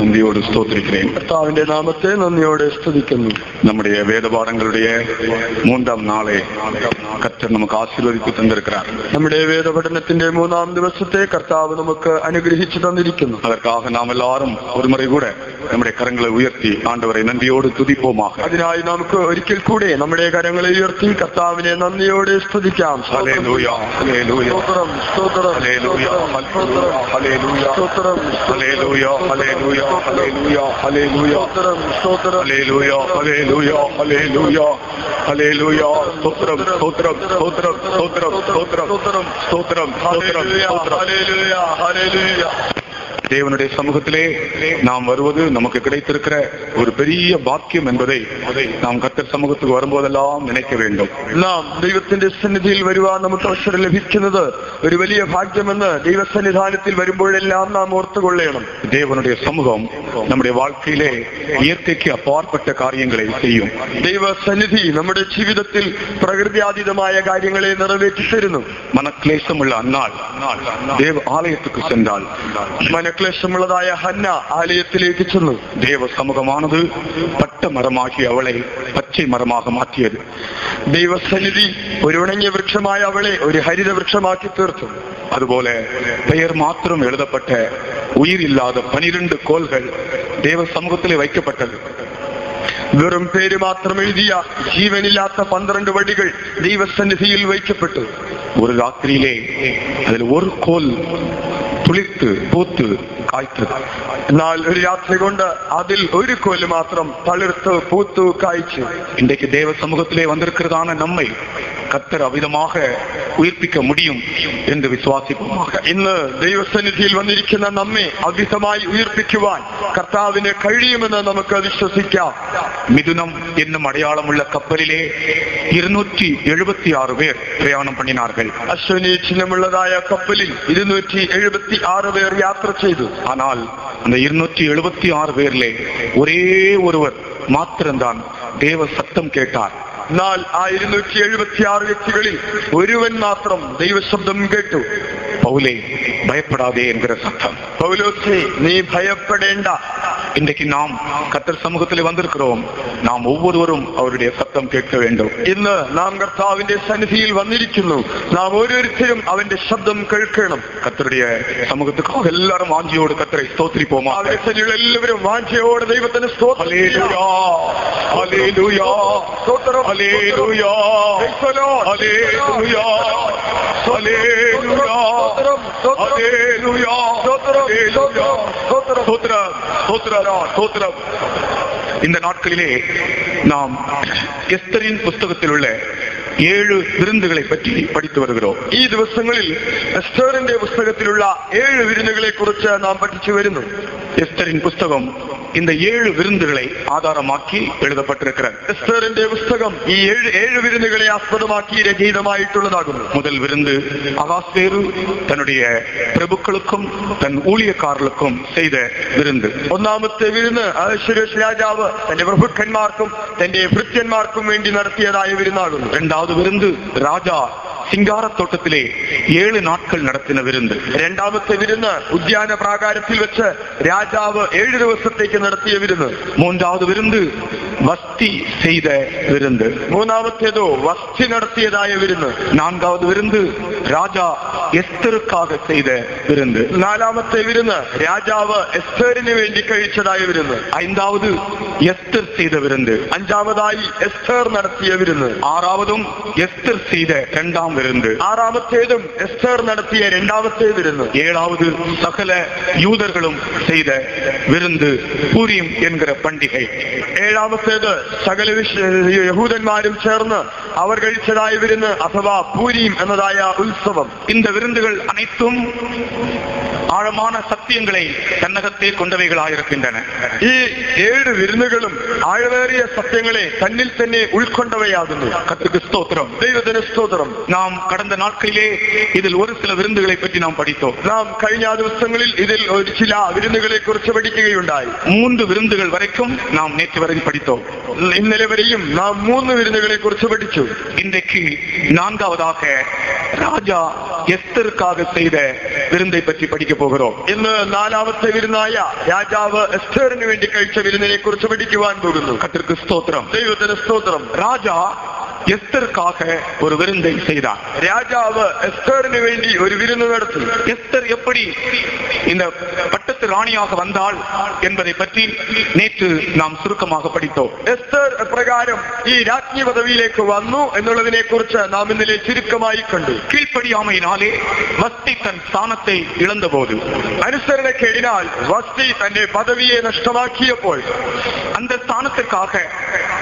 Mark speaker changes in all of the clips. Speaker 1: നന്ദിയോട് സ്തോത്രിക്കുകയും കർത്താവിന്റെ നാമത്തെ നന്ദിയോടെ സ്തുതിക്കുന്നു നമ്മുടെ വേദപാഠങ്ങളുടെ മൂന്നാം നാളെ കർത്തർ നമുക്ക് ആശീർവദിച്ചു തന്നിരിക്കാം നമ്മുടെ വേദപഠനത്തിന്റെ മൂന്നാം ദിവസത്തെ കർത്താവ് നമുക്ക് അനുഗ്രഹിച്ചു തന്നിരിക്കുന്നു അതற்காக നാം എല്ലാവരും ഒരു മുറി കൂടെ നമ്മുടെ കരങ്ങളെ ഉയർത്തി ആണ്ടവരെ നന്ദിയോട് തുതിപ്പോമാ അതിനായി നമുക്ക് ഒരിക്കൽ കൂടെ നമ്മുടെ കരങ്ങളെ ഉയർത്തി കർത്താവിനെ നന്ദിയോടെ സ്തുതിക്കാം സ്തോത്രം സ്തോത്രം
Speaker 2: സ്തോത്രം സ്തോത്രം Hallelujah, hallelujah, hallelujah. Stotram, hallelujah, hallelujah, hallelujah. Hallelujah.
Speaker 1: Stotram, stotram, stotram, stotram, stotram, stotram, stotram, stotram. Hallelujah, hallelujah, hallelujah. தேவனுடைய சமூகத்திலே നാം வருவது നമുക്ക് கிடைத்திருக்கிற ഒരു பெரிய பாக்கியம் என்பதை നാം கத்தர் சமூகத்துக்கு வரும்போதெல்லாம் நினைக்க வேண்டும் നാം ദൈവത്തിന്റെ സന്നിധിയിൽ വരുവാൻ നമുക്ക് അവസരം ലഭിക്കുന്നത് ഒരു വലിയ ഭാഗ്യമെന്ന് ദൈവസന്നിധാനത്തിൽ വരുമ്പോഴെല്ലാം നാം ഓർത്തുകൊള്ളണം ദേവനുடைய സമൂഹം നമ്മുടെ വാഴ്ക്കയിലെ ഇയർത്തേക്ക് അപ്പാർപ്പെട്ട കാര്യങ്ങളെ ചെയ്യും ദൈവസന്നിധി നമ്മുടെ ജീവിതത്തിൽ പ്രകൃതിയാതീതമായ കാര്യങ്ങളെ നിറവേറ്റി തരുന്നു മനക്ലേശമുള്ള അന്നാൾ ദേവ ആലയത്തുക്ക് ചെന്നാൽ മനക്ലേശമുള്ളതായ ഹന്ന ആലയത്തിലേക്ക് ചെന്ന് ദേവസമുഖമാണത് പട്ടമരമാക്കി അവളെ പച്ചമരമാക്കി മാറ്റിയത് ദൈവസന്നിധി ഒരു ഉണങ്ങിയ വൃക്ഷമായ അവളെ ഒരു ഹരിത വൃക്ഷമാക്കി തീർത്തു അതുപോലെ പേർ മാത്രം എഴുതപ്പെട്ട ഉയിരില്ലാതെ പനിരണ്ട് കോൽകൾ ദൈവസമൂഹത്തിൽ വയ്ക്കപ്പെട്ടത് വെറും പേര് മാത്രം എഴുതിയ ജീവനില്ലാത്ത പന്ത്രണ്ട് വടികൾ ദൈവസന്നിധിയിൽ വയ്ക്കപ്പെട്ടു ഒരു രാത്രിയിലെ അതിൽ ഒരു കോൽ துளிர்த்து பூத்து കായ്ത്തത് എന്നാൽ ഒരു രാത്രി കൊണ്ട് അതിൽ ഒരു കോല് മാത്രം തളിർത്ത് പൂത്തു കായ്ച്ച് ഇന്ത്യക്ക് ദേവസമൂഹത്തിലെ വന്നിരിക്കുന്നതാണ് നമ്മെ கத்தர் அவ்விதமாக ഉയർപ്പിക്ക முடியும் എന്ത് വിശ്വാസിപ്പുമാക ഇന്ന് ദൈവസന്നിധിയിൽ വന്നിരിക്കുന്ന നമ്മെ അവിധമായി ഉയർപ്പിക്കുവാൻ കർത്താവിന് കഴിയുമെന്ന് നമുക്ക് വിശ്വസിക്കാം മിഥുനം എന്നും അടയാളമുള്ള കപ്പലിലെ ഇരുന്നൂറ്റി എഴുപത്തി ആറ് പേർ പ്രയാണം പണിനാർകൾ അശ്വനി ചിഹ്നമുള്ളതായ കപ്പലിൽ ഇരുന്നൂറ്റി എഴുപത്തി ആറ് പേർ യാത്ര ചെയ്തു ஆனால் அந்த இருநூற்றி எழுபத்தி ஆறு பேர்ல ஒரே ஒருவர் மாத்திரம்தான் தேவ சத்தம் கேட்டார் എന്നാൽ ആ ഇരുന്നൂറ്റി എഴുപത്തി ആറ് വ്യക്തികളിൽ ഒരുവൻ മാത്രം ദൈവശബ്ദം കേട്ടു പൗലെ ഭയപ്പെടാതെ എൻകൊരു സത്യം പൗലോസേ നീ ഭയപ്പെടേണ്ട இன்றைக்கு നാം கத்தர் സമൂഹത്തിൽ வந்திருக்கிறோம் നാം ഓരോരുത്തരും அவருடைய സത്യം கேட்க ഇന്ന് നാം കർത്താവിന്റെ സന്നിധിയിൽ വന്നിരിക്കുന്നു നാം ഓരോരുത്തരും അവന്റെ ശബ്ദം കേൾക്കണം കത്തരുടെ സമൂഹത്തിൽ എല്ലാവരും വാഞ്ചിയോട് കത്തരെ സ്തോത്രിപ്പോമാ എല്ലാവരും വാഞ്ചിയോട് ദൈവത്തിന് സ്തോത്രം സ്തോത്രം ஸ்தோத்திரம் இந்த நாட்களிலே நாம் எஸ்தரின் புஸ்தகத்தில் உள்ள ഏഴ് വിരുന്നുകളെ പറ്റി പഠിച്ചു വരുகிறோம் ഈ ദിവസങ്ങളിൽ എസ്തറിന്റെ പുസ്തകത്തിലുള്ള ഏഴ് വിരുന്നുകളെ കുറിച്ച് നാം പഠിച്ചു വരുന്നു എസ്തറിൻ പുസ്തകം இந்த ஏழு விருந்துகளை ആധാരമാക്കി എഴുതപ്പെട്ടിരിക്കുന്നത് പുസ്തകം ഈ ഏഴ് ഏഴ് വിരുന്നുകളെ ആസ്പദമാക്കി രചയിതമായിട്ടുള്ളതാകുന്നു മുതൽ വിരുന്ന് അഹാസ്തേരു തന്നുடைய പ്രഭുക്കൾക്കും തൻ ഊഴിയക്കാർക്കും ചെയ്ത വിരുന്ന് ഒന്നാമത്തെ വിരുന്ന് ആശ്വരേഷ് രാജാവ് തന്റെ പ്രഭുക്കന്മാർക്കും തന്റെ ഭൃത്യന്മാർക്കും വേണ്ടി നടത്തിയതായ വിരുന്നാകുന്നു രണ്ടാമത് വിരുന്ന് രാജ സിംഗാരത്തോട്ടത്തിലെ ഏഴ് നാട്കൾ നടത്തുന്ന വിരുന്ന് രണ്ടാമത്തെ വിരുന്ന് ഉദ്യാന പ്രാകാരത്തിൽ വെച്ച് രാജാവ് ഏഴ് ദിവസത്തേക്ക് നടത്തിയ വിരുന്ന് മൂന്നാമത് വിരുന്ന് വസ്തി ചെയ്ത വിരുന്ന് മൂന്നാമത്തേതോ വസ്തി നടത്തിയതായ വിരുന്ന് നാലാമത് വിരുന്ന് രാജ എസ്തർക്കാക ചെയ്ത വിരുന്ന് നാലാമത്തെ വിരുന്ന് രാജാവ് എസ്തറിന് വേണ്ടി കഴിച്ചതായ വിരുന്ന് ഐന്താവത് എസ്തർ ചെയ്ത വിരുന്ന് അഞ്ചാമതായി എസ്തർ നടത്തിയ വിരുന്ന് ആറാമതും എസ്തർ ചെയ്ത രണ്ടാം വിരുന്ന് ആറാമത്തേതും എസ്തർ നടത്തിയ രണ്ടാമത്തെ വിരുന്ന് ഏഴാമത് സകല യൂതர்களும் ചെയ്ത വിരുന്ന് பூரியும் എൻകര பண்டிகை ഏഴാമത്തേത് സകല യഹൂദന്മാരും ചേർന്ന് അവർ കഴിച്ചതായ വിരുന്ന് അഥവാ പൂരിയും എന്നതായ ഉത്സവം இந்த விருந்துகள் அனைத்தும் ആഴമാണ് സത്യങ്ങളെ തന്നകത്തെ കൊണ്ടവകളായിരിക്കുന്നതാണ് ഈ ഏഴ് വിരുന്നുകളും ആഴവേറിയ സത്യങ്ങളെ തന്നിൽ തന്നെ ഉൾക്കൊണ്ടവയാകുന്നു കത്തുക്ക് സ്തോത്രം ദൈവദിന സ്തോത്രം നാം കടന്ന നാട്ടിലെ ഇതിൽ ഒരു ചില വിരുന്നുകളെ പറ്റി നാം പഠിച്ചു നാം കഴിഞ്ഞ ദിവസങ്ങളിൽ ഇതിൽ ഒരു ചില വിരുന്നുകളെ കുറിച്ച് പഠിക്കുകയുണ്ടായി മൂന്ന് വിരുന്നുകൾ വരയ്ക്കും നാം നേറ്റ് വരെ പഠിത്തോ ഇന്നലെ വരെയും നാം മൂന്ന് വിരുന്നുകളെ കുറിച്ച് പഠിച്ചു ഇന്ത്യക്ക് நான்காவதாக ராஜா എസ്തർക്കാകെ ചെയ്ത വിരുന്നെ പറ്റി படிக்க പോകുന്നു ഇന്ന് നാലാമത്തെ വിരുന്നായ രാജാവ് എസ്തറിന് വേണ്ടി കഴിച്ച വിരുന്നിനെ കുറിച്ച് പഠിക്കുവാൻ പോകുന്നു കത്തിർക്ക് സ്തോത്രം ദൈവത്തിന് സ്തോത്രം രാജ எஸ்தருக்காக ஒரு விருந்தை செய்தார் ராஜாவ எஸ்தரினு வேண்டி ஒரு விருந்து நடத்தும் எஸ்தர் எப்படி இந்த பட்டத்து ராணியாக வந்தாள் என்பதை பற்றி நேற்று நாம் சுருக்கமாக படித்தோம் എസ്തർ പ്രകാരം ഈ രാജ്ഞി പദവിയിലേക്ക് വന്നു എന്നുള്ളതിനെ കുറിച്ച് നാം ഇന്നലെ ചുരുക്കമായി കണ്ടു കീഴ്പടിയാമയിനാലേ വസ്തി തൻ സ്ഥാനത്തെ ഇളന്നപോതു അനുസരണക്കേടിനാൽ വസ്തി തന്റെ പദവിയെ നഷ്ടമാക്കിയപ്പോൾ അന്ത സ്ഥാനത്തേക്കാക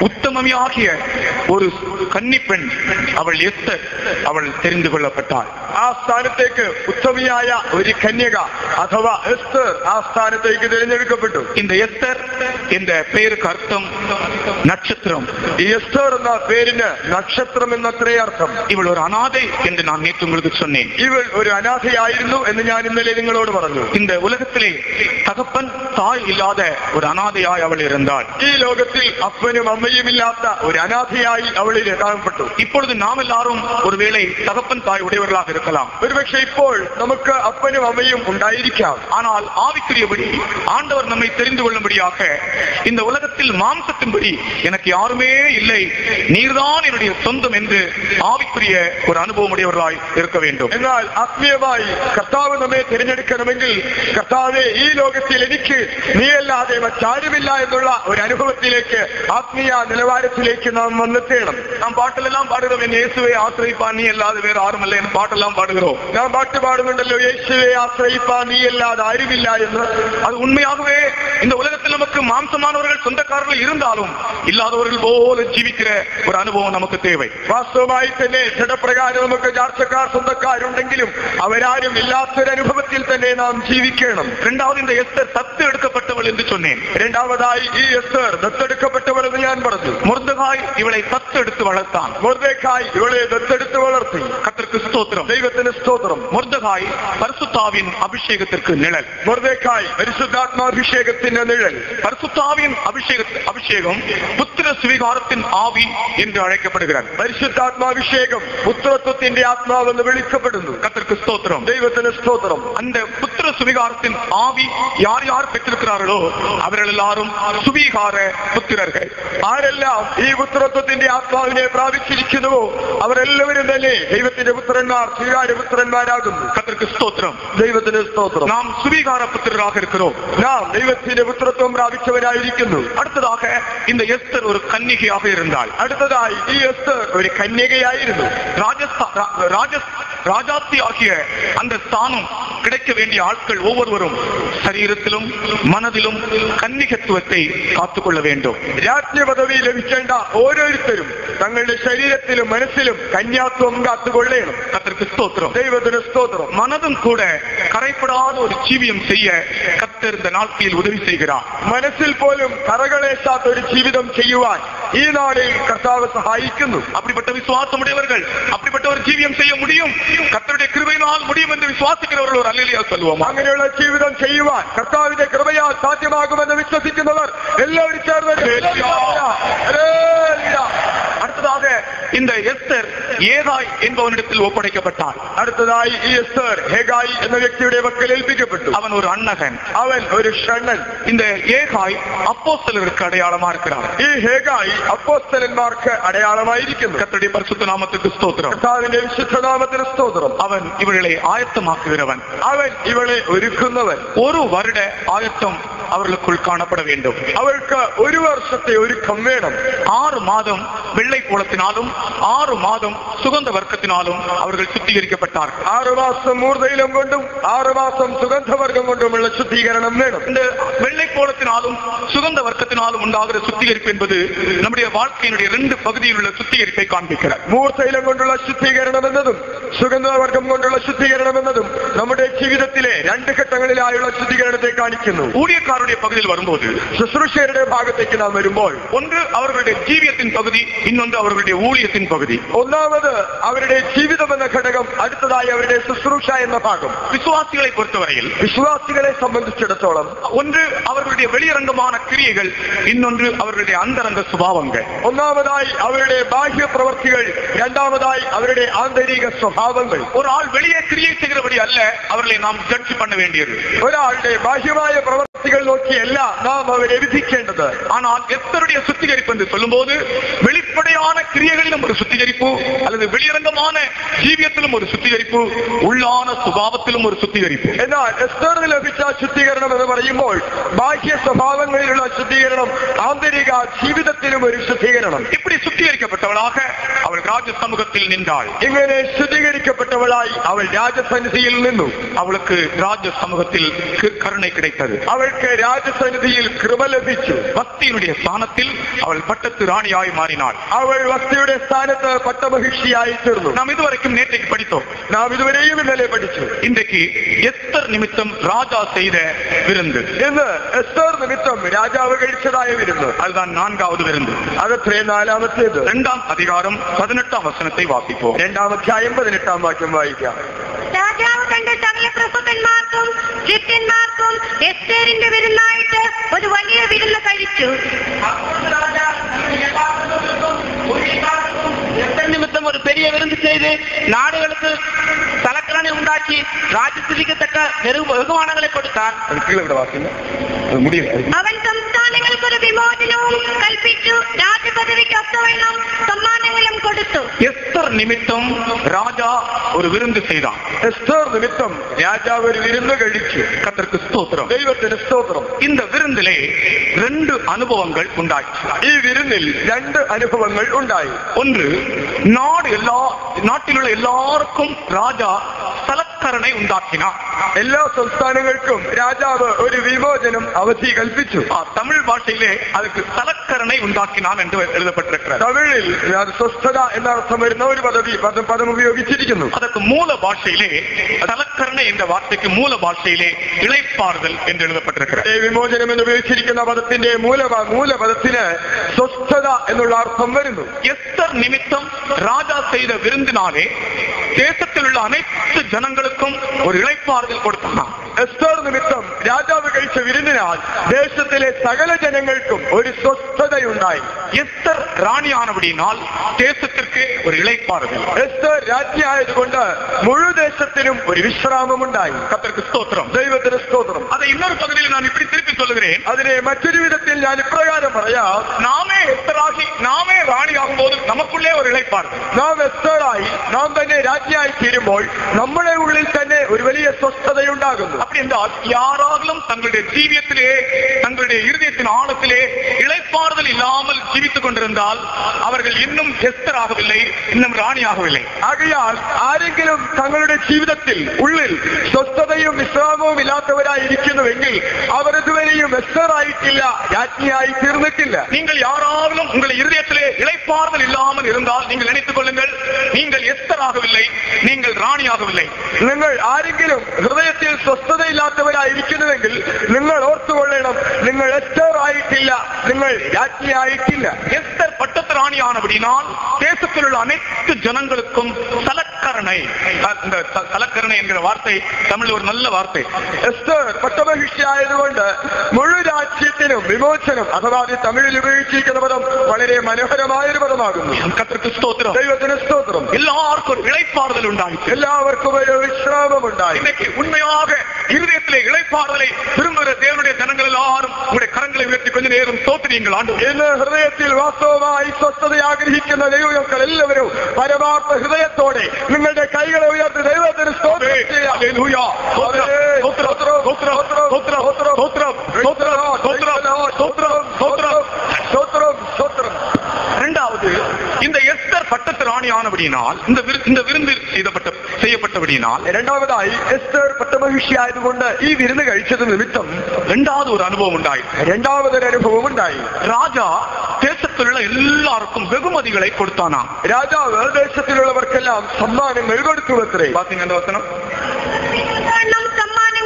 Speaker 1: ഉത്തമമാക്കിയ ഒരു കന്നിപ്പെൺ അവൾ എത്ത് അവൾ തെരിഞ്ഞു കൊള്ളപ്പെട്ടാൽ ആ സ്ഥാനത്തേക്ക് ഉത്തമിയായ ഒരു കന്യക അഥവാ എസ്തർ ആ സ്ഥാനത്തേക്ക് തിരഞ്ഞെടുക്കപ്പെട്ടു എന്റെ എസ്തർ എന്റെ പേര് കർത്തം നക്ഷത്രം ഈ എസ്തർ എന്ന പേരിന് നക്ഷത്രം എന്നത്രേ അർത്ഥം ഇവൾ ഒരു അനാഥ എന്ന് നാം നേരത്തെ നിങ്ങൾക്ക് சொன்னேன் ഇവൾ ഒരു അനാഥയായിരുന്നു എന്ന് ഞാൻ ഇന്നലെ നിങ്ങളോട് പറഞ്ഞു இந்த ഉലകത്തിലെ തകപ്പൻ തായ് ഇല്ലാതെ ഒരു അനാഥയായി அவள் இருந்தாள் ഈ ലോകത്തിൽ അപ്പനും അമ്മയും ഇല്ലാത്ത ഒരു അനാഥയായി അവളിരുന്ന தாழ்ப்பட்டு இப்பொழுது நாம் எல்லாரும் ஒருவேளை தகப்பன் தாய் உடையவர்களாக இருக்கலாம் ഒരുപക്ഷെ இப்போ நமக்கு அப்பனும் അമ്മയും ഉണ്ടായിരിക്കാം ஆனால் ஆவிக்குரியபடி ஆண்டவர் நம்மை தெரிந்து கொள்ளும்படியாக இந்த உலகத்தில் மாம்சத்தின்படி எனக்கு யாருமே இல்லை நீர்தான் என்னுடைய சொந்தம் என்று ஆவிக்குரிய ஒரு அனுபவம் உடையவர்களாய் இருக்க வேண்டும் என்றால் கர்த்தாவை എന്നാൽ ആത്മീയമായി கர்த்தாவே ஈ லோகத்தில் കർത്താവെ நீ அல்லாத എനിക്ക് നീയല്ലാതെ என்றுள்ள ஒரு அனுபவத்திலேக்கு ஆத்மீய நிலவாரத்திலேக்கு நாம் வந்து தேடும் நாம் பாட்டெல்லாம் பாடுகிறோம் என் இயேசுவை ஆசிரியப்பா நீ அல்லாது வேற ஆறுமல்ல என் பாட்டெல்லாம் பாடுகிறோம் நான் பாட்டு பாடுகின்றோ இயேசுவை ஆசிரியப்பா நீ அல்லாத அறிவில்லா என்று அது உண்மையாகவே இந்த உலகத்தில் நமக்கு மாம்சமானவர்கள் சொந்தக்காரர்கள் இருந்தாலும் இல்லாதவர்கள் போல ജീവിക്കുന്ന ഒരു അനുഭവം നമുക്ക് തേവൈ വാസ്തവമായി തന്നെ ചടപ്രകാരം നമുക്ക് ചാർച്ചക്കാർ സ്വന്തക്കാരുണ്ടെങ്കിലും അവരാരും ഇല്ലാത്തൊരനുഭവത്തിൽ തന്നെ നാം ജീവിക്കണം രണ്ടാമത് ഇന്ന് എസ്തർ തത്തെടുക്കപ്പെട്ടവൾ എന്ന് ചൊന്നേൻ രണ്ടാമതായി ഈ എസ്തർ ദത്തെടുക്കപ്പെട്ടവൾ എന്ന് ഞാൻ പറഞ്ഞു മുർദഹായി ഇവളെ തത്തെടുത്ത് വളർത്തി വളർത്താൻ മുർദേഖായ് ഇവളെ ദത്തെടുത്ത് വളർത്തി കത്തർക്ക് സ്തോത്രം ദൈവത്തിന് സ്തോത്രം മുർദഖായ് പരസുത്താവിൻ അഭിഷേകത്തിൽക്ക് നിഴൽ മുർദേഖായ് പരിശുദ്ധാത്മാഭിഷേകത്തിന്റെ നിഴൽ പരസുത്താവിൻ അഭിഷേക അഭിഷേകം പുത്ര സ്വീകാരത്തിൻ ആവി എന്ന് അഴയ്ക്കപ്പെടുകയാണ് പരിശുദ്ധാത്മാഭിഷേകം പുത്രത്വത്തിന്റെ ആത്മാവെന്ന് വിളിക്കപ്പെടുന്നു കത്തർക്ക് സ്തോത്രം ദൈവത്തിന് സ്തോത്രം അന്റെ പുത്ര സ്വീകാരത്തിൻ ആവി യാർ യാർ പെറ്റിരിക്കാറുള്ളോ അവരെല്ലാരും സ്വീകാര പുത്രർ ആരെല്ലാം ഈ പുത്രത്വത്തിന്റെ ആത്മാവിനെ പ്രാപിച്ചിരിക്കുന്നുവോ അവരെല്ലാവരും തന്നെ ദൈവത്തിന്റെ പുത്രന്മാർ സ്വീകാര്യപുത്രന്മാരാകുന്നു കത്തർക്ക് സ്തോത്രം ദൈവത്തിന്റെ സ്തോത്രം നാം സ്വീകാരപുത്രരാകിരിക്കുന്നു നാം ദൈവത്തിന്റെ പുത്രത്വം പ്രാപിച്ചവരായിരിക്കുന്നു അടുത്തതാക ഇന്ന് എസ്തർ ഒരു കന്യകയാക അടുത്തതായി ഈ എസ്തർ ഒരു കന്യകയായിരുന്നു രാജസ്ഥാ രാജസ്ഥാൻ ராஜாத்தி ஆகிய அந்த ஸ்தானம் கிடைக்க வேண்டிய ஆட்கள் ஒவ்வொருவரும் ശരീരത്തിലും മനതിലും കന്നികത്വത്തെ കാത്തുകൊള്ള வேண்டும் ராஜ்ய പദവി ലഭിക്കേണ്ട ഓരോരുത്തരും തങ്ങളുടെ ശരീരത്തിലും മനസ്സിലും കന്യാത്വം കാത്തുകൊള്ളേണം കത്തർക്ക് സ്തോത്രം ദൈവത്തിന് സ്തോത്രം മനതും കൂടെ കറയപ്പെടാതെ ഒരു ജീവിതം ചെയ്യ കത്തരുന്ന നാട്ടിൽ ഉദവി ചെയ്യുക മനസ്സിൽ പോലും കറകളേശാത്ത ഒരു ജീവിതം ചെയ്യുവാൻ ഈ നാളിൽ കർത്താവ് സഹായിക്കുന്നു അപ്പിപ്പെട്ട വിശ്വാസമുടയവർ അപ്പിപ്പെട്ട ഒരു ജീവിതം ചെയ്യ മുടിയും കഴിയും കർത്തരുടെ കൃപയിനാൽ മുടിയുമെന്ന് വിശ്വാസിക്കുന്നവരുള്ളവർ അല്ലിയ സൽവം അങ്ങനെയുള്ള ജീവിതം ചെയ്യുവാൻ കർത്താവിന്റെ കൃപയാൽ സാധ്യമാകുമെന്ന് വിശ്വസിക്കുന്നവർ എല്ലാവരും ചേർന്ന് அடுத்ததாக இந்த எஸ்தர் ஏதாய் என்பவனிடத்தில் ஒப்படைக்கப்பட்டார் அடுத்ததாய் எஸ்தர் ஹேகாய் என்ற வியக்தியுடைய மக்கள் ஏற்பிக்கப்பட்டு அவன் ஒரு அன்னகன் அவன் ஒரு ஷண்ணன் இந்த ஏகாய் அப்போஸ்தலருக்கு அடையாளமா இருக்கிறார் ഈ ഹേഗായി അപ്പോസ്തലന്മാർക്ക് അടയാളമായിരിക്കുന്നു കത്തടി പരിശുദ്ധ സ്തോത്രം വിശുദ്ധ നാമത്തിൽ സ്തോത്രം சகோதரம் அவன் இவர்களை ஆயத்தமாக்குகிறவன் அவன் இவளை ഒരുക്കുന്നവൻ ஒரு வருட ஆயத்தம் அவர்களுக்குள் காணப்பட வேண்டும் அவருக்கு ஒரு வருஷத்தை ஒருக்கம் வேணும் ஆறு மாதம் வெள்ளை கோலத்தினாலும் ஆறு மாதம் சுகந்த வர்க்கத்தினாலும் அவர்கள் சுத்திகரிக்கப்பட்டார் ஆறு மாசம் ஊர்தையிலும் கொண்டும் ஆறு மாசம் சுகந்த வர்க்கம் கொண்டும் உள்ள சுத்திகரணம் வேணும் இந்த வெள்ளை கோலத்தினாலும் சுகந்த வர்க்கத்தினாலும் உண்டாகிற சுத்திகரிப்பு என்பது நம்முடைய வாழ்க்கையினுடைய ரெண்டு பகுதியில் உள்ள சுத்திகரிப்பை காண்பிக்கிறார் மூர்த்தையிலும் கொண்டுள்ள சுத்திகரணம் என்பதும் സുഗന്ധവർഗം കൊണ്ടുള്ള ശുദ്ധീകരണം എന്നതും നമ്മുടെ ജീവിതത്തിലെ രണ്ട് ഘട്ടങ്ങളിലായുള്ള ശുദ്ധീകരണത്തെ കാണിക്കുന്നു ஊழியக்காருடைய പകുതിയിൽ വരുമ്പോൾ ശുശ്രൂഷകരുടെ ഭാഗത്തേക്ക് നാം വരുമ്പോൾ ഒന്ന് അവരുടെ ஜீவியத்தின் പകുതി ഇന്നൊന്ന് അവരുടെ ஊழியத்தின் പകുതി ഒന്നാമത് അവരുടെ ജീവിതം എന്ന ഘടകം അടുത്തതായി അവരുടെ ശുശ്രൂഷ എന്ന ഭാഗം വിശ്വാസികളെ பொறுத்தவரையில் വിശ്വാസികളെ സംബന്ധിച്ചിടത്തോളം ഒന്ന് അവരുടെ வெளியரங்கமான ക്രിയകൾ ഇന്നൊന്ന് അവരുടെ അന്തരംഗ സ്വഭാവങ്ങൾ ഒന്നാമതായി അവരുടെ ബാഹ്യ പ്രവർത്തികൾ രണ്ടാമതായി അവരുടെ ആന്തരിക സ്വഭാവം பாவங்கள் ஒரு ஆள் வெளியே கிரியை செய்கிறபடி அல்ல அவர்களை நாம் ஜட்ஜ் பண்ண வேண்டியது ஒரு ஆளுடைய பாஹ்யமாய பிரவர்த்திகள் நோக்கி നോക്കിയല്ല நாம் അവരെ വിധിക്കേണ്ടത് ஆனால் எத்தருடைய சுத்திகரிப்பு என்று சொல்லும் போது வெளிப்படையான கிரியைகளிலும் ஒரு சுத்திகரிப்பு அல்லது வெளியரங்கமான ஜீவியத்திலும் ஒரு சுத்திகரிப்பு உள்ளான சுபாவத்திலும் ஒரு சுத்திகரிப்பு എന്നാൽ എസ്തറിന് ലഭിച്ച ശുദ്ധീകരണം എന്ന് പറയുമ്പോൾ ബാഹ്യ സ്വഭാവങ്ങളിലുള്ള சுத்திகரணம் ആന്തരിക ஜீவிதத்திலும் ஒரு சுத்திகரணம் இப்படி சுத்திகரிக்கப்பட்டவளாக அவள் ராஜ சமூகத்தில் நின்றாள் இவரை சுத்திகரிக்க രക്ഷിക്കപ്പെട്ടവളായി അവൾ രാജസന്നിധിയിൽ നിന്നു അവൾക്ക് രാജസമൂഹത്തിൽ കരുണ കിടത്തത് അവൾക്ക് രാജസന്നിധിയിൽ കൃപ ലഭിച്ചു ഭക്തിയുടെ സ്ഥാനത്തിൽ അവൾ പട്ടത്ത് റാണിയായി മാറിനാൾ അവൾ ഭക്തിയുടെ സ്ഥാനത്ത് പട്ടമഹിഷിയായി തീർന്നു നാം ഇതുവരെയും നേറ്റേക്ക് പഠിത്തോ നാം ഇതുവരെയും ഇന്നലെ പഠിച്ചു ഇന്ത്യക്ക് എത്ര നിമിത്തം ராஜா ചെയ്ത വിരുന്ന് എന്ന് എത്ര നിമിത്തം രാജാവ് കഴിച്ചതായ വിരുന്ന് அதுதான் നാലാമത് വിരുന്ന് അതത്രേ നാലാമത്തേത് രണ്ടാം അധികാരം പതിനെട്ടാം വസനത്തെ വാസിപ്പോ രണ്ടാം അധ്യായം പതിനെട്ടാം രണ്ടാം വാക്യം വായിക്കാം
Speaker 3: രാജാവ് കണ്ട സകല പ്രഭുക്കന്മാർക്കും ഭൃത്യന്മാർക്കും എസ്തേരിന്റെ വിരുന്നായിട്ട് ഒരു വലിയ വിരുന്ന് കഴിച്ചു
Speaker 1: നിമിത്തം ഒരു പെരിയ വിരുന്ന് ചെയ്ത് നാടുകൾക്ക് തല விசாரணை உண்டாக்கி ராஜ்யத்திற்கு தக்க வெகுமானங்களை கொடுத்தான்
Speaker 3: അവൻ സംസ്ഥാനങ്ങൾക്ക് ഒരു വിമോചനവും കൽപ്പിച്ചു രാജപദവിക്ക് ഒത്തവണ്ണം സമ്മാനങ്ങളും കൊടുത്തു
Speaker 1: എസ്തർ നിമിത്തം രാജ ഒരു വിരുന്ന് ചെയ്താൽ എസ്തർ നിമിത്തം രാജാവ് ഒരു വിരുന്ന് കഴിച്ചു കത്തർക്ക് സ്തോത്രം ദൈവത്തിന് സ്തോത്രം இந்த விருந்திலே രണ്ട് അനുഭവങ്ങൾ உண்டாய் ഈ വിരുന്നിൽ രണ്ട് അനുഭവങ്ങൾ ഉണ്ടായി ഒന്ന് നാട് എല്ലാ നാട്ടിലുള്ള എല്ലാവർക്കും രാജ സ്ഥലക്കരണ ഉണ്ടാക്കിനാർ എല്ലാ സംസ്ഥാനങ്ങൾക്കും രാജാവ് ഒരു വിമോചനം അവധി കൽപ്പിച്ചു ആ തമിഴ് ഭാഷയിലെ അതിക്ക് സ്ഥലക്കരണ ഉണ്ടാക്കിനാൻ എന്ന് എഴുതപ്പെട്ടിരിക്കുന്നത് തമിഴിൽ സ്വസ്ഥത എന്നർത്ഥം വരുന്ന ഒരു പദവി പദം ഉപയോഗിച്ചിരിക്കുന്നു അതൊക്കെ മൂല ഭാഷയിലെ സ്ഥലക്കരണ എന്ന വാർത്തയ്ക്ക് മൂല ഭാഷയിലെ ഇളപ്പാറുതൽ എന്ന് എഴുതപ്പെട്ടിരിക്കുന്നത് വിമോചനം എന്ന് ഉപയോഗിച്ചിരിക്കുന്ന പദത്തിന്റെ മൂല മൂലപദത്തിന് സ്വസ്ഥത എന്നുള്ള അർത്ഥം വരുന്നു എത്ര നിമിത്തം രാജാ ചെയ്ത വിരുന്നിനാലെ ദേശത്തിലുള്ള അനേക அனைத்து ஜனங்களுக்கும் ஒரு ഇളപ്പാറുകൾ കൊടുക്കണം എസ്തർ നിമിത്തം രാജാവ് കഴിച്ച വിരുന്നിനാൽ ദേശത്തിലെ സകല ജനങ്ങൾക്കും ഒരു സ്വസ്ഥതയുണ്ടായി എസ്തർ റാണിയാണപടിയാൽ ദേശത്തിற்கு ഒരു ഇളപ്പാറുകൾ എസ്തർ രാജ്ഞിയായതുകൊണ്ട് മുഴു ദേശത്തിനും ഒരു വിശ്രാമം ഉണ്ടായി കത്തർക്ക് സ്തോത്രം ദൈവത്തിന് സ്തോത്രം അത് ഇന്നൊരു പകുതിയിൽ ഞാൻ ഇപ്പം തിരുപ്പി ചൊല്ലുകേൻ അതിനെ മറ്റൊരു വിധത്തിൽ ഞാൻ ഇപ്രകാരം പറയാം നാമേ എസ്തറാകി നാമേ റാണിയാകുമ്പോൾ നമുക്കുള്ളേ ഒരു ഇളപ്പാറുകൾ നാം എസ്തറായി നാം തന്നെ രാജ്ഞിയായി തീരുമ്പോൾ நம்மளே உள்ளில் ഉള്ളിൽ ஒரு ഒരു വലിയ உண்டாகும் அப்படி என்றால் யாராகலும் தங்களுடைய ஜீவியத்திலே தங்களுடைய இருதயத்தின் ஆழத்திலே இழைப்பாறுதல் இல்லாமல் ஜீவித்துக் கொண்டிருந்தால் அவர்கள் இன்னும் எஸ்தர் ஆகவில்லை இன்னும் ராணியாகவில்லை ஆகையால் ஆரெங்கிலும் ആരെങ്കിലും തങ്ങളുടെ ജീവിതത്തിൽ ഉള്ളിൽ സ്വസ്ഥതയും വിശ്രാമവും ഇല്ലാത്തവരായിരിക്കുന്നുവെങ്കിൽ അവർ ഇതുവരെയും വെസ്റ്ററായിട്ടില്ല രാജ്ഞിയായി തീർന്നിട്ടില്ല நீங்கள் യാരാവിലും உங்கள் இருதயத்திலே இழைப்பாறுதல் இல்லாமல் இருந்தால் நீங்கள் நினைத்துக் கொள்ளுங்கள் நீங்கள் எஸ்தராகவில்லை நீங்கள் ராணியாகவில்லை പറഞ്ഞേ നിങ്ങൾ ആരെങ്കിലും ഹൃദയത്തിൽ സ്വസ്ഥതയില്ലാത്തവരായിരിക്കുന്നുവെങ്കിൽ നിങ്ങൾ ഓർത്തുകൊള്ളണം നിങ്ങൾ എസ്റ്റർ ആയിട്ടില്ല നിങ്ങൾ രാജ്ഞിയായിട്ടില്ല எஸ்தர் பட்டத்திராணியான் அப்படினால் தேசத்தில் உள்ள ജനങ്ങൾക്കും ஜனங்களுக்கும் சலக்கரணை இந்த சலக்கரணை என்கிற வார்த்தை தமிழ் ஒரு എസ്റ്റർ പട്ടമഹിഷിയായതുകൊണ്ട് മുഴു രാജ്യത്തിനും വിമോചനം അഥവാ അത് തമിഴിൽ ഉപയോഗിച്ചിരിക്കുന്ന പദം വളരെ മനോഹരമായ ഒരു പദമാകുന്നു കത്തിരിക്ക് സ്തോത്രം ദൈവത്തിന് സ്തോത്രം എല്ലാവർക്കും ഇളപ്പാറുതൽ ഉണ്ടായി എല്ലാവർക്കും நமக்கு விஸ்ராமம் உண்டாய் இன்னைக்கு உண்மையாக இருதயத்திலே இழைப்பாறுதலை திரும்புகிற தேவனுடைய ஜனங்கள் எல்லாரும் உங்களுடைய கரங்களை உயர்த்தி கொஞ்ச நேரம் சோத்திரியுங்கள் ஆண்டு என்ன ഹൃദയത്തിൽ വാസ്തവമായി സ്വസ്ഥത ആഗ്രഹിക്കുന്ന ദൈവങ്ങൾ എല്ലാവരും പരമാർത്ഥ ഹൃദയത്തോടെ നിങ്ങളുടെ കൈകളെ ഉയർത്തി ദൈവത്തിന് സ്തോത്രം இரண்டாவது இந்த எஸ்தர் பட்டத்து ராணியானபடியினால் இந்த இந்த விருந்து செய்யப்பட்ட செய்யப்பட்டபடியினால் இரண்டாவதாய் എസ്തർ പട്ടമഹിഷി ആയതുകൊണ്ട് ഈ വിരുന്ന് കഴിച്ചത് നിമിത്തം രണ്ടാമത് ഒരു അനുഭവം ഉണ്ടായി രണ്ടാമതൊരു അനുഭവം ഉണ്ടായി രാജ ദേശത്തിലുള്ള എല്ലാവർക്കും ബഹുമതികളെ കൊടുത്താനാ രാജാവ് ദേശത്തിലുള്ളവർക്കെല്ലാം സമ്മാനങ്ങൾ കൊടുത്തു അത്രേ പാത്തിങ്ങന്റെ വസനം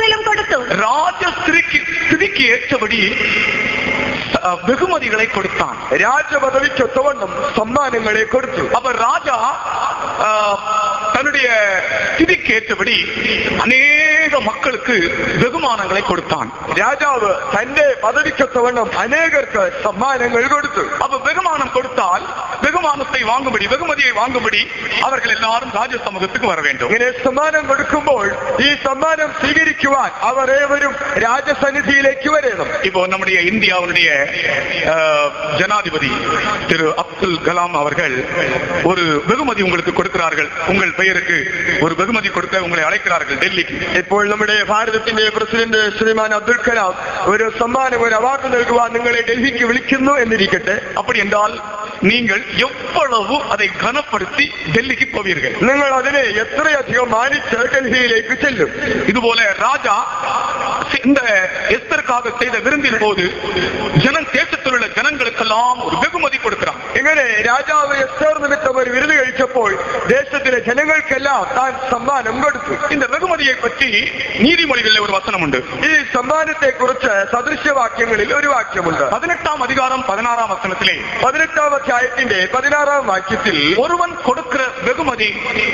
Speaker 3: പ്രതിഫലം കൊടുത്തു രാജസ്ത്രീക്ക് സ്ത്രീക്ക് ഏറ്റപടി
Speaker 1: ബഹുമതികളെ കൊടുത്താൻ രാജപദവിക്കൊത്തവണ്ണം സമ്മാനങ്ങളെ കൊടുത്തു അപ്പൊ രാജ தன்னுடைய திதிக்கு ஏற்றபடி அநேக மக்களுக்கு வெகுமானங்களை கொடுத்தான் രാജാവ് തന്റെ പദവിക്ക് തവണ്ണം അനേകർക്ക് സമ്മാനങ്ങൾ കൊടുത്തു അപ്പൊ ബഹുമാനം കൊടുത്താൽ ബഹുമാനത്തെ വാങ്ങുമ്പടി ബഹുമതിയെ വാങ്ങുമ്പടി അവർ എല്ലാവരും രാജസമൂഹത്തിക്ക് വരവേണ്ടു ഇങ്ങനെ സമ്മാനം കൊടുക്കുമ്പോൾ ഈ സമ്മാനം സ്വീകരിക്കുവാൻ അവർ ഏവരും രാജസന്നിധിയിലേക്ക് വരണം ഇപ്പോ നമ്മുടെ ഇന്ത്യയുടെ ജനാധിപതി திரு அப்துல் கலாம் அவர்கள் ஒரு வெகுமதி உங்களுக்கு கொடுக்கிறார்கள் உங்கள் பெயருக்கு ഒരു ബഹുമതി கொடுக்க ഉങ്ങളെ அழைக்கிறார்கள் ഡൽഹിക്ക് ഇപ്പോൾ നമ്മുടെ ഭാരതത്തിന്റെ പ്രസിഡന്റ് ശ്രീമാൻ അബ്ദുൽ കലാം ഒരു സമ്മാനം ഒരു അവാർഡ് നൽകുവാൻ നിങ്ങളെ ഡൽഹിക്ക് വിളിക്കുന്നു എന്നിരിക്കട്ടെ അപ്പടി എന്താൽ நீங்கள் എവ്വളവു അതെ ഘനപ്പെടുത്തി ഡൽഹിക്ക് പോവീർകൾ നിങ്ങൾ അതിനെ എത്രയധികം മാനിച്ച് ഡൽഹിയിലേക്ക് ചെല്ലും ഇതുപോലെ രാജ இந்த எஸ்தருக்காக செய்த விருந்தின் போது ஜனம் தேசத்தில் உள்ள ஜனங்களுக்கெல்லாம் ஒரு வெகுமதி கொடுக்கிறான் ഇങ്ങനെ രാജാവ് എസ്തർ നിമിത്തം ഒരു വിരുന്ന് കഴിച്ചപ്പോൾ ദേശത്തിലെ ജനങ്ങൾക്കെല്ലാം താൻ സമ്മാനം കൊടുത്തു இந்த வெகுமதியை பற்றி நீதிமொழிகளில் ஒரு வசனமுണ്ട് ഈ സമ്മാനത്തെ കുറിച്ച് സദൃശ്യവാക്യങ്ങളിൽ ഒരു വാക്യമുണ്ട് പതിനെട്ടാം അധികാരം പതിനാറാം വസനത്തിലെ പതിനെട്ടാം അധ്യായത്തിന്റെ പതിനാറാം വാക്യത്തിൽ ഒരുവൻ കൊടുക്കുന്ന ബഹുമതി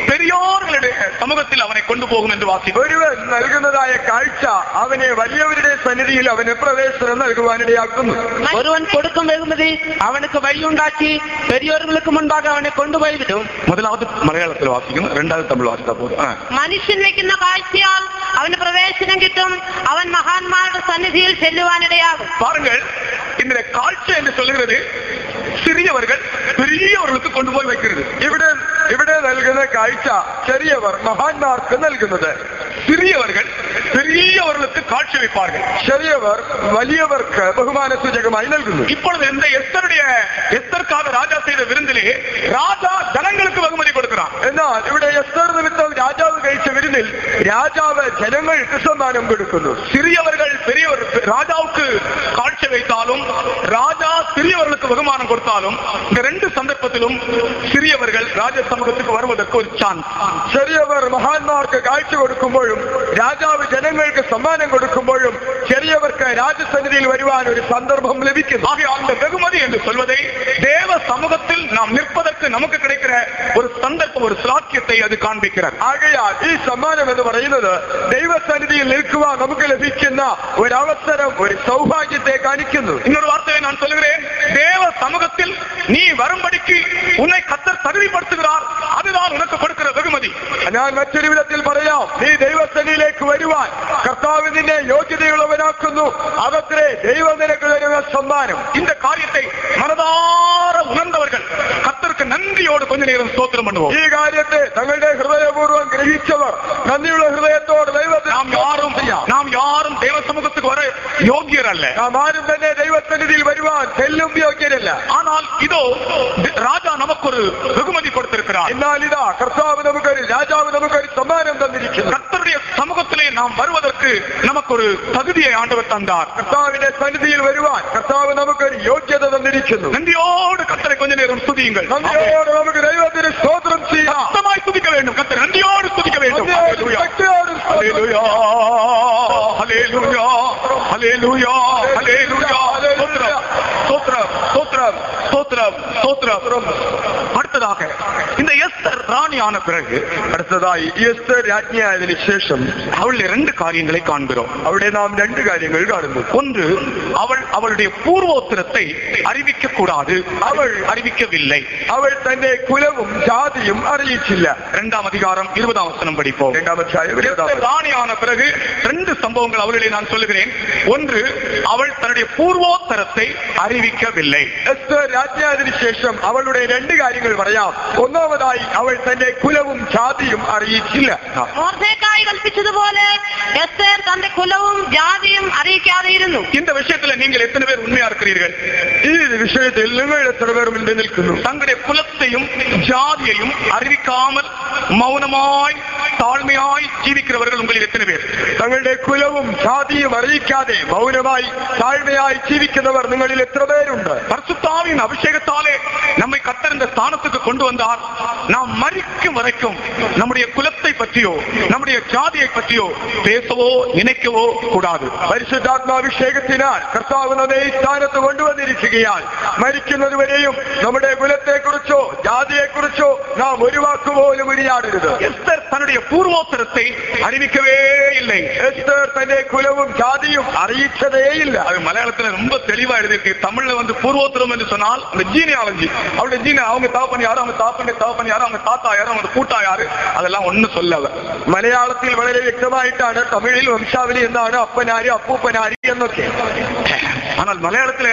Speaker 1: പെരിയോറുകളുടെ സമൂഹത്തിൽ അവനെ കൊണ്ടുപോകും എന്ന് വാക്യം ഒരുവൻ നൽകുന്നതായ കാഴ്ച അവനെ വലിയവരുടെ സന്നിധിയിൽ അവന് പ്രവേശനം നൽകുവാനിടയാക്കുന്നു ഒരുവൻ കൊടുക്കും ബഹുമതി അവനക്ക് വഴിയുണ്ടാക്കി പെരിയോറുകൾക്ക് മുൻപാകെ അവനെ കൊണ്ടുപോയി വിടും മുതലാമത് മലയാളത്തിൽ വാസിക്കുന്നു രണ്ടാമത് തമിഴ് വാസിക്കും
Speaker 3: മനുഷ്യൻ വെക്കുന്ന കാഴ്ചയാൽ അവന് പ്രവേശനം കിട്ടും അവൻ മഹാന്മാരുടെ സന്നിധിയിൽ ചെല്ലുവാനിടയാകും പാരുങ്കൾ ഇന്നലെ കാഴ്ച
Speaker 1: എന്ന് ചൊല്ലുന്നത് சிறியவர்கள் பெரியவர்களுக்கு கொண்டு போய் வைக்கிறது எவிடன் ഇവിടെ നൽകുന്ന കാഴ്ച ചെറിയവർ മഹാന്മാർക്ക് നൽകുന്നത് சிறியவர்கள் பெரியவர்களுக்கு காட்சி வைப்பார்கள் சிறியவர் வலியவர்க்கு பகுமான சூச்சகமாய் நல்கிறது இப்பொழுது இந்த எஸ்தருடைய எஸ்தருக்காக ராஜா செய்த விருந்திலே ராஜா ஜனங்களுக்கு பகுமதி கொடுக்கிறான் ഇവിടെ എസ്തർ നിമിത്തം രാജാവ് കഴിച്ച വിരുന്നിൽ രാജാവ് ജനങ്ങൾക്ക് സമ്മാനം കൊടുക്കുന്നു സിറിയവർകൾ പെരിയവർ രാജാവുക്ക് കാഴ്ച വയ്ത്താലും രാജാ സിറിയവർക്ക് ബഹുമാനം കൊടുത്താലും இந்த ரெண்டு சந்தர்ப்பத்திலும் சிறியவர்கள் ராஜ சமூகத்துக்கு வருவதற்கு ஒரு சான்ஸ் ചെറിയവർ മഹാന്മാർക്ക് കാഴ്ച കൊടുക്കുമ്പോഴും രാജാവ് ജനങ്ങൾക്ക് സമ്മാനം കൊടുക്കുമ്പോഴും ചെറിയവർക്ക് രാജസന്നിധിയിൽ വരുവാൻ ഒരു സന്ദർഭം ലഭിക്കുന്നു அந்த வெகுமதி என்று சொல்வதை தேவ சமூகத்தில் நாம் நிற்பதற்கு நமக்கு கிடைக்கிற ஒரு சந்தர்ப்பம் ஒரு சாக்கியத்தை அது காண்பிக்கிறார் ஆகையால் ഈ സമ്മാനം എന്ന് പറയുന്നത് ദൈവസന്നിധിയിൽ நிற்குவா നമുക്ക് ലഭിക്കുന്ന ഒരു അവസരം ഒരു സൗഭാഗ്യത്തെ കാണിക്കുന്നു இன்னொரு வார்த்தையை நான் சொல்கிறேன் தேவ சமூகத்தில் நீ வரும்படிக்கு உன்னை கத்தர் தகுதிப்படுத்துகிறார் അതിനാണ് உனக்கு കൊടുക്കുന്ന ബഹുമതി ഞാൻ മറ്റൊരു വിധത്തിൽ പറയാം നീ ദൈവസനിലേക്ക് വരുവാൻ കർത്താവ് നിന്നെ യോഗ്യതയുള്ളവനാക്കുന്നു അതത്രേ ദൈവം നിനക്ക് സമ്മാനം ഇന്റെ കാര്യത്തെ മനതാറ உணர்ந்தவர்கள் കത്തർക്ക് നന്ദിയോട് கொஞ்ச നേരം ஸ்தோத்திரம் பண்ணுவோம் ഈ കാര്യത്തെ തങ്ങളുടെ ഹൃദയപൂർവ്വം ഗ്രഹിച്ചവർ നന്ദിയുള്ള ഹൃദയത്തോട് ദൈവത്തെ നാം യാറും നാം യാറും ദൈവസമൂഹത്തിൽ വരെ യോഗ്യരല്ലേ നാം ആരും തന്നെ ദൈവസന്നിധിയിൽ വരുവാൻ ചെല്ലും യോഗ്യരല്ല ആനാൽ ഇതോ രാജ நமக்கு ஒரு வெகுமதி கொடுத்திருக்கிறார் എന്നാലിതാ കർത്താവ് നമുക്ക് ഒരു രാജാവ് നമുക്ക് ഒരു സമ്മാനം തന്നിരിക്കുന്നു கர்த்தருடைய சமூகத்திலே நாம் வருவதற்கு நமக்கு ஒரு தகுதியை ஆண்டவர் தந்தார் കർത്താവിന്റെ സന്നിധിയിൽ വരുവാൻ കർത്താവ് നമുക്ക് ഒരു യോഗ്യത തന്നിരിക്കുന്നു நன்றியோடு கர்த்தரை கொஞ்ச நேரம் துதியுங்கள் നന്ദിയോടെ നമുക്ക് ദൈവത്തിന് സ്തോത്രം ചെയ്യാം சத்தமாய் துதிக்க வேண்டும் கர்த்தர் நன்றியோடு துதிக்க வேண்டும் ഹല്ലേലൂയ. ശക്തിയോടും സ്തോത്രം ഹല്ലേലൂയ ഹല്ലേലൂയ ഹല്ലേലൂയ ഹല്ലേലൂയ സ്തോത്രം സ്തോത്രം സ്തോത്രം ஸ்தோத்ரம் ஸ்தோத்ரம் அடுத்ததாக இந்த எஸ்தர் ராணி ஆன பிறகு அடுத்ததாய் ராஜினி சேஷம் அவள் ரெண்டு காரியங்களை காண்கிறோம் அவளுடைய நாம் ரெண்டு காரியங்கள் காண்போம் ஒன்று அவள் அவளுடைய பூர்வோத்திரத்தை அறிவிக்க கூடாது அவள் அறிவிக்கவில்லை அவள் தன்னை குலமும் ஜாதியும் அறிவிச்சில்ல இரண்டாம் அதிகாரம் இருபதாம் வசனம் படிப்போம் இரண்டாம் ராணி ஆன பிறகு இரண்டு சம்பவங்கள் அவர்களை நான் சொல்லுகிறேன் ஒன்று அவள் தன்னுடைய பூர்வோத்தரத்தை அறிவிக்கவில்லை ராஜ்யாதி சேஷம் அவளுடைய ரெண்டு காரியங்கள் வரையா ஒன்றாவதாய் அவள் തന്റെ കുലവും ജാതിയും അറിയിച്ചില്ല
Speaker 3: കൽപ്പിച്ചതുപോലെ തന്റെ കുലവും ജാതിയും അറിയിക്കാതെയിരുന്നു ഇന്ന വിഷയത്തിൽ നിങ്ങൾ എത്ര പേർ
Speaker 1: ഉണ്മയാർക്കീരുകൾ ഈ വിഷയത്തിൽ നിങ്ങൾ എത്ര പേരും ഇന്ത്യ നിൽക്കുന്നു തങ്ങളുടെ കുലത്തെയും ജാതിയെയും അറിയിക്കാമൽ മൗനമായി താഴ്മയായി ജീവിക്കുന്നവർ ഉള്ളിൽ എത്തനു പേർ തങ്ങളുടെ കുലവും ജാതിയും അറിയിക്കാതെ മൗനമായി താഴ്മയായി ജീവിക്കുന്നവർ നിങ്ങളിൽ എത്ര പേരുണ്ട് പർസുത്താവിൻ അഭിഷേകത്താലെ നമ്മെ കത്തറിന്റെ സ്ഥാനത്തേക്ക് കൊണ്ടുവന്നാൽ നാം வரைக்கும் வரைக்கும் நம்முடைய குலத்தை பற்றியோ நம்முடைய ஜாதியை பற்றியோ பேசவோ நினைக்கவோ കൂടാതെ പരിശുദ്ധാത്മാഭിഷേകത്തിനാൽ കർത്താവിനെ സ്ഥാനത്ത് കൊണ്ടുവന്നിരിക്കുകയാൽ മരിക്കുന്നതുവരെയും നമ്മുടെ കുലത്തെക്കുറിച്ചോ ജാതിയെക്കുറിച്ചോ നാം ഒരു വാക്ക് പോലും ഉരിയാടരുത് എസ്തർ തന്നുടേ പൂർവോത്തരത്തെ അറിവിക്കവേയില്ല എസ്തർ തന്റെ കുലവും ജാതിയും അറിയിച്ചതേയില്ല അത് മലയാളത്തിൽ ரொம்ப தெளிவா எழுதிருக்கு தமிழ்ல வந்து பூர்வோத்தரம் என்று சொன்னால் அந்த ஜீனியாலஜி அவருடைய ஜீனி அவங்க தாப்பன் யாரும் அவங்க தாப்பன் தாப்பன் யாரும் அவங்க தாத்தாயார் நமது கூட்டாயார் அதெல்லாம் ஒன்றும் சொல்லாத മലയാളത്തിൽ വളരെ വ്യക്തമായിട്ടാണ് തമിഴിൽ വംശാവലി എന്താണ് അപ്പനാരി അപ്പൂപ്പനാരി എന്നൊക്കെ ஆனால் மலையாளத்துல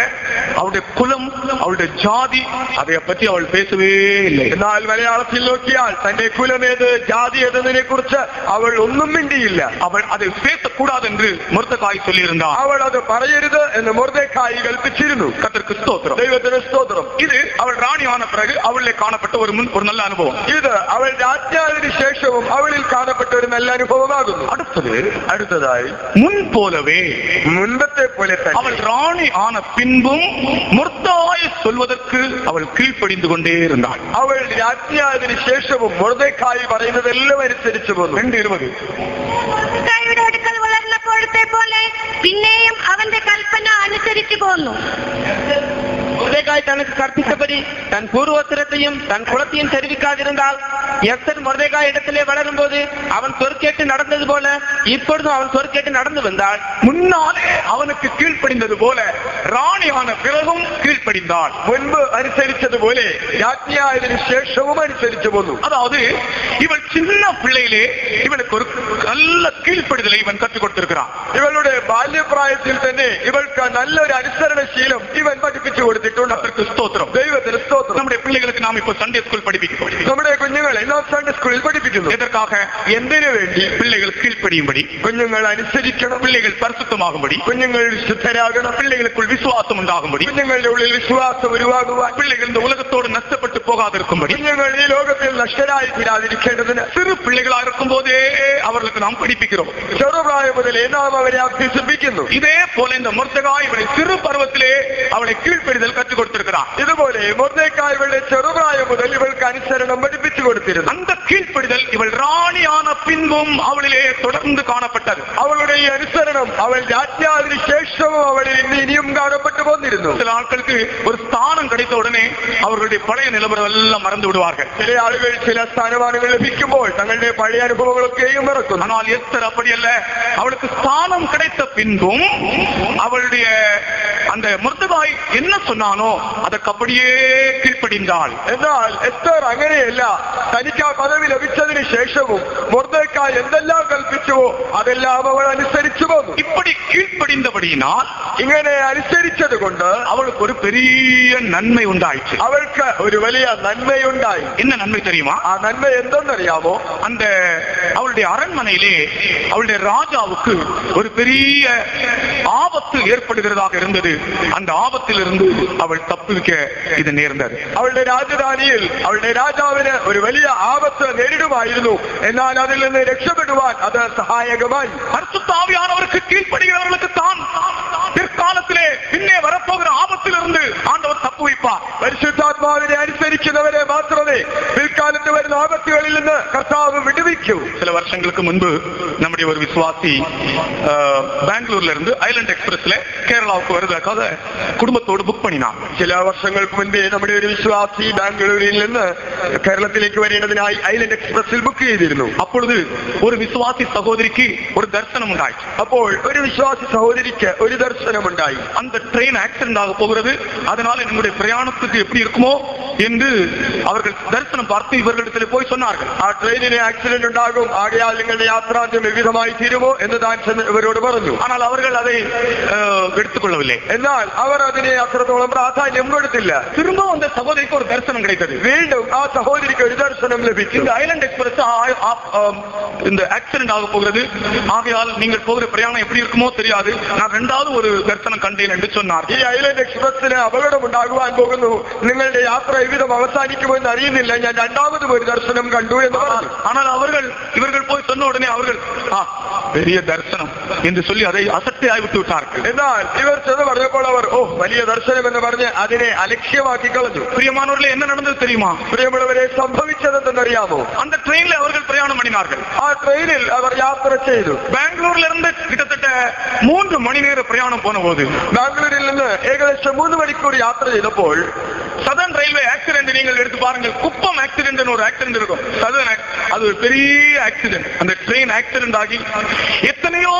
Speaker 1: அவருடைய குலம் அவருடைய ஜாதி அதை പറ്റി അവൾ പേശുവേ ഇല്ല എന്നാൽ മലയാളത്തിൽ നോക്കിയാൽ തന്റെ കുലമേത് ജാതി എന്നതിനെ കുറിച്ച് അവൾ ഒന്നും മിണ്ടിയില്ല അവൾ അത് പേശക്കൂടാതെ എന്ന് മുർദക്കായി ചൊല്ലിയിരുന്ന അവൾ അത് പറയരുത് എന്ന് മുർദക്കായി കൽപ്പിച്ചിരുന്നു കത്തിർക്ക് സ്തോത്രം ദൈവത്തിന് സ്തോത്രം ഇത് അവൾ റാണിയാണ് പിറകു അവളിലെ കാണപ്പെട്ട ഒരു ഒരു നല്ല അനുഭവം ഇത് അവൾ രാജ്ഞാവിന് ശേഷവും അവളിൽ കാണപ്പെട്ട ഒരു നല്ല അനുഭവമാകുന്നു അടുത്തത് അടുത്തതായി മുൻ പോലവേ മുൻപത്തെ പോലെ അവൾ റാണി ஆணை ஆன பின்பும் முர்தாய சொல்வதற்கு அவள் കീഴ്പ്പടിഞ്ഞു കൊണ്ടേയിരുന്നാൾ അവൾ രാജ്ഞിയായതിനു ശേഷവും മുറതേക്കായി പറയുന്നതെല്ലാം അനുസരിച്ചു പോന്നു രണ്ട് ഇരുപത്
Speaker 3: അടുക്കൽ വളർന്നപ്പോഴത്തെ പോലെ പിന്നെയും അവന്റെ കൽപ്പന അനുസരിച്ചു പോന്നു
Speaker 1: முருதேகாய் தனக்கு கற்பித்தபடி தன் பூர்வோத்திரத்தையும் தன் குலத்தையும் தெரிவிக்காதிருந்தால் எஸ்தர் முருதேகாய் இடத்திலே வளரும் போது அவன் சொற்கேட்டு நடந்தது போல இப்பொழுதும் அவன் சொற்கேட்டு நடந்து வந்தால் முன்னாலே அவனுக்கு கீழ்ப்படிந்தது போல ராணியான பிறகும் கீழ்ப்படிந்தாள் முன்பு அனுசரித்தது അനുസരിച്ചത് പോലെ രാജ്ഞിയായതിനു ശേഷവും അനുസരിച്ചു പോന്നു അതായത് ഇവൾ ചിന്ന പിള്ളയിലെ ഇവൾക്ക് ഒരു നല്ല കീഴ്പ്പെടുതലെ ഇവൻ കത്തിക്കൊടുത്തിരിക്കാം ഇവളുടെ ബാല്യപ്രായത്തിൽ തന്നെ ഇവൾക്ക് നല്ലൊരു അനുസരണശീലം இவன் படிப்பிச்சு கொடுத்து നേടിയിട്ടുണ്ട് അവർക്ക് സ്തോത്രം ദൈവത്തിന് സ്തോത്രം നമ്മുടെ പിള്ളേർക്ക് നാം ഇപ്പോൾ സൺഡേ സ്കൂൾ പഠിപ്പിക്കും നമ്മുടെ കുഞ്ഞുങ്ങളെ നാം സൺഡേ സ്കൂളിൽ പഠിപ്പിക്കുന്നു എതற்காக എന്തിനു വേണ്ടി പിള്ളേകൾ കീഴ്പ്പടിയുംപടി കുഞ്ഞുങ്ങൾ അനുസരിക്കണം പിള്ളേകൾ പരിശുദ്ധമാകുംപടി കുഞ്ഞുങ്ങൾ ശുദ്ധരാകണം പിള്ളേകൾക്കുൾ വിശ്വാസം ഉണ്ടാകുംപടി കുഞ്ഞുങ്ങളുടെ ഉള്ളിൽ വിശ്വാസം ഉരുവാകുവാൻ പിള്ളേകൾ இந்த உலகத்தோடு നഷ്ടപ്പെട്ടു പോകാതിരിക്കുംപടി കുഞ്ഞുങ്ങൾ ഈ ലോകത്തിൽ നഷ്ടരായി തീരാതിരിക്കേണ്ടതിന് ചെറു പിള്ളേകളായിരിക്കും പോതേ അവർക്ക് നാം പഠിപ്പിക്കുന്നു ചെറുപ്രായ മുതൽ നാം അവരെ അഭ്യസിപ്പിക്കുന്നു ഇതേപോലെ இந்த മുർത്തകായ് ഇവരെ ചെറു പർവ്വത്തിലെ അവളെ കീഴ്പ്പെടുതൽ കടച്ചു കൊടുത്തിരിക്കുന്നത് ഇതുപോലെ മുർദേക്കായവളുടെ ചെറുപ്രായം മുതൽ ഇവൾക്ക് അനുസരണം പഠിപ്പിച്ചു കൊടുത്തിരുന്നു അന്ത കീഴ്പ്പെടുതൽ ഇവൾ റാണിയാണ് പിൻപും അവളിലെ തുടർന്ന് കാണപ്പെട്ടത് അവളുടെ ഈ അനുസരണം അവൾ രാജ്ഞാവിന് ശേഷവും അവളിൽ ഇന്ന് ഇനിയും കാണപ്പെട്ടു പോന്നിരുന്നു ചില ആൾക്കാർക്ക് ഒരു സ്ഥാനം കിടത്ത ഉടനെ അവരുടെ പഴയ നിലപാടും എല്ലാം മറന്നു വിടുവാർക്കും ചില ആളുകൾ ചില സ്ഥാനമാനങ്ങൾ ലഭിക്കുമ്പോൾ തങ്ങളുടെ പഴയ അനുഭവങ്ങളൊക്കെയും മറക്കും ஆனால் எஸ்தர் அப்படி அல்ல அவளுக்கு ஸ்தானம் கிடைத்த பின்பும் அவளுடைய அந்த முருதுபாய் என்ன சொன்ன சொன்னானோ അതൊക്കെ അപ്പടിയേ കീഴ്പ്പെടുന്നാൾ എന്നാൽ എസ്തർ അങ്ങനെയല്ല തനിക്ക് ആ പദവി ലഭിച്ചതിന് ശേഷവും മുർദ്ദക്കാർ എന്തെല്ലാം കൽപ്പിച്ചുവോ അതെല്ലാം അവൾ അനുസരിച്ചു വന്നു ഇപ്പടി കീഴ്പ്പെടുന്നപടിയാൽ ഇങ്ങനെ അനുസരിച്ചത് കൊണ്ട് അവൾക്ക് ഒരു പെരിയ നന്മ ഉണ്ടായിച്ചു അവൾക്ക് ഒരു വലിയ നന്മയുണ്ടായി എന്ന നന്മ തെരയുമാ ആ നന്മ എന്തെന്നറിയാമോ അന്റെ അവളുടെ அரண்மனையிலே அவளுடைய ராஜாவுக்கு ஒரு பெரிய ஆபத்து ஏற்படுகிறதாக இருந்தது அந்த ஆபத்தில் இருந்து അവൾ തപ്പിക്ക് ഇത് നേർന്നത് അവളുടെ രാജധാനിയിൽ അവളുടെ രാജാവിന് ഒരു വലിയ ആപത്ത് നേരിടുമായിരുന്നു എന്നാൽ അതിൽ നിന്ന് രക്ഷപ്പെടുവാൻ അത് സഹായകമായി അർത്താവിയാണ് അവർക്ക് കീഴ്പ്പെടുകയവർക്ക് താൻ പിற்കാലത്തിലെ പിന്നെ വരപ്പോകുന്ന ആപത്തിലിരുന്ന് ആണ്ടവർ അപ്പു പരിശുദ്ധാത്മാവിനെ അനുസരിക്കുന്നവരെ മാത്രമേ പിൽക്കാലത്ത് വരുന്ന ആപത്തുകളിൽ നിന്ന് കർത്താവ് വിടുവിക്കൂ ചില വർഷങ്ങൾക്ക് മുൻപ് നമ്മുടെ ഒരു വിശ്വാസി ബാംഗ്ലൂരിലിരുന്ന് ഐലൻഡ് എക്സ്പ്രസിലെ കേരളാவுக்கு വരുന്നതൊക്കെ കുടുംബത്തോട് ബുക്ക് പണിനാ ചില വർഷങ്ങൾക്ക് മുൻപേ നമ്മുടെ ഒരു വിശ്വാസി ബാംഗ്ലൂരിൽ നിന്ന് കേരളത്തിലേക്ക് വരേണ്ടതിനായി ഐലൻഡ് എക്സ്പ്രസിൽ ബുക്ക് ചെയ്തിരുന്നു അപ്പോഴത് ഒരു വിശ്വാസി സഹോദരിക്ക് ഒരു ദർശനം ഉണ്ടായി അപ്പോൾ ഒരു വിശ്വാസി സഹോദരിക്ക് ഒരു ദർശനമുണ്ടായി അന്ത ട്രെയിൻ ആക്സിഡന്റ് ആകെ പോകുന്നത് அதனால இவர்களுடைய பிரயாணத்துக்கு எப்படி இருக்குமோ என்று அவர்கள் தரிசனம் பார்த்து இவர்களிடத்தில் போய் சொன்னார்கள் எவ்விதமாய் தீருமோ என்று தான் இவரோடு பறந்து ஆனால் அவர்கள் அதை எடுத்துக் என்றால் அவர் அதனை அத்திரத்தோளம் ஆதாயம் எங்கெடுத்தில்ல திரும்ப அந்த சகோதரிக்கு ஒரு தரிசனம் கிடைத்தது மீண்டும் ஆ சகோதரிக்கு ஒரு தரிசனம் லபிக்கு இந்த ஐலண்ட் எக்ஸ்பிரஸ் இந்த ஆக்சிடென்ட் ஆக போகிறது ஆகையால் நீங்கள் போகிற பிரயாணம் எப்படி இருக்குமோ தெரியாது நான் ரெண்டாவது ஒரு தரிசனம் கண்டேன் என்று சொன்னார் ஐலண்ட் எக்ஸ்பிரஸ் அபகடம் உண்டாகும் ആകുവാൻ പോകുന്നു നിങ്ങളുടെ യാത്ര എവിധം അവസാനിക്കും എന്ന് അറിയുന്നില്ല ഞാൻ രണ്ടാമത് ഒരു ദർശനം കണ്ടു എന്ന് പറഞ്ഞു ആണാൽ അവർകൾ ഇവർകൾ പോയി ചെന്ന ഉടനെ അവർ വലിയ ദർശനം എന്ന് ചൊല്ലി അതെ അസത്യമായി വിട്ടുവിട്ടാർ എന്നാൽ ഇവർ ചെന്ന് പറഞ്ഞപ്പോൾ അവർ ഓ വലിയ ദർശനം എന്ന് പറഞ്ഞ് അതിനെ അലക്ഷ്യമാക്കി കളഞ്ഞു പ്രിയമാനവരിലെ എന്നെ നടന്നത് തെരുമാ പ്രിയമുള്ളവരെ സംഭവിച്ചതെന്ന് അറിയാമോ അന്ന് ട്രെയിനിൽ അവർ പ്രയാണം മണിമാർ ആ ട്രെയിനിൽ അവർ യാത്ര ചെയ്തു ബാംഗ്ലൂരിലിരുന്ന് കിട്ടത്തിട്ട് മൂന്ന് നേരം പ്രയാണം പോണ പോലെ ബാംഗ്ലൂരിൽ നിന്ന് ഏകദേശം മൂന്ന് മണിക്കൂർ യാത്ര ചെയ്തു செய்த போல் சதன் ரயில்வே ஆக்சிடென்ட் நீங்கள் எடுத்து பாருங்கள் குப்பம் ஆக்சிடென்ட் ஒரு ஆக்சிடென்ட் இருக்கும் சதன் அது ஒரு பெரிய ஆக்சிடென்ட் அந்த ட்ரெயின் ஆக்சிடென்ட் ஆகி எத்தனையோ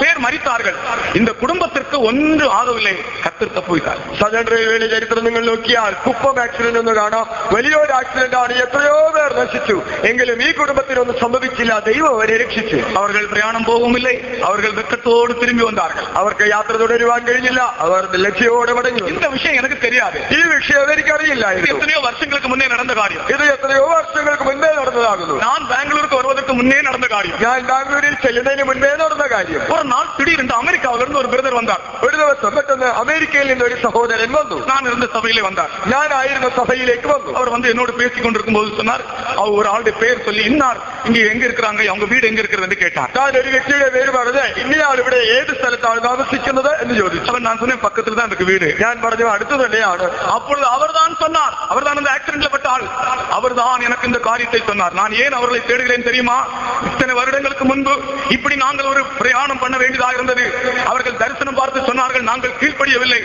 Speaker 1: பேர் மறித்தார்கள் இந்த குடும்பத்திற்கு ஒன்று ஆகவில்லை കത്തിൽ തപ്പിയിട്ടാൽ സദൻ റെയിൽവേയുടെ ചരിത്രം നിങ്ങൾ നോക്കിയാൽ കുപ്പം ആക്സിഡന്റ് എന്ന് കാണാം വലിയൊരു ആക്സിഡന്റ് ആണ് എത്രയോ പേർ നശിച്ചു എങ്കിലും ഈ കുടുംബത്തിനൊന്നും സംഭവിച്ചില്ല ദൈവം അവരെ രക്ഷിച്ചു അവർ പ്രയാണം പോകുമില്ലേ അവർ ദുഃഖത്തോട് തിരുമ്പി വന്നാർ അവർക്ക് യാത്ര തുടരുവാൻ കഴിഞ്ഞില്ല അവർ ലക്ഷ്യമോടെ മടങ്ങി இந்த விஷயம் எனக்கு தெரியாது தெரியாது ഈ വിഷയം എനിക്കറിയില്ലായിരുന്നു எத்தனையோ வருஷங்களுக்கு முன்னே நடந்த காரியம் ഇത് എത്രയോ വർഷങ്ങൾക്ക് മുന്നേ നടന്നതാകുന്നു நான் பெங்களூருக்கு வருவதற்கு முன்னே நடந்த காரியம் ഞാൻ ബാംഗ്ലൂരിൽ ചെല്ലുന്നതിന് മുന്നേ നടന്ന കാര്യം ஒரு நாள் திடீரென்று அமெரிக்காவிலிருந்து ஒரு பிரதர் வந்தார் ഒരു ദിവസം പെട്ടെന്ന് അമേരിക്കയിൽ നിന്ന് ഒരു സഹോദരൻ വന്നു நான் இருந்த சபையிலே வந்தார் ഞാനായിരുന്നു സഭയിലേക്ക് വന്നു அவர் வந்து என்னோடு பேசிக் கொண்டிருக்கும் போது சொன்னார் அவர் ஒரு ஆளுடைய பெயர் சொல்லி இன்னார் இங்க எங்க இருக்கிறாங்க அவங்க வீடு எங்க இருக்கிறது என்று கேட்டார் ഞാൻ ഒരു വ്യക്തിയുടെ പേര് പറഞ്ഞ് ഇന്നയാൾ ഇവിടെ ഏത് സ്ഥലത്താണ് താമസിക്കുന്നത് എന്ന് ചോദിച്ചു അവൻ ഞാൻ சொன்னேன் பக்கத்துல தான் இருக்கு வீடு ഞാൻ പറഞ്ഞു അടുത്ത് തന്നെയാണ് சொன்னார் அப்பொழுது அவர்தான் சொன்னார் அவர்தான் அந்த ஆக்சிடென்ட்ல பட்டால் அவர்தான் எனக்கு இந்த காரியத்தை சொன்னார் நான் ஏன் அவர்களை தேடுகிறேன் தெரியுமா இத்தனை வருடங்களுக்கு முன்பு இப்படி நாங்கள் ஒரு பிரயாணம் பண்ண வேண்டியதாக இருந்தது அவர்கள் தரிசனம் பார்த்து சொன்னார்கள் நாங்கள் கீழ்ப்படியவில்லை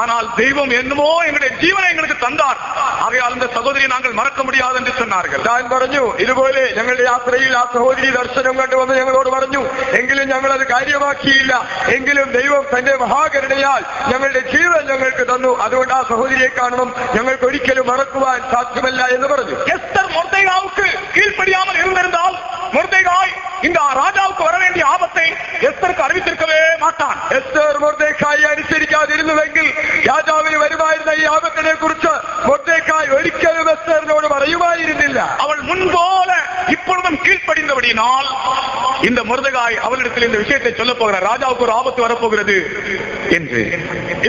Speaker 1: ஆனால் தெய்வம் என்னமோ எங்களுடைய ஜீவனை எங்களுக்கு தந்தார் ஆகையால் இந்த சகோதரியை நாங்கள் மறக்க முடியாது என்று சொன்னார்கள் ഞാൻ പറഞ്ഞു ഇതുപോലെ ഞങ്ങളുടെ യാത്രയിൽ ആ സഹോദരി ദർശനം കണ്ടുവന്ന് ഞങ്ങളോട് പറഞ്ഞു എങ്കിലും ഞങ്ങൾ അത് കാര്യമാക്കിയില്ല എങ്കിലും ദൈവം തന്റെ മഹാകരുണയാൽ ഞങ്ങളുടെ ജീവൻ ഞങ്ങൾക്ക് തന്നു അതുകൊണ്ട് ആ സഹോദരിയെ കാണണം ഞങ്ങൾക്ക് ഒരിക്കലും മറക്കുവാൻ സാധ്യമല്ല എന്ന് പറഞ്ഞു எஸ்தர் மொர்தைகாவுக்கு கீழ்ப்படியாமல் இருந்திருந்தால் மொர்தைகாய் இந்த ராஜாவுக்கு வர வேண்டிய ஆபத்தை எஸ்தருக்கு அறிவித்திருக்கவே மாட்டான் എസ്തർ മൊർദേക്കായി അനുസരിക്കാതിരുന്നുവെങ്കിൽ രാജാവിന് വരുമായിരുന്ന ഈ ആപത്തിനെ കുറിച്ച് മൊർദേക്കായ് ഒരിക്കലും എസ്തറിനോട് പറയുമായിരുന്നില്ല அவள் முன்போல இப்பொழுதும் கீழ்ப்படிந்தபடியினால் இந்த முருதகாய் அவளிடத்தில் இந்த விஷயத்தை சொல்ல போகிறார் ராஜாவுக்கு ஒரு ஆபத்து வரப்போகிறது என்று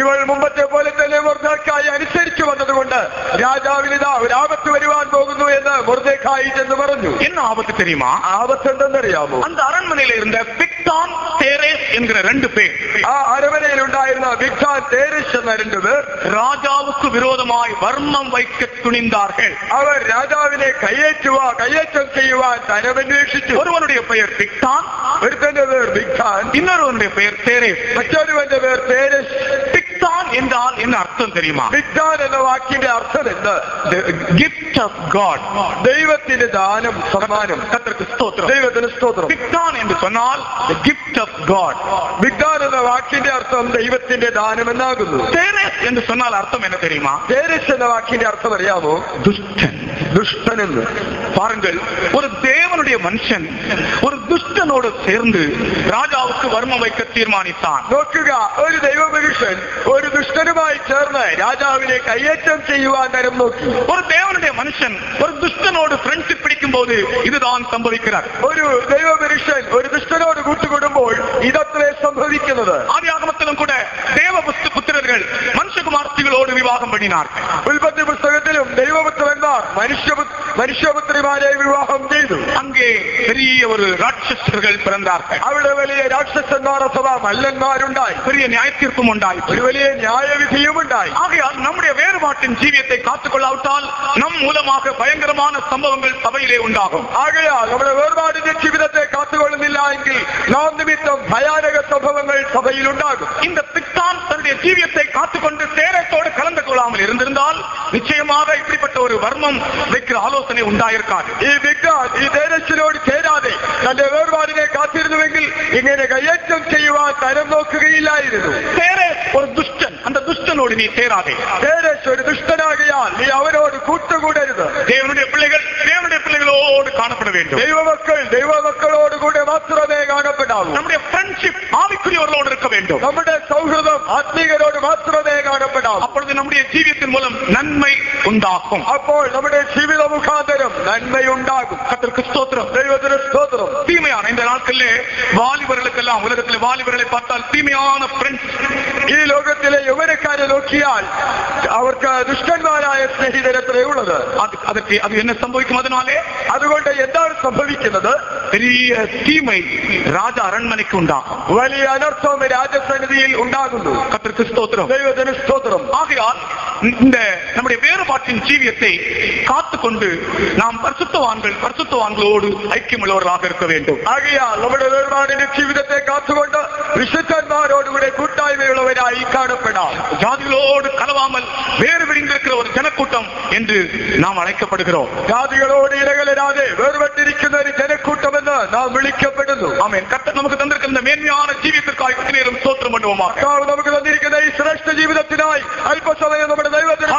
Speaker 1: இவள் மும்பத்தை போல തന്നെ മുർദാക്ക മുർദേഖായി അനുസരിച്ചു വന്നതുകൊണ്ട് രാജാവിന് ഇതാ ഒരു ആപത്ത് വരുവാൻ പോകുന്നു എന്ന് മുർദേഖായി എന്ന് പറഞ്ഞു എന്ന ആപത്ത് തരുമാ ആപത്ത് ഉണ്ടെന്നറിയാമോ അത് അരമനയിലിരുന്ന് വിക്താൻ തേരേസ് എന്ന രണ്ട് പേർ ആ അരമനയിൽ ഉണ്ടായിരുന്ന വിക്താൻ തേരേസ് എന്ന രണ്ട് പേർ രാജാവുക്ക് വിരോധമായി വർമ്മം വൈക്ക തുണിന്താർ അവർ രാജാവിനെ കയ്യേറ്റുക കയ്യേറ്റം ചെയ്യുവാൻ തരമന്വേഷിച്ചു ഒരുവനുടെ പേർ വിക്താൻ ഒരുത്തന്റെ പേർ വിക്താൻ ഇന്നൊരുവനുടെ പേർ തേരേസ് മറ്റൊരുവന്റെ പേർ തേരേസ് വിക്താൻ എന്താ എന്ന അർത്ഥം തരുമ നന്മ എന്ന വാക്കിന്റെ അർത്ഥം എന്ത് ഗിഫ്റ്റ് ഓഫ് ഗോഡ് ദൈവത്തിന്റെ ദാനം സമ്മാനം ദൈവത്തിന് സ്തോത്രം വിഗ്ദാൻ എന്ന് സൊന്നാൽ ഗിഫ്റ്റ് ഓഫ് ഗോഡ് വിഗ്ദാൻ എന്ന വാക്കിന്റെ അർത്ഥം ദൈവത്തിന്റെ ദാനം എന്നാകുന്നു എന്ന് സൊന്നാൽ അർത്ഥം എന്നെ തെരയുമാ തേരസ് എന്ന വാക്കിന്റെ അർത്ഥം അറിയാമോ ദുഷ്ടൻ ദുഷ്ടൻ എന്ന് பாருங்கள் ഒരു தேவனுடைய மனுஷன் ഒരു துஷ்டனோடு ചേർന്ന് ராஜாவுக்கு வர்மம் வைக்க தீர்மானித்தான் നോക്കുക ഒരു ദൈവപുരുഷൻ ഒരു ദുഷ്ടനുമായി ചേർന്ന് രാജാവിനെ കയ്യേറ്റം ചെയ്യുവാൻ തരം നോക്കി ഒരു ദേവനുടെ മനുഷ്യൻ ഒരു ദുഷ്ടനോട് ഫ്രണ്ട്ഷിപ്പ് പിടിക്കുമ്പോൾ போது இதுதான் ഒരു ദൈവപുരുഷൻ ഒരു ദുഷ്ടനോട് കൂട്ടുകൂടുമ്പോൾ ഇതത്രേ സംഭവിക്കുന്നത് ആദ്യാഗമത്തിലും ആഗമത്തിലും കൂടെ ദേവ വാക്കുമാർത്തികളോട് വിവാഹം പണിനാർക്കും ഉൽപ്പത്തി പുസ്തകത്തിലും ദൈവപുത്രന്മാർ മനുഷ്യ മനുഷ്യപുത്രിമാരെ വിവാഹം ചെയ്തു അങ്ങേ ചെറിയ ഒരു രാക്ഷസകൾ പിറന്നാർക്കൾ അവിടെ വലിയ രാക്ഷസന്മാർ അഥവാ മല്ലന്മാരുണ്ടായി ചെറിയ ന്യായത്തീർപ്പും ഉണ്ടായി ഒരു വലിയ ന്യായവിധിയും ഉണ്ടായി ആകയാൽ നമ്മുടെ വേറുപാട്ടിൻ ജീവിതത്തെ കാത്തുകൊള്ളാവിട്ടാൽ നം മൂലമാക ഭയങ്കരമായ സംഭവങ്ങൾ സഭയിലെ ഉണ്ടാകും ആകയാൽ നമ്മുടെ വേറുപാടിന്റെ ജീവിതത്തെ കാത്തുകൊള്ളുന്നില്ല എങ്കിൽ നാം നിമിത്തം ഭയാനക സംഭവങ്ങൾ സഭയിൽ ഉണ്ടാകും இந்த திட்டான் தன்னுடைய ஜீவியத்தை காத்துக்கொண்டு நேரத்தோடு கலந்து கொள்ளாமல் இருந்திருந்தால் நிச்சயமாக இப்படிப்பட்ட ஒரு வர்மம் வைக்கிற ஆலோசனை ഉണ്ടായിരിക്കാതെ ഈ വിഗ്രഹം ഈ ദേശത്തിനോട് ചേരാതെ തന്റെ വേർപാടിനെ കാത്തിരുന്നുവെങ്കിൽ ഇങ്ങനെ കയ്യേറ്റം ചെയ്യുവാൻ തരം നോക്കുകയില്ലായിരുന്നു ഒരു ദുഷ്ടൻ அந்த துஷ்டனோடு நீ தேராதே தேரேஸ் ஒரு துஷ்டனாகையால் நீ அவரோடு கூட்டு கூட கூட்டுകൂടരുത് தேவனுடைய பிள்ளைகள் தேவனுடைய பிள்ளைகளோடு காணப்பட வேண்டும் தெய்வ மக்கள் தெய்வ மக்களோடு கூட மாத்திரமே காணப்படாது நம்முடைய ஃப்ரெண்ட்ஷிப் ஆவிக்குரியவர்களோடு இருக்க வேண்டும் நம்முடைய சௌஹிரதம் ஆத்மீகரோடு மாத்திரமே காணப்படாது அப்பொழுது நம்முடைய ஜீவியத்தின் மூலம் நன்மை உண்டாகும் அப்போ நம்முடைய ஜீவித முகாந்தரம் நன்மை உண்டாகும் கத்திற்கு ஸ்தோத்திரம் தெய்வத்திற்கு ஸ்தோத்திரம் தீமையான இந்த நாட்களிலே வாலிபர்களுக்கெல்லாம் உலகத்தில் வாலிபர்களை பார்த்தால் தீமையான ஃப்ரெண்ட்ஸ் இலோகத்திலே യൗവനക്കാരെ നോക്കിയാൽ അവർക്ക് ദുഷ്ടന്മാരായ സ്നേഹിതരത്രേ ഉള്ളത് അതൊക്കെ അത് എന്നെ സംഭവിക്കും അതിനാലെ അതുകൊണ്ട് എന്താണ് സംഭവിക്കുന്നത് വലിയ തീമൈ രാജ അരൺമനയ്ക്ക് ഉണ്ടാകും വലിയ അനർത്ഥം രാജസന്നിധിയിൽ ഉണ്ടാകുന്നു കത്തിർക്ക് സ്തോത്രം ദൈവത്തിന് സ്തോത്രം ആകയാൽ നമ്മുടെ വേറുപാട്ടിൻ ജീവിതത്തെ കാത്തുകൊണ്ട് നാം பரிசுத்தவான்கள் பரிசுத்தவான்களோடு ஐக்கியமுள்ளவர்களாக இருக்க வேண்டும் ஆகையால் நம்முடைய வேறுபாடின் ஜீவிதத்தை വിശുദ്ധന്മാരോടുകൂടെ കൂട്ടായ്മയുള്ളവരായി കാണപ്പെടാം என்றால் ஜாதிகளோடு கலவாமல் வேறு விரிந்திருக்கிற ஒரு ஜனக்கூட்டம் என்று நாம் அழைக்கப்படுகிறோம் ஜாதிகளோട് ഇടകളിടാതെ വേർപെട്ടിരിക്കുന്ന ഒരു ജനക്കൂട്ടം എന്ന് നാം വിളിക്കപ്പെടുന്നു ആമേൻ കർത്താവ് നമുക്ക് തന്നിരിക്കുന്ന മേന്മയാണ് ജീവിതത്തിനായി ഒത്തിരിയേറും സ്തോത്രം കൊണ്ടുപോകാം കർത്താവ് നമുക്ക് തന്നിരിക്കുന്ന ഈ ശ്രേഷ്ഠ ജീവിതത്തിനായി അല്പസമയം നമ്മുടെ ദൈവത്തിന്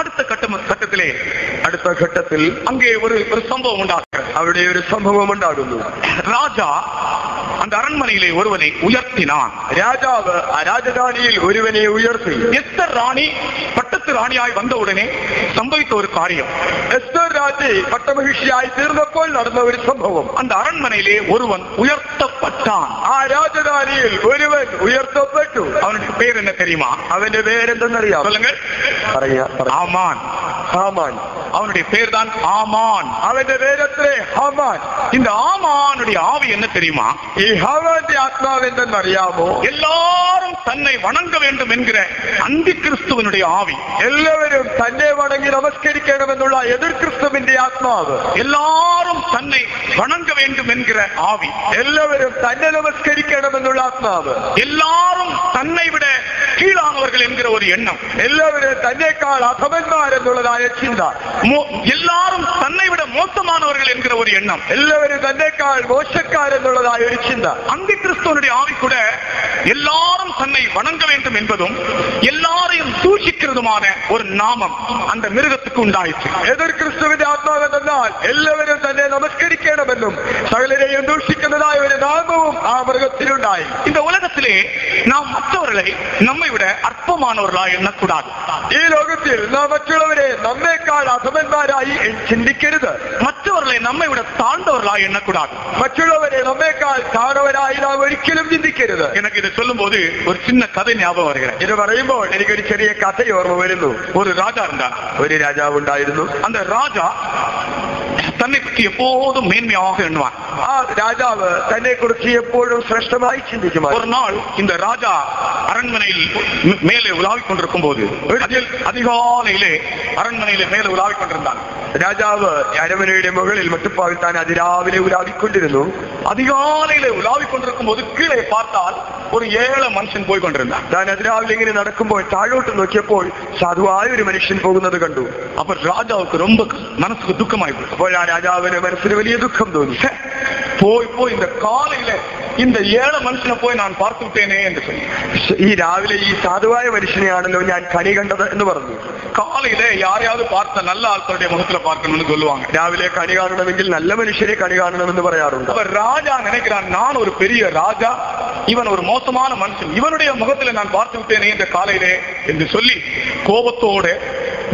Speaker 1: അടുത്ത ഘട്ടം ഘട്ടത്തിലെ அடுத்த ഘട്ടത്തിൽ அங்கே ഒരു ഒരു സംഭവം உண்டாகிறது അവിടെ ഒരു സംഭവം ഉണ്ടാകുന്നു രാജാ அந்த அரண்மனையிலே ஒருவனை உயர்த்தினான் ராஜாவ ராஜதானியில் ஒருவனை உயர்த்தி எஸ்தர் ராணி பட்டத்து ராணியாய் வந்தவுடனே சம்பவித்த ஒரு காரியம் எஸ்தர் ராஜி பட்டமகிழ்ச்சியாய் தீர்ந்தப்போல் நடந்த ஒரு சம்பவம் அந்த அரண்மனையிலே ஒருவன் உயர்த்தப்பட்டான் ஆ ராஜதானியில் ஒருவன் உயர்த்தப்பட்டு அவனுக்கு பேர் என்ன தெரியுமா அவனுடைய பேர் என்ன சொல்லுங்க ஆமான் ஆமான் அவனுடைய பேர் தான் ஆமான் அவனுடைய பேரத்திலே ஹமான் இந்த ஆமானுடைய ஆவி என்ன தெரியுமா ஆத்மாவென்று அறியாமோ எல்லாரும் தன்னை வணங்க வேண்டும் என்கிற அந்தி கிறிஸ்துவனுடைய ஆவி எல்லாரும் എല്ലാവരും തന്നെ വണങ്ങി നമസ്കരിക്കണമെന്നുള്ള എതിർ ക്രിസ്തുവിന്റെ எல்லாரும் தன்னை வணங்க வேண்டும் என்கிற ஆவி எல்லாரும் தன்னை நமஸ்கரிக்கணும் നമസ്കരിക്കണമെന്നുള്ള ആത്മാവ് எல்லாரும் தன்னை விட கீழானவர்கள் என்கிற ஒரு எண்ணம் எல்லாரும் தன்னைக்கால் அசமன்மார் என்னுள்ளதாய சிந்தா எல்லாரும் தன்னை விட மோசமானவர்கள் என்கிற ஒரு எண்ணம் எல்லாரும் தன்னைக்கால் மோசக்கார் என்னுள்ளதாய ஒரு சிந்தா அங்கு கிறிஸ்துவனுடைய ஆவி கூட எல்லாரும் தன்னை வணங்க வேண்டும் என்பதும் எல்லாரையும் தூஷிக்கிறதும் விதமான ഒരു നാമം അന്ത മൃഗത്തിക്ക് ഉണ്ടായിട്ട് ഏതൊരു ക്രിസ്തുവിന്റെ ആത്മാവെന്നാൽ എല്ലാവരും തന്നെ നമസ്കരിക്കണമെന്നും സകലരെയും ദൂഷിക്കുന്നതായ ഒരു നാമവും ആ മൃഗത്തിലുണ്ടായി இந்த ഉലകത്തിലെ നാം മറ്റവരെ நம்மை விட அற்பமானவர்களாய் எண்ணக்கூடாது ഈ ലോകത്തിൽ നാം മറ്റുള്ളവരെ നമ്മേക്കാൾ അധമന്മാരായി ചിന്തിക്കരുത് മറ്റവരെ നമ്മെ ഇവിടെ താണ്ടവர்களாய் എണ്ണக்கூடாது മറ്റുള്ളവരെ നമ്മേക്കാൾ താണവരായി നാം ഒരിക്കലും ചിന്തിക്കരുത് എനിക്ക് ഇത് ചൊല്ലുമ്പോൾ ഒരു ചിന്ന കഥ ஞாபகம் வருகிறேன் ഇത് പറയുമ്പോൾ എനിക്കൊരു ചെറിയ കഥ ഓർമ്മ വരുന്നു ഒരു രാജാ ഒരു രാജാവ് ഉണ്ടായിരുന്നു അന്ന് രാജ തന്നെ കുറിച്ച് എപ്പോഴും മേന്മയാക എണ്ണുവാൻ ആ രാജാവ് തന്നെ കുറിച്ച് എപ്പോഴും ശ്രേഷ്ഠമായി ചിന്തിക്കുമാർ ഒരു നാൾ ഇന്ന് ராஜா അരങ്ങനയിൽ മേലെ ഉലാവിക്കൊണ്ടിരിക്കും പോലെ போது அதிகாலையிலே அரண்மனையிலே மேலே രാജാവ് അരമനയുടെ മുകളിൽ മട്ടുപ്പാവിൽ താൻ അതിരാവിലെ ഉലാവിക്കൊണ്ടിരുന്നു അതികാലയിലെ ഉലാവിക്കൊണ്ടിരിക്കുമ്പോൾ കീഴെ പാർത്താൽ ഒരു ഏഴ് മനുഷ്യൻ പോയിക്കൊണ്ടിരുന്ന താൻ അതിരാവിലെ ഇങ്ങനെ നടക്കുമ്പോൾ താഴോട്ട് നോക്കിയപ്പോൾ സാധുവായ ഒരു മനുഷ്യൻ പോകുന്നത് കണ്ടു അപ്പൊ രാജാവ്ക്ക് ரொம்ப മനസ്സുക്ക് ദുഃഖമായി പോയി അപ്പോൾ ആ രാജാവിന് മനസ്സിന് വലിയ ദുഃഖം തോന്നി പോയി പോയി இந்த காலையில இந்த ഏഴ് മനുഷ്യനെ പോയി ഞാൻ പാർത്തു വിട്ടേനെ എന്ന് ഈ രാവിലെ ഈ സാധുവായ മനുഷ്യനെയാണല്ലോ ഞാൻ കണി കണ്ടത് എന്ന് പറഞ്ഞു കാലയില യാരെയാവത് പാർത്ത നല്ല ആൾക്കാരുടെ മുഖത്തിലെ പാർക്കണമെന്ന് കൊല്ലുവാങ്ക രാവിലെ കണി കാണണമെങ്കിൽ നല്ല മനുഷ്യരെ കണി കാണണമെന്ന് പറയാറുണ്ട് അപ്പൊ രാജ നനയ്ക്കാൻ ഞാൻ ഒരു പെരിയ രാജ இவன் ஒரு மோசமான மனுஷன் இவனுடைய முகத்தில் நான் பார்த்து விட்டேனே இந்த காலையிலே என்று சொல்லி கோபத்தோடு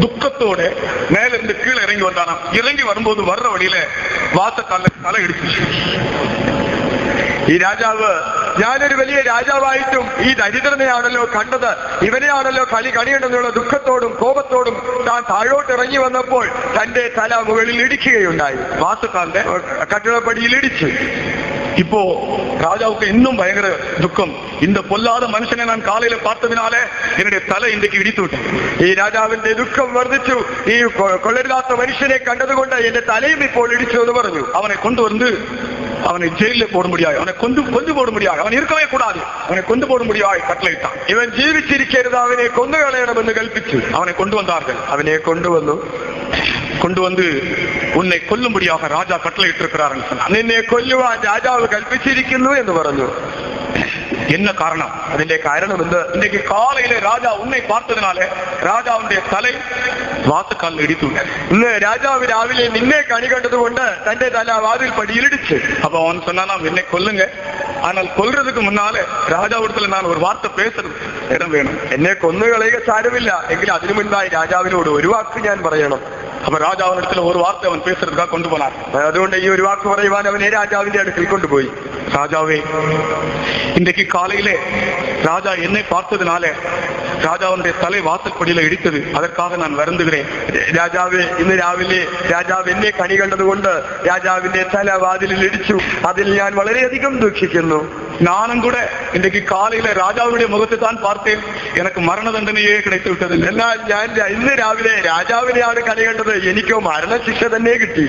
Speaker 1: துக்கத்தோடு மேலிருந்து கீழே இறங்கி வந்தானாம் இறங்கி வரும்போது வர்ற வழியில வாசக்கால தலை இடிச்சு ഈ രാജാവ് ഞാനൊരു വലിയ രാജാവായിട്ടും ഈ ദരിദ്രനെയാണല്ലോ കണ്ടത് ഇവനെയാണല്ലോ കളി കണിയുണ്ടെന്നുള്ള ദുഃഖത്തോടും കോപത്തോടും താൻ താഴോട്ട് ഇറങ്ങി വന്നപ്പോൾ തന്റെ തല മുകളിൽ ഇടിക്കുകയുണ്ടായി വാസുക്കാരന്റെ കട്ടിളപ്പടിയിൽ ഇടിച്ചു இப்போ ராஜாவுக்கு இன்னும் பயங்கர துக்கம் இந்த பொல்லாத மனுஷனை நான் காலையில பார்த்ததுனால என்னுடைய தலை இன்றைக்கு இடித்து விட்டேன் ராஜாவின் துக்கம் ദുഃഖം വർദ്ധിച്ചു கொள்ளாத കൊള്ളരുതാത്ത கண்டது கொண்ட എന്റെ തലയും ഇപ്പോൾ ഇടിച്ചു എന്ന് அவனை கொண்டு வந்து அவனை ஜெயில போட முடியாது அவனை கொண்டு கொண்டு போட முடியாது அவன் இருக்கவே கூடாது அவனை கொண்டு போட முடியாது கட்டளைத்தான் இவன் ஜீவிச்சிருக்கிறது அவனை கொண்டு களையிடம் என்று கல்பிச்சு அவனை கொண்டு வந்தார்கள் அவனை கொண்டு வந்து കൊണ്ടു வந்து ഉന്നെ കൊല്ലുമ്പടിയാക രാജാ കട്ടളയിട്ടിരിക്കാറെന്ന് சொன்னான் നിന്നെ കൊല്ലുവാൻ രാജാവ് കൽപ്പിച്ചിരിക്കുന്നു എന്ന് പറഞ്ഞു എന്ന കാരണം അതിന്റെ കാരണം എന്ത് ഇന്നേക്ക് കാലയിലെ രാജാ ഉന്നെ പാർത്തതിനാല് രാജാവിന്റെ തല വാസക്കാലിൽ ഇടിച്ചു ഇന്ന് രാജാവ് രാവിലെ നിന്നെ കണി കണ്ടതുകൊണ്ട് തന്റെ തല വാതിൽ പടിയിലിടിച്ച് അപ്പൊ അവൻ சொன்னானா എന്നെ കൊല്ലുങ്ക ஆனால் கொல்றதுக்கு முன்னால രാജാവിടത്തിൽ நான் ഒരു വാർത്ത പേശണം ഇടം വേണം എന്നെ കൊന്നു കളയുക സാരമില്ല എങ്കിലും അതിനു മുൻപായി രാജാവിനോട് ഒരു വാക്ക് ഞാൻ പറയണം അപ്പൊ രാജാവിനടുത്തിൽ ഒരു വാർത്ത അവൻ പേസെടുക്കാൻ കൊണ്ടുപോകാൻ അതുകൊണ്ട് ഈ ഒരു വാക്ക് പറയുവാൻ അവനെ രാജാവിന്റെ അടുക്കൽ കൊണ്ടുപോയി രാജാവേ இன்றைக்கு காலையில ராஜா என்னை பார்த்ததுனால ராஜாவுடைய தலை வாசற்படியில இடித்தது அதற்காக நான் வருந்துகிறேன் രാജാവെ ഇന്ന് രാവിലെ രാജാവ് എന്നെ കണി കണ്ടതുകൊണ്ട് രാജാവിന്റെ തല വാതിലിൽ ഇടിച്ചു അതിൽ ഞാൻ വളരെയധികം ദുഃഖിക്കുന്നു ഞാനും கூட இன்றைக்கு காலையில ராஜாவுடைய முகத்தை தான் பார்த்தேன் എനിക്ക് மரண தண்டனையே கிடைத்து விட்டது എന്നാൽ ഞാൻ ഇന്ന് രാവിലെ രാജാവിനെയാണ് കളി എനിക്കോ മരണശിക്ഷ തന്നെ കിട്ടി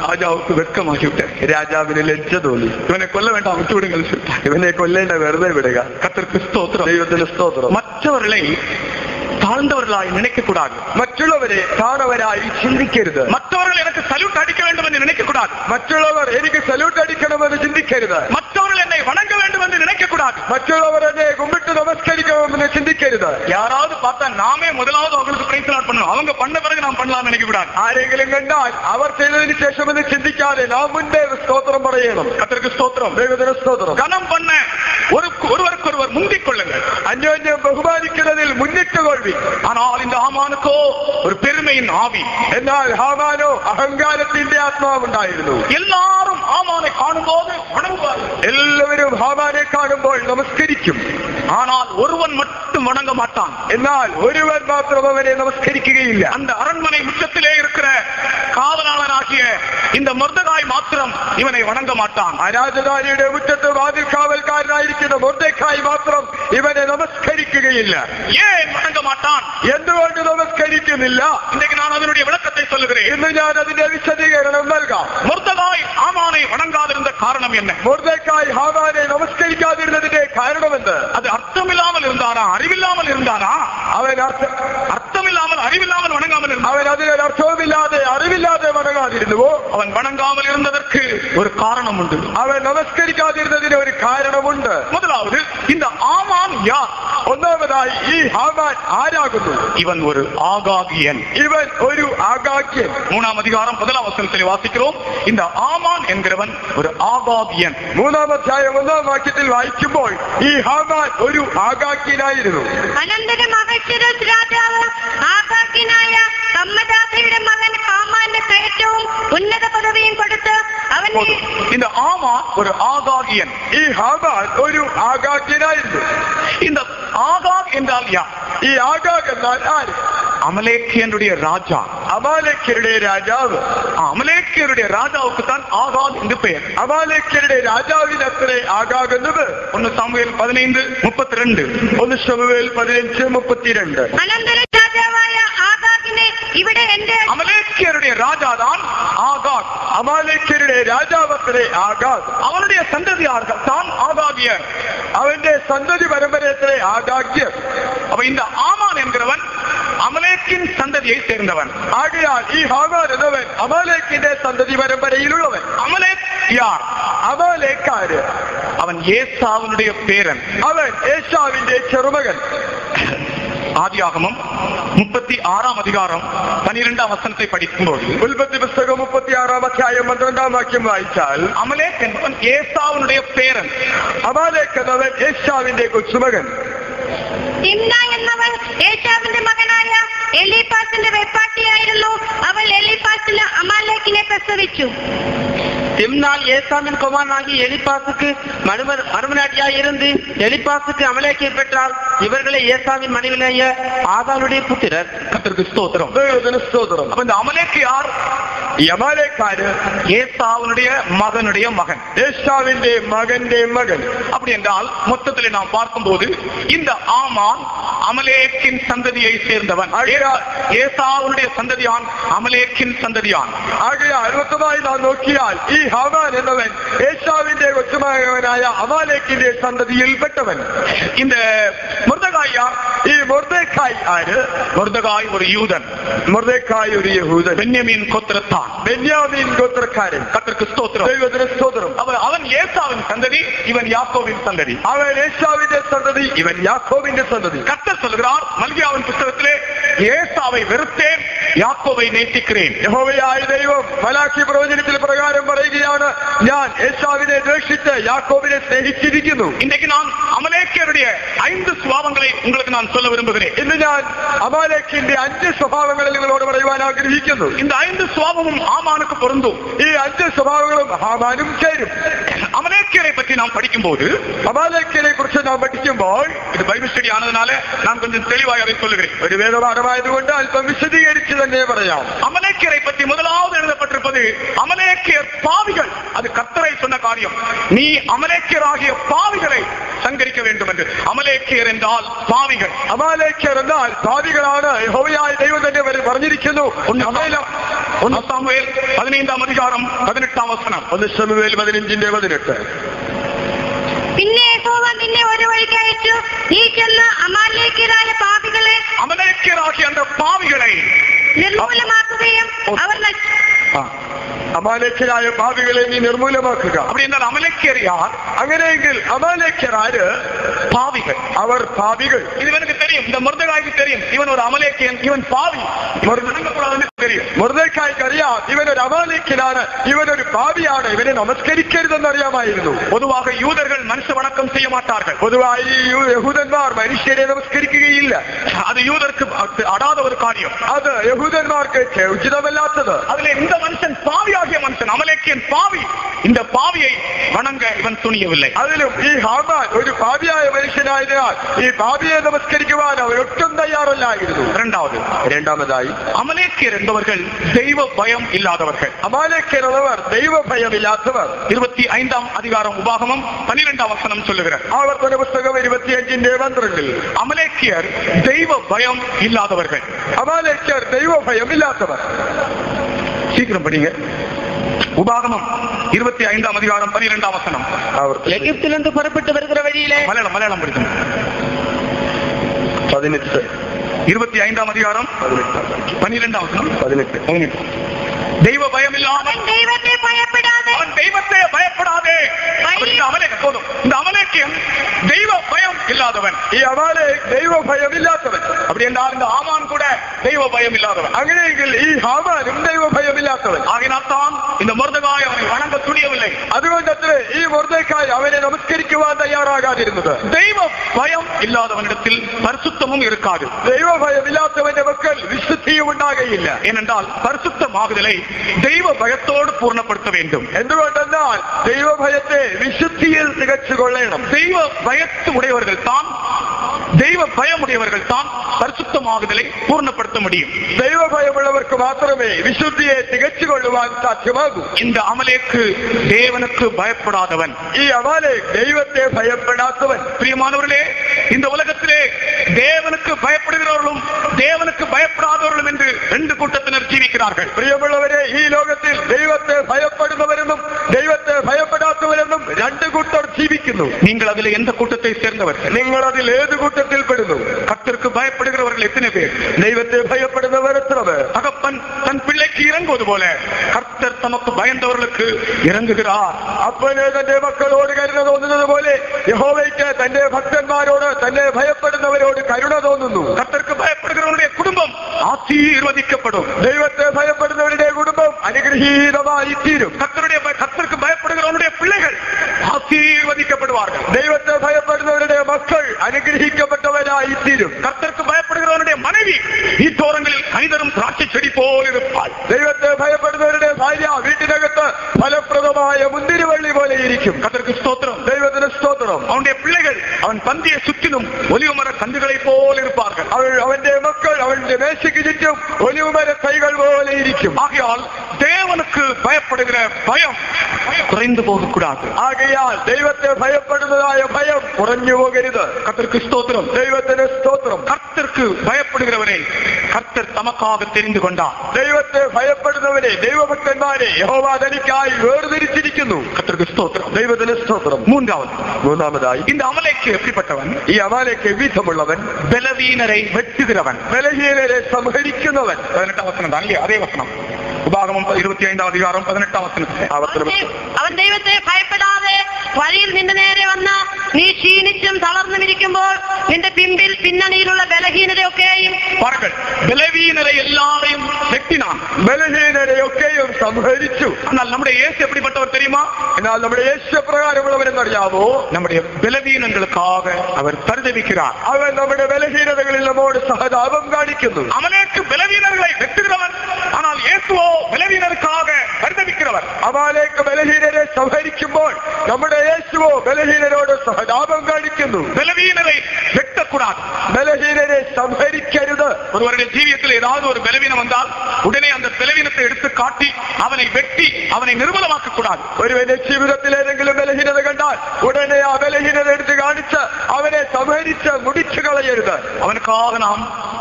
Speaker 1: രാജാവ് വെക്കമാക്കി വിട്ടെ രാജാവിന് ലജ്ജ തോന്നി ഇവനെ കൊല്ലവേണ്ട വിട്ടുവിടും കളിച്ചു ഇവനെ കൊല്ലേണ്ട വെറുതെ വിടുക കത്തിർക്ക് സ്തോത്രം ദൈവത്തിന്റെ സ്തോത്രം മറ്റവരുടെ தாழ்ந்தவர்களாய் நினைக்கக்கூடாது கூடாது மற்றவரே தாழவராய் சிந்திக்கிறது மற்றவர்கள் எனக்கு சல்யூட் அடிக்க வேண்டும் என்று நினைக்க மற்றவர் எனக்கு சல்யூட் அடிக்கணும் என்று சிந்திக்கிறது மற்றவர்கள் என்னை வணங்க வேண்டும் என்று நினைக்கக்கூடாது கூடாது மற்றவர் என்னை கும்பிட்டு நமஸ்கரிக்க என்று சிந்திக்கிறது யாராவது பார்த்தா நாமே முதலாவது அவங்களுக்கு பிரைஸ் நாட் பண்ணணும் அவங்க பண்ண பிறகு நாம் பண்ணலாம் நினைக்கக்கூடாது கூடாது கண்டால் அவர் செய்ததற்கு சேஷம் என்று சிந்திக்காதே நாம் முன்பே ஸ்தோத்திரம் படையணும் கத்திற்கு ஸ்தோத்திரம் தேவதன ஸ்தோத்திரம் கனம் பண்ண ஒரு ஒருவருக்கு ஒருவர் முந்திக் கொள்ளுங்கள் അന്യോന്യം ബഹുമാനിക്കുന്നതിൽ മുന്നിട്ട് തോൽവി ആണാൽ ഇന്ന് ഒരു പെരുമയും ആവി എന്നാൽ ഹാമാനോ അഹങ്കാരത്തിന്റെ ആത്മാവുണ്ടായിരുന്നു എല്ലാവരും ഹാമാനെ കാണുമ്പോൾ എല്ലാവരും ഹാമാനെ കാണുമ്പോൾ നമസ്കരിക്കും ആണാൽ ഒരുവൻ മട്ടും വണങ്ങ മാട്ടാൻ എന്നാൽ ഒരുവൻ മാത്രം അവരെ നമസ്കരിക്കുകയില്ല അന്ത അരൺമനെ മുറ്റത്തിലേ ഇരിക്കുന്ന കാവലാളനാക്കിയ ഇന്ന് മൃദകായി മാത്രം ഇവനെ വണങ്ങ മാട്ടാൻ അരാജധാനിയുടെ മുറ്റത്ത് വാതിൽ കാവൽക്കാരനായിരിക്കുന്ന മൃദക്കായി മാത്രം ഇവനെ നമ நமஸ்கரிക്കുകயில்ல ஏன் வணங்க மாட்டான் എന്തുകൊണ്ട് നമസ്കരിക്കുന്നില്ല ഇന്നേക്ക് ഞാൻ അതിനുടേ വിളക്കത്തെ ചൊല്ലുകേ ഇന്ന് ഞാൻ അതിന്റെ വിശദീകരണം നൽകാം മുർദകായ് ഹാമാനെ വണങ്ങാതിരുന്ന കാരണം എന്നെ മുർദക്കായ് ഹാമാനെ നമസ്കരിക്കാതിരുന്നതിന്റെ കാരണം എന്ത് അത് അർത്ഥമില്ലാമൽ ഇരുന്നാനാ അറിവില്ലാമൽ ഇരുന്നാനാ അവൻ അർത്ഥമില്ലാമൽ അറിവില്ലാമൽ വണങ്ങാമൽ അവൻ അതിനെ അർത്ഥവുമില്ലാതെ അറിവില്ലാതെ വണങ്ങാതിരുന്നുവോ അവൻ വണങ്ങാമൽ ഇരുന്നതർക്ക് ഒരു കാരണമുണ്ട് അവൻ നമസ്കരിക്കാതിരുന്നതിന് ഒരു കാരണമുണ്ട് മുതലാവത് ഇന്ന് ആമാൻ യാർ ഒന്നാമതായി ഈ ഹാമാൻ ആരാകുന്നു ഇവൻ ഒരു ആഗാഗിയൻ ഇവൻ ഒരു ആഗാഗ്യൻ മൂന്നാം അധികാരം മുതലാം വസനത്തിൽ വാസിക്കുന്നു ഇന്ന് ആമാൻ എങ്കിലവൻ ഒരു ആഗാഗിയൻ മൂന്നാം അധ്യായം ഒന്നാം വാക്യത്തിൽ വായിക്കുമ്പോൾ ഈ ഹാമാൻ ഒരു ആഗാഗ്യനായിരുന്നു
Speaker 3: അനന്തരം അഹശ്വരോസ് മകൻ ഉന്നത പദവിയും
Speaker 1: ഈ ഹാമാൻ ഒരു ആഗാഗ്യനായിരുന്നു ഇന്ന് அர்த்தம் ஆகாக் என்றால் யார் ഈ ആഗാഗ് എന്നാൽ ആര് അമലേഖ്യരുടെ രാജാ അമാലേഖ്യരുടെ രാജാവ് അമലേഖ്യരുടെ രാജാവുക്ക് താൻ ആഗാഗ് എന്ന് പേര് അമാലേഖ്യരുടെ രാജാവിന് അത്രേ ആഗാഗ് എന്നത് ഒന്ന് സമൂഹയിൽ പതിനൈന്ന് മുപ്പത്തിരണ്ട് ഒന്ന് ശമുവേൽ പതിനഞ്ച് മുപ്പത്തിരണ്ട് അനന്തര രാജാവായ
Speaker 3: ആഗാ ഇവിടെ
Speaker 1: എന്റെ അമലേക്കരുടെ ராஜாதான் ஆகாத் அமாலேக்கருடைய ராஜாவத்திலே ஆகாத் அவனுடைய சந்ததியார்கள் தான் ஆகாகியர் அவனுடைய சந்ததி பரம்பரியத்திலே ஆகாகியர் அப்ப இந்த ஆமான் என்கிறவன் அமலேக்கின் சந்ததியை சேர்ந்தவன் ஆகையால் ஈகார் எதவன் அமலேக்கின் சந்ததி பரம்பரையில் உள்ளவன் அமலேக் யார் அமலேக்காரு அவன் ஏசாவனுடைய பேரன் அவன் ஏசாவின் செருமகன் ആദ്യാഗമം മുപ്പത്തി ആറാം അധികാരം പനിരണ്ടാം വസനത്തെ പഠിക്കുമ്പോൾ ഉൽപ്പത്തി പുസ്തകം മുപ്പത്തി ആറാം അധ്യായം പന്ത്രണ്ടാം വാക്യം വായിച്ചാൽ അമലേക്ക് എന്നവൻ ഏസാവിനുടെ പേരൻ അമാലേക്ക് എന്നവൻ ഏഷാവിന്റെ കൊച്ചുമകൻ
Speaker 3: എന്നവൻ ഏഷാവിന്റെ മകനായ എലിഫാസിന്റെ വെപ്പാട്ടിയായിരുന്നു അവൾ എലിപാസിന് അമാലേക്കിനെ പ്രസവിച്ചു
Speaker 1: பின்னால் ஏசாமின் குமாரன் ஆகிய எலிப்பாசுக்கு மறுமனாட்டியாக இருந்து எலிப்பாசுக்கு அமலேக்கை பெற்றால் இவர்களே ஏசாமின் மனைவிலேய ஆதாளுடைய புத்திரர் கத்திற்கு ஸ்தோத்திரம் ஸ்தோத்திரம் அப்ப இந்த அமலேக்கு யார் எமலேக்காரு ஏசாவுடைய மகனுடைய மகன் ஏசாவின் மகன் மகன் அப்படி என்றால் மொத்தத்தில் நாம் பார்க்கும்போது இந்த ஆமான் அமலேக்கின் சந்ததியை சேர்ந்தவன் ஏசாவுடைய சந்ததியான் அமலேக்கின் சந்ததியான் ஆகையால் மொத்தமாய் நாம் நோக்கியால் ഹാമാൻ എന്നവൻ ഏഷാവിന്റെ കൊച്ചുമകനായ അമാലേക്കിന്റെ സന്തതിയിൽപ്പെട്ടവൻ இந்த முர்தகாயா முர்தகாய் ஆறு முர்தகாய் ஒரு யூதன் முர்தகாய் ஒரு யூதன் பென்யமின் கோத்திரத்தான் பென்யாமின் கோத்திரக்காரன் கத்திற்கு ஸ்தோத்திரம் தெய்வத்தின் ஸ்தோத்திரம் அவன் அவன் ஏசாவின் சந்ததி இவன் யாக்கோவின் சந்ததி அவன் ஏசாவின் சந்ததி இவன் யாக்கோவின் சந்ததி கத்தர் சொல்கிறார் மல்கியாவின் புத்தகத்திலே ஏசாவை வெறுத்தேன் யாக்கோவை நேசிக்கிறேன் യഹോവയായ ദൈവം മലാഖി പ്രവചനത്തിൽ പ്രകാരം പറയും പേരിലാണ് ഞാൻ ഏശാവിനെ രക്ഷിച്ച് യാക്കോബിനെ സ്നേഹിച്ചിരിക്കുന്നു இன்றைக்கு நான் அமலேக்கியருடைய ஐந்து சுவாவங்களை உங்களுக்கு நான் சொல்ல விரும்புகிறேன் ഇന്ന് ഞാൻ അമാലേക്കിന്റെ അഞ്ച് സ്വഭാവങ്ങൾ നിങ്ങളോട് പറയുവാൻ ആഗ്രഹിക്കുന്നു இந்த ஐந்து சுவாபமும் ஆமானுக்கு பொருந்தும் ഈ അഞ്ച് സ്വഭാവങ്ങളും ഹാമാനും ചേരും அமலேக்கியரை பற்றி நாம் படிக்கும்போது അമാലേക്കിനെ കുറിച്ച് നാം പഠിക്കുമ്പോൾ இது பைபிள் ஸ்டடி ஆனதுனால நான் கொஞ்சம் தெளிவாக அதை சொல்லுகிறேன் ഒരു വേദപാഠമായതുകൊണ്ട് അല്പം വിശദീകരിച്ച് തന്നെ പറയാം அமலேக்கியரை பற்றி முதலாவது எழுதப்பட்டிருப்பது அமலேக்கியர் பா பாவிகள் അത് கத்தரை சொன்ன காரியம் நீ அமலேக்கியராகிய பாவிகளை சங்கரிக்க வேண்டும் என்று അമലേക്കിയർ എന്നാൽ പാവികൾ അമലേക്കിയർ എന്നാൽ പാവികളാണ് യഹോവയായ ദൈവം തന്നെ പറഞ്ഞിരിക്കുന്നു ഒന്നാം പതിനൈന്താം അധികാരം പതിനെട്ടാം വസനം ഒന്ന് ശ്രമവേൽ പതിനഞ്ചിന്റെ പതിനെട്ട്
Speaker 3: പിന്നെ യഹോവ നിന്നെ ഒരു വഴിക്ക് അയച്ചു നീ ചെന്ന് അമലേക്കിയരായ പാവികളെ അമലേക്കിയരാക്കിയ പാവികളെ നിർമൂലമാക്കുകയും അവർ
Speaker 1: അമാലേഖരായ ഭാവികളെ നീ നിർമൂലമാക്കുക അവിടെ എന്നാൽ അമലക്കേറിയാർ അങ്ങനെയെങ്കിൽ അമാലേഖരാര് പാവികൾ അവർ പാവികൾ ഇവനക്ക് തെരയും இந்த மிருதகாய்க்கு தெரியும் ഇവൻ ഒരു அமலேக்கியன் ഇവൻ പാവി தெரியும் மிருதகாய்க்கு അറിയാം ഇവൻ ഒരു അമാലേക്കിനാണ് ഇവൻ ഒരു പാവിയാണ് ഇവനെ നമസ്കരിക്കരുതെന്ന് അറിയാമായിരുന്നു പൊതുവാക യൂതകൾ മനുഷ്യ വണക്കം ചെയ്യ മാട്ടാർകൾ പൊതുവായി യഹൂദന്മാർ മനുഷ്യരെ നമസ്കരിക്കുകയില്ല അത് യൂതർക്ക് അടാതെ ഒരു കാര്യം അത് യഹൂദന്മാർക്ക് ഉചിതമല്ലാത്തത് അതിൽ இந்த மனுஷன் பாவியாகிய மனுஷன் அமலேக்கியன் பாவி இந்த பாவியை வணங்க இவன் துணியவில்லை அதிலும் ഈ ഹാമാൻ ഒരു പാപിയായ മനുഷ്യനായതിനാൽ ഈ പാപിയെ നമസ്കരിക്കുവാൻ അവർ ഒട്ടും തയ്യാറല്ലായിരുന്നു രണ്ടാമത് രണ്ടാമതായി അമലേക്കർ എന്നവർ ദൈവ ഭയം ഇല്ലാത്തവർ അമാലേക്കർ എന്നവർ ദൈവ ഭയം ഇല്ലാത്തവർ ഇരുപത്തി ഐന്താം അധികാരം ഉപാഗമം പന്നിരണ്ടാം വസനം ചൊല്ലുകിറർ ആവർത്തന പുസ്തകം ഇരുപത്തിയഞ്ചിന്റെ പന്ത്രണ്ടിൽ അമലേക്കിയർ ദൈവ ഭയം ഇല്ലാത്തവർ അമാലേക്കർ ദൈവ ஜீவோபயம் இல்லாதவர் சீக்கிரம் படிங்க உபாகமம் இருபத்தி ஐந்தாம் அதிகாரம் பனிரெண்டாம் வசனம் அவர் எகிப்திலிருந்து புறப்பட்டு வருகிற வழியிலே மலையாளம் மலையாளம் படிக்கும் பதினெட்டு இருபத்தி ஐந்தாம் அதிகாரம் பனிரெண்டாம் வசனம் பதினெட்டு பதினெட்டு தெய்வ பயம் இல்லாமல் தெய்வத்தை பயப்படாதே அவன் தெய்வத்தை பயப்படாதே இந்த அமலேக்கு போதும் இந்த அமலேக்கியம் தெய்வ பயம் இல்லாதவன் அவளே தெய்வ பயம் இல்லாதவன் அப்படி என்றால் இந்த ஆமான் கூட தெய்வ பயம் இல்லாதவன் அங்கேயில் ஈ ஹாமானும் தெய்வ பயம் இல்லாதவன் ஆகினால்தான் இந்த முருதகாய் அவனை வணங்க துணியவில்லை அதுகொண்டத்தில் ஈ முருதகாய் அவனை நமஸ்கரிக்குவா தயாராகாது இருந்தது தெய்வ பயம் இல்லாதவனிடத்தில் பரிசுத்தமும் இருக்காது தெய்வ பயம் இல்லாதவன் மக்கள் விசுத்தியும் உண்டாக இல்லை ஏனென்றால் பரிசுத்தமாகுதலை ദൈവ வேண்டும் എന്തുകൊണ്ടെന്നാൽ ദൈവ ഭയത്തെ വിശുദ്ധിയിൽ தான் தெய்வ தான் பரிசுத்தமாகுதலை பூர்ணப்படுத்த முடியும் தெய்வ பயம் உள்ளவருக்கு மாத்திரமே விசுத்தியை சாத்தியமாகும் இந்த அமலேக்கு தேவனுக்கு பயப்படாதவன் தெய்வத்தை பயப்படாதவன் பிரியமானவர்களே இந்த உலகத்திலே தேவனுக்கு பயப்படுகிறவர்களும் தேவனுக்கு பயப்படாதவர்களும் என்று ரெண்டு கூட்டத்தினர் ஜீவிக்கிறார்கள் பிரியமுள்ளவரே ഈ ലോകത്തിൽ ദൈവത്തെ ഭയപ്പെടുന്നവരെന്നും ദൈവത്തെ ഭയപ്പെടാത്തവരെന്നും രണ്ട് കൂട്ടർ ജീവിക്കുന്നു നിങ്ങൾ അതിൽ എന്ത് കൂട്ടത്തെ ചേർന്നവർ നിങ്ങൾ അതിൽ ഏത് കൂട്ടത്തിൽ പെടുന്നു കത്തർക്ക് ഭയപ്പെടുന്നവർ എത്തിനെ പേർ ദൈവത്തെ ഭയപ്പെടുന്നവർ എത്ര അകപ്പൻ തകപ്പൻ തൻ പിള്ളേക്ക് ഇറങ്ങുവതുപോലെ കർത്തർ തമക്ക് ഭയന്തവർക്ക് ഇറങ്ങുകിറാർ അപ്പനെ തന്റെ മക്കളോട് കരുണ തോന്നുന്നത് പോലെ യഹോവയ്ക്ക് തന്റെ ഭക്തന്മാരോട് തന്നെ ഭയപ്പെടുന്നവരോട് കരുണ തോന്നുന്നു കർത്തർക്ക് ഭയപ്പെടുന്നവരുടെ കുടുംബം ആശീർവദിക്കപ്പെടും ദൈവത്തെ ഭയപ്പെടുന്നവരുടെ അനുഗ്രഹീതമായി തീരും കത്തരുടെ കത്തർക്ക് ഭയപ്പെടുന്നവരുടെ പിള്ളകൾ ആശീർവദിക്കപ്പെടുവാர்கள் ദൈവത്തെ ഭയപ്പെടുന്നവരുടെ മക്കൾ അനുഗ്രഹിക്കപ്പെട്ടവരായി തീരും കത്തർക്ക് ഭയപ്പെടുന്നവരുടെ ഈ തോറങ്ങളിൽ കൈതറും ദ്രാക്ഷച്ചെടി പോലിരുപ്പാൽ ദൈവത്തെ ഭയപ്പെടുന്നവരുടെ ഭാര്യ വീട്ടിനകത്ത് ഫലപ്രദമായ മുന്തിരിവള്ളി പോലെ ഇരിക്കും കത്തർക്ക് സ്തോത്രം ദൈവത്തിന് സ്തോത്രം അവന്റെ പിള്ളകൾ അവൻ പന്തിയെ ചുറ്റിനും ഒലിവുമര കണ്ടുകളെ പോലിരുപ്പാർക്കും അവൾ അവന്റെ മക്കൾ അവന്റെ മേശയ്ക്ക് ചുറ്റും ഒലിവുമര കൈകൾ പോലെ ഇരിക്കും ആകയാൾ ദേവനക്ക് ഭയപ്പെടുകിന് ഭയം കുറയുന്നു പോകക്കൂടാതെ ആകയാൽ ദൈവത്തെ ഭയപ്പെടുന്നതായ ഭയം കുറഞ്ഞു പോകരുത് കത്തർക്ക് സ്തോത്രം ദൈവത്തിന് സ്തോത്രം കർത്തർക്ക് ഭയപ്പെടുകവരെ കർത്തർ തമക്കാകെ തിരിഞ്ഞു ദൈവത്തെ ഭയപ്പെടുന്നവരെ ദൈവഭക്തന്മാരെ യഹോവ തനിക്കായി വേർതിരിച്ചിരിക്കുന്നു കത്തർക്ക് സ്തോത്രം ദൈവത്തിന് സ്തോത്രം മൂന്നാമത് മൂന്നാമതായി ഇന്ന് അമലേക്ക് എത്തിപ്പെട്ടവൻ ഈ അമലേക്ക് വിധമുള്ളവൻ ബലഹീനരെ വെട്ടുകിറവൻ ബലഹീനരെ സംഹരിക്കുന്നവൻ പതിനെട്ടാം വസനം അല്ലേ അതേ വസനം ഉപാഗമം ഇരുപത്തിയഞ്ചാം അധികാരം പതിനെട്ടാമത്തിന്
Speaker 3: അവൻ ദൈവത്തെ ഭയപ്പെടാതെ വഴിയിൽ നിന്റെ നേരെ വന്ന നീ ക്ഷീണിച്ചും തളർന്നും ഇരിക്കുമ്പോൾ നിന്റെ പിമ്പിൽ പിന്നണിയിലുള്ള ബലഹീനതയൊക്കെയും പറകൾ ബലഹീനത എല്ലാവരെയും ശക്തിനാണ്
Speaker 1: ബലഹീനതയൊക്കെയും സംഹരിച്ചു എന്നാൽ നമ്മുടെ യേശു എപ്പിടിപ്പെട്ടവർ തരുമാ എന്നാൽ നമ്മുടെ യേശു പ്രകാരമുള്ളവരെന്ന് നമ്മുടെ ബലഹീനങ്ങൾക്കാകെ അവർ പരിതപിക്കാൻ അവൻ നമ്മുടെ ബലഹീനതകളിൽ നമ്മോട് സഹതാപം കാണിക്കുന്നു അവനേക്ക് ബലഹീനതകളെ വ്യക്തികളവൻ എന്നാൽ ஏசுவோ ബലഹീനർക്കാകെ പരിതപിക്കുന്നവർ അവലേക്ക് ബലഹീനരെ സംഹരിക്കുമ്പോൾ നമ്മുടെ യേശുവോ ബലഹീനരോട് സഹതാപം കാണിക്കുന്നു ബലഹീനരെ വെട്ടക്കൂടാതെ ബലഹീനരെ സംഹരിക്കരുത് ഒരുവരുടെ ജീവിതത്തിൽ ഏതാവത് ഒരു ബലവീനം വന്നാൽ ഉടനെ അന്ത ബലവീനത്തെ എടുത്തു കാട്ടി അവനെ വെട്ടി അവനെ നിർമ്മലമാക്കക്കൂടാതെ ഒരുവന്റെ ജീവിതത്തിൽ ഏതെങ്കിലും ബലഹീനത കണ്ടാൽ ഉടനെ ആ ബലഹീനത എടുത്ത് കാണിച്ച് അവനെ സംഹരിച്ച് മുടിച്ചു കളയരുത് അവനുക്കാകെ നാം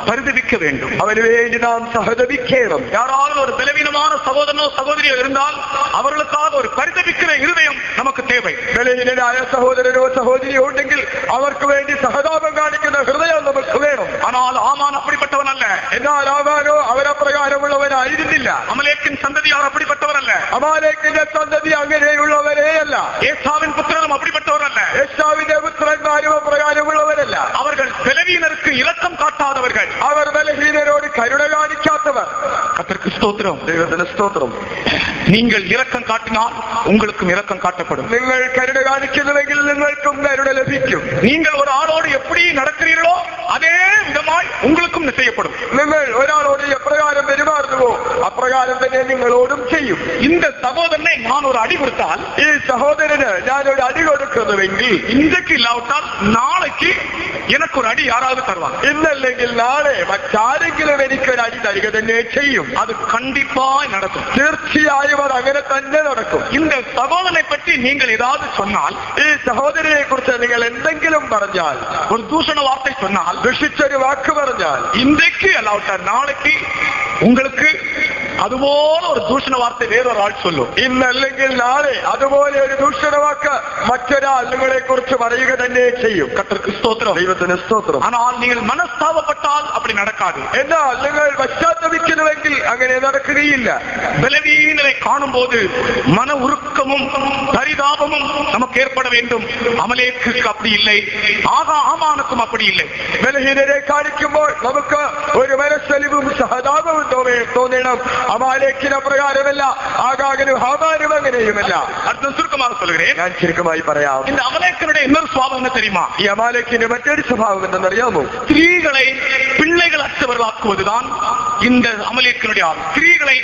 Speaker 1: പരിതപിക്ക வேண்டும் അവന് വേണ്ടി നാം സഹതപിക്കണം യാരാളും ഒരു ബലവീന பலவீனமான சகோதரனோ சகோதரியோ இருந்தால் அவர்களுக்காக ஒரு பரிதவிக்கிற இருதயம் நமக்கு தேவை വെളിയിലായ സഹോദരനോ സഹോദരിയോ ഉണ്ടെങ്കിൽ അവർക്ക് വേണ്ടി സഹതാപം കാണിക്കുന്ന ഹൃദയം നമുക്ക് വേണം ஆனால் ஆமான் அப்படிப்பட்டவன் அல்ல എന്നാൽ ആവാനോ അവരപ്രകാരമുള്ളവനായിരുന്നില്ല അമലേക്കിൻ സന്തതിയാർ அப்படிப்பட்டവരല്ല അമാലേക്കിന്റെ സന്തതി അങ്ങനെയുള്ളവരേ അല്ല ஏசாவின் புத்திரனும் அப்படிப்பட்டவரல்ல യേശാവിന്റെ പുത്രന്മാരും അപ്രകാരമുള്ളവരല്ല அவர்கள் பலவீனருக்கு இரக்கம் காட்டாதவர்கள் അവർ ബലഹീനരോട് കരുണ கர்த்தருக்கு ஸ்தோத்திரம் தெய்வத்தின ஸ்தோத்திரம் நீங்கள் இரக்கம் காட்டினால் உங்களுக்கும் இரக்கம் காட்டப்படும் நீங்கள் கருட காணிக்கிறவர்கள் നിങ്ങൾക്കും കരുണ ലഭിക്കും நீங்கள் ஒரு ஆளோடு எப்படி நடக்கிறீர்களோ அதே விதமாய் உங்களுக்கும் நீங்கள் നിങ്ങൾ ഒരാളോട് எப்பிரகாரம் പെരുമാറുന്നുവോ അപ്രകാരം തന്നെ നിങ്ങളോടും ചെയ്യും இந்த சகோதரனை நான் ஒரு அடி கொடுத்தால் ഈ സഹോദരന് ഞാൻ ഒരു അടി കൊടുക്കുന്നുവെങ്കിൽ இன்றைக்கு இல்லாவிட்டால் നാളേക്ക് எனக்கு ஒரு அடி யாராவது தருவாங்க ഇന്നല്ലെങ്കിൽ നാളെ മറ്റാരെങ്കിലും ஆரோக்கியம் எனக்கு ஒரு அடி തന്നെ ചെയ്യും அது கண்டிப்பாய் நடக்கும் തീർച്ചയായും അത് അങ്ങനെ തന്നെ നടക്കും இந்த சகோதரனை பற்றி நீங்கள் ஏதாவது சொன்னால் சகோதரனை குறித்து நீங்கள் எந்தெங்கிலும் പറഞ്ഞാൽ ஒரு தூஷண வார்த்தை சொன்னால் ദുഷിച്ചൊരു வாக்கு പറഞ്ഞാൽ இன்றைக்கு അല്ലാவிட்டால் நாளைக்கு உங்களுக்கு അതുപോലെ ഒരു ദൂഷണ വാർത്ത വേറൊരാൾ ചൊല്ലും ഇന്നല്ലെങ്കിൽ നാളെ അതുപോലെ ഒരു ദൂഷണ വാക്ക് മറ്റൊരാൾ നിങ്ങളെ കുറിച്ച് പറയുക തന്നെ ചെയ്യും കത്തർക്ക് സ്തോത്രം ദൈവത്തിന് സ്തോത്രം ஆனால் நீங்கள் மனஸ்தாபப்பட்டால் அப்படி நடக்காது എന്നാൽ നിങ്ങൾ പശ്ചാത്തപിക്കുന്നുവെങ്കിൽ അങ്ങനെ നടക്കുകയില്ല ബലവീനരെ കാണുമ്പോൾ மன உருக்கமும் பரிதாபமும் நமக்கு ஏற்பட வேண்டும் அமலேக்கு அப்படி இல்லை ஆகா ஆமானுக்கும் அப்படி இல்லை ബലഹീനരെ കാണിക്കുമ്പോൾ നമുക്ക് ഒരു മനസ്സലിവും സഹതാപവും തോന്നണം അമാലേഖിന പ്രകാരമല്ല ആകാകനും ഹമാനും അങ്ങനെയുമല്ല അർത്ഥം ചുരുക്കമായി சொல்கிறேன் ഞാൻ ചുരുക്കമായി പറയാം இந்த அமலேக்கனுடைய இன்னொரு சுவாபம் என்ன தெரியுமா ഈ അമാലേഖിന്റെ മറ്റൊരു സ്വഭാവം എന്തെന്നറിയാമോ സ്ത്രീകളെ பிள்ளைகள் அற்றவர்களாக்குவதுதான் இந்த அமலேக்கனுடைய ஆள் ஸ்திரீகளை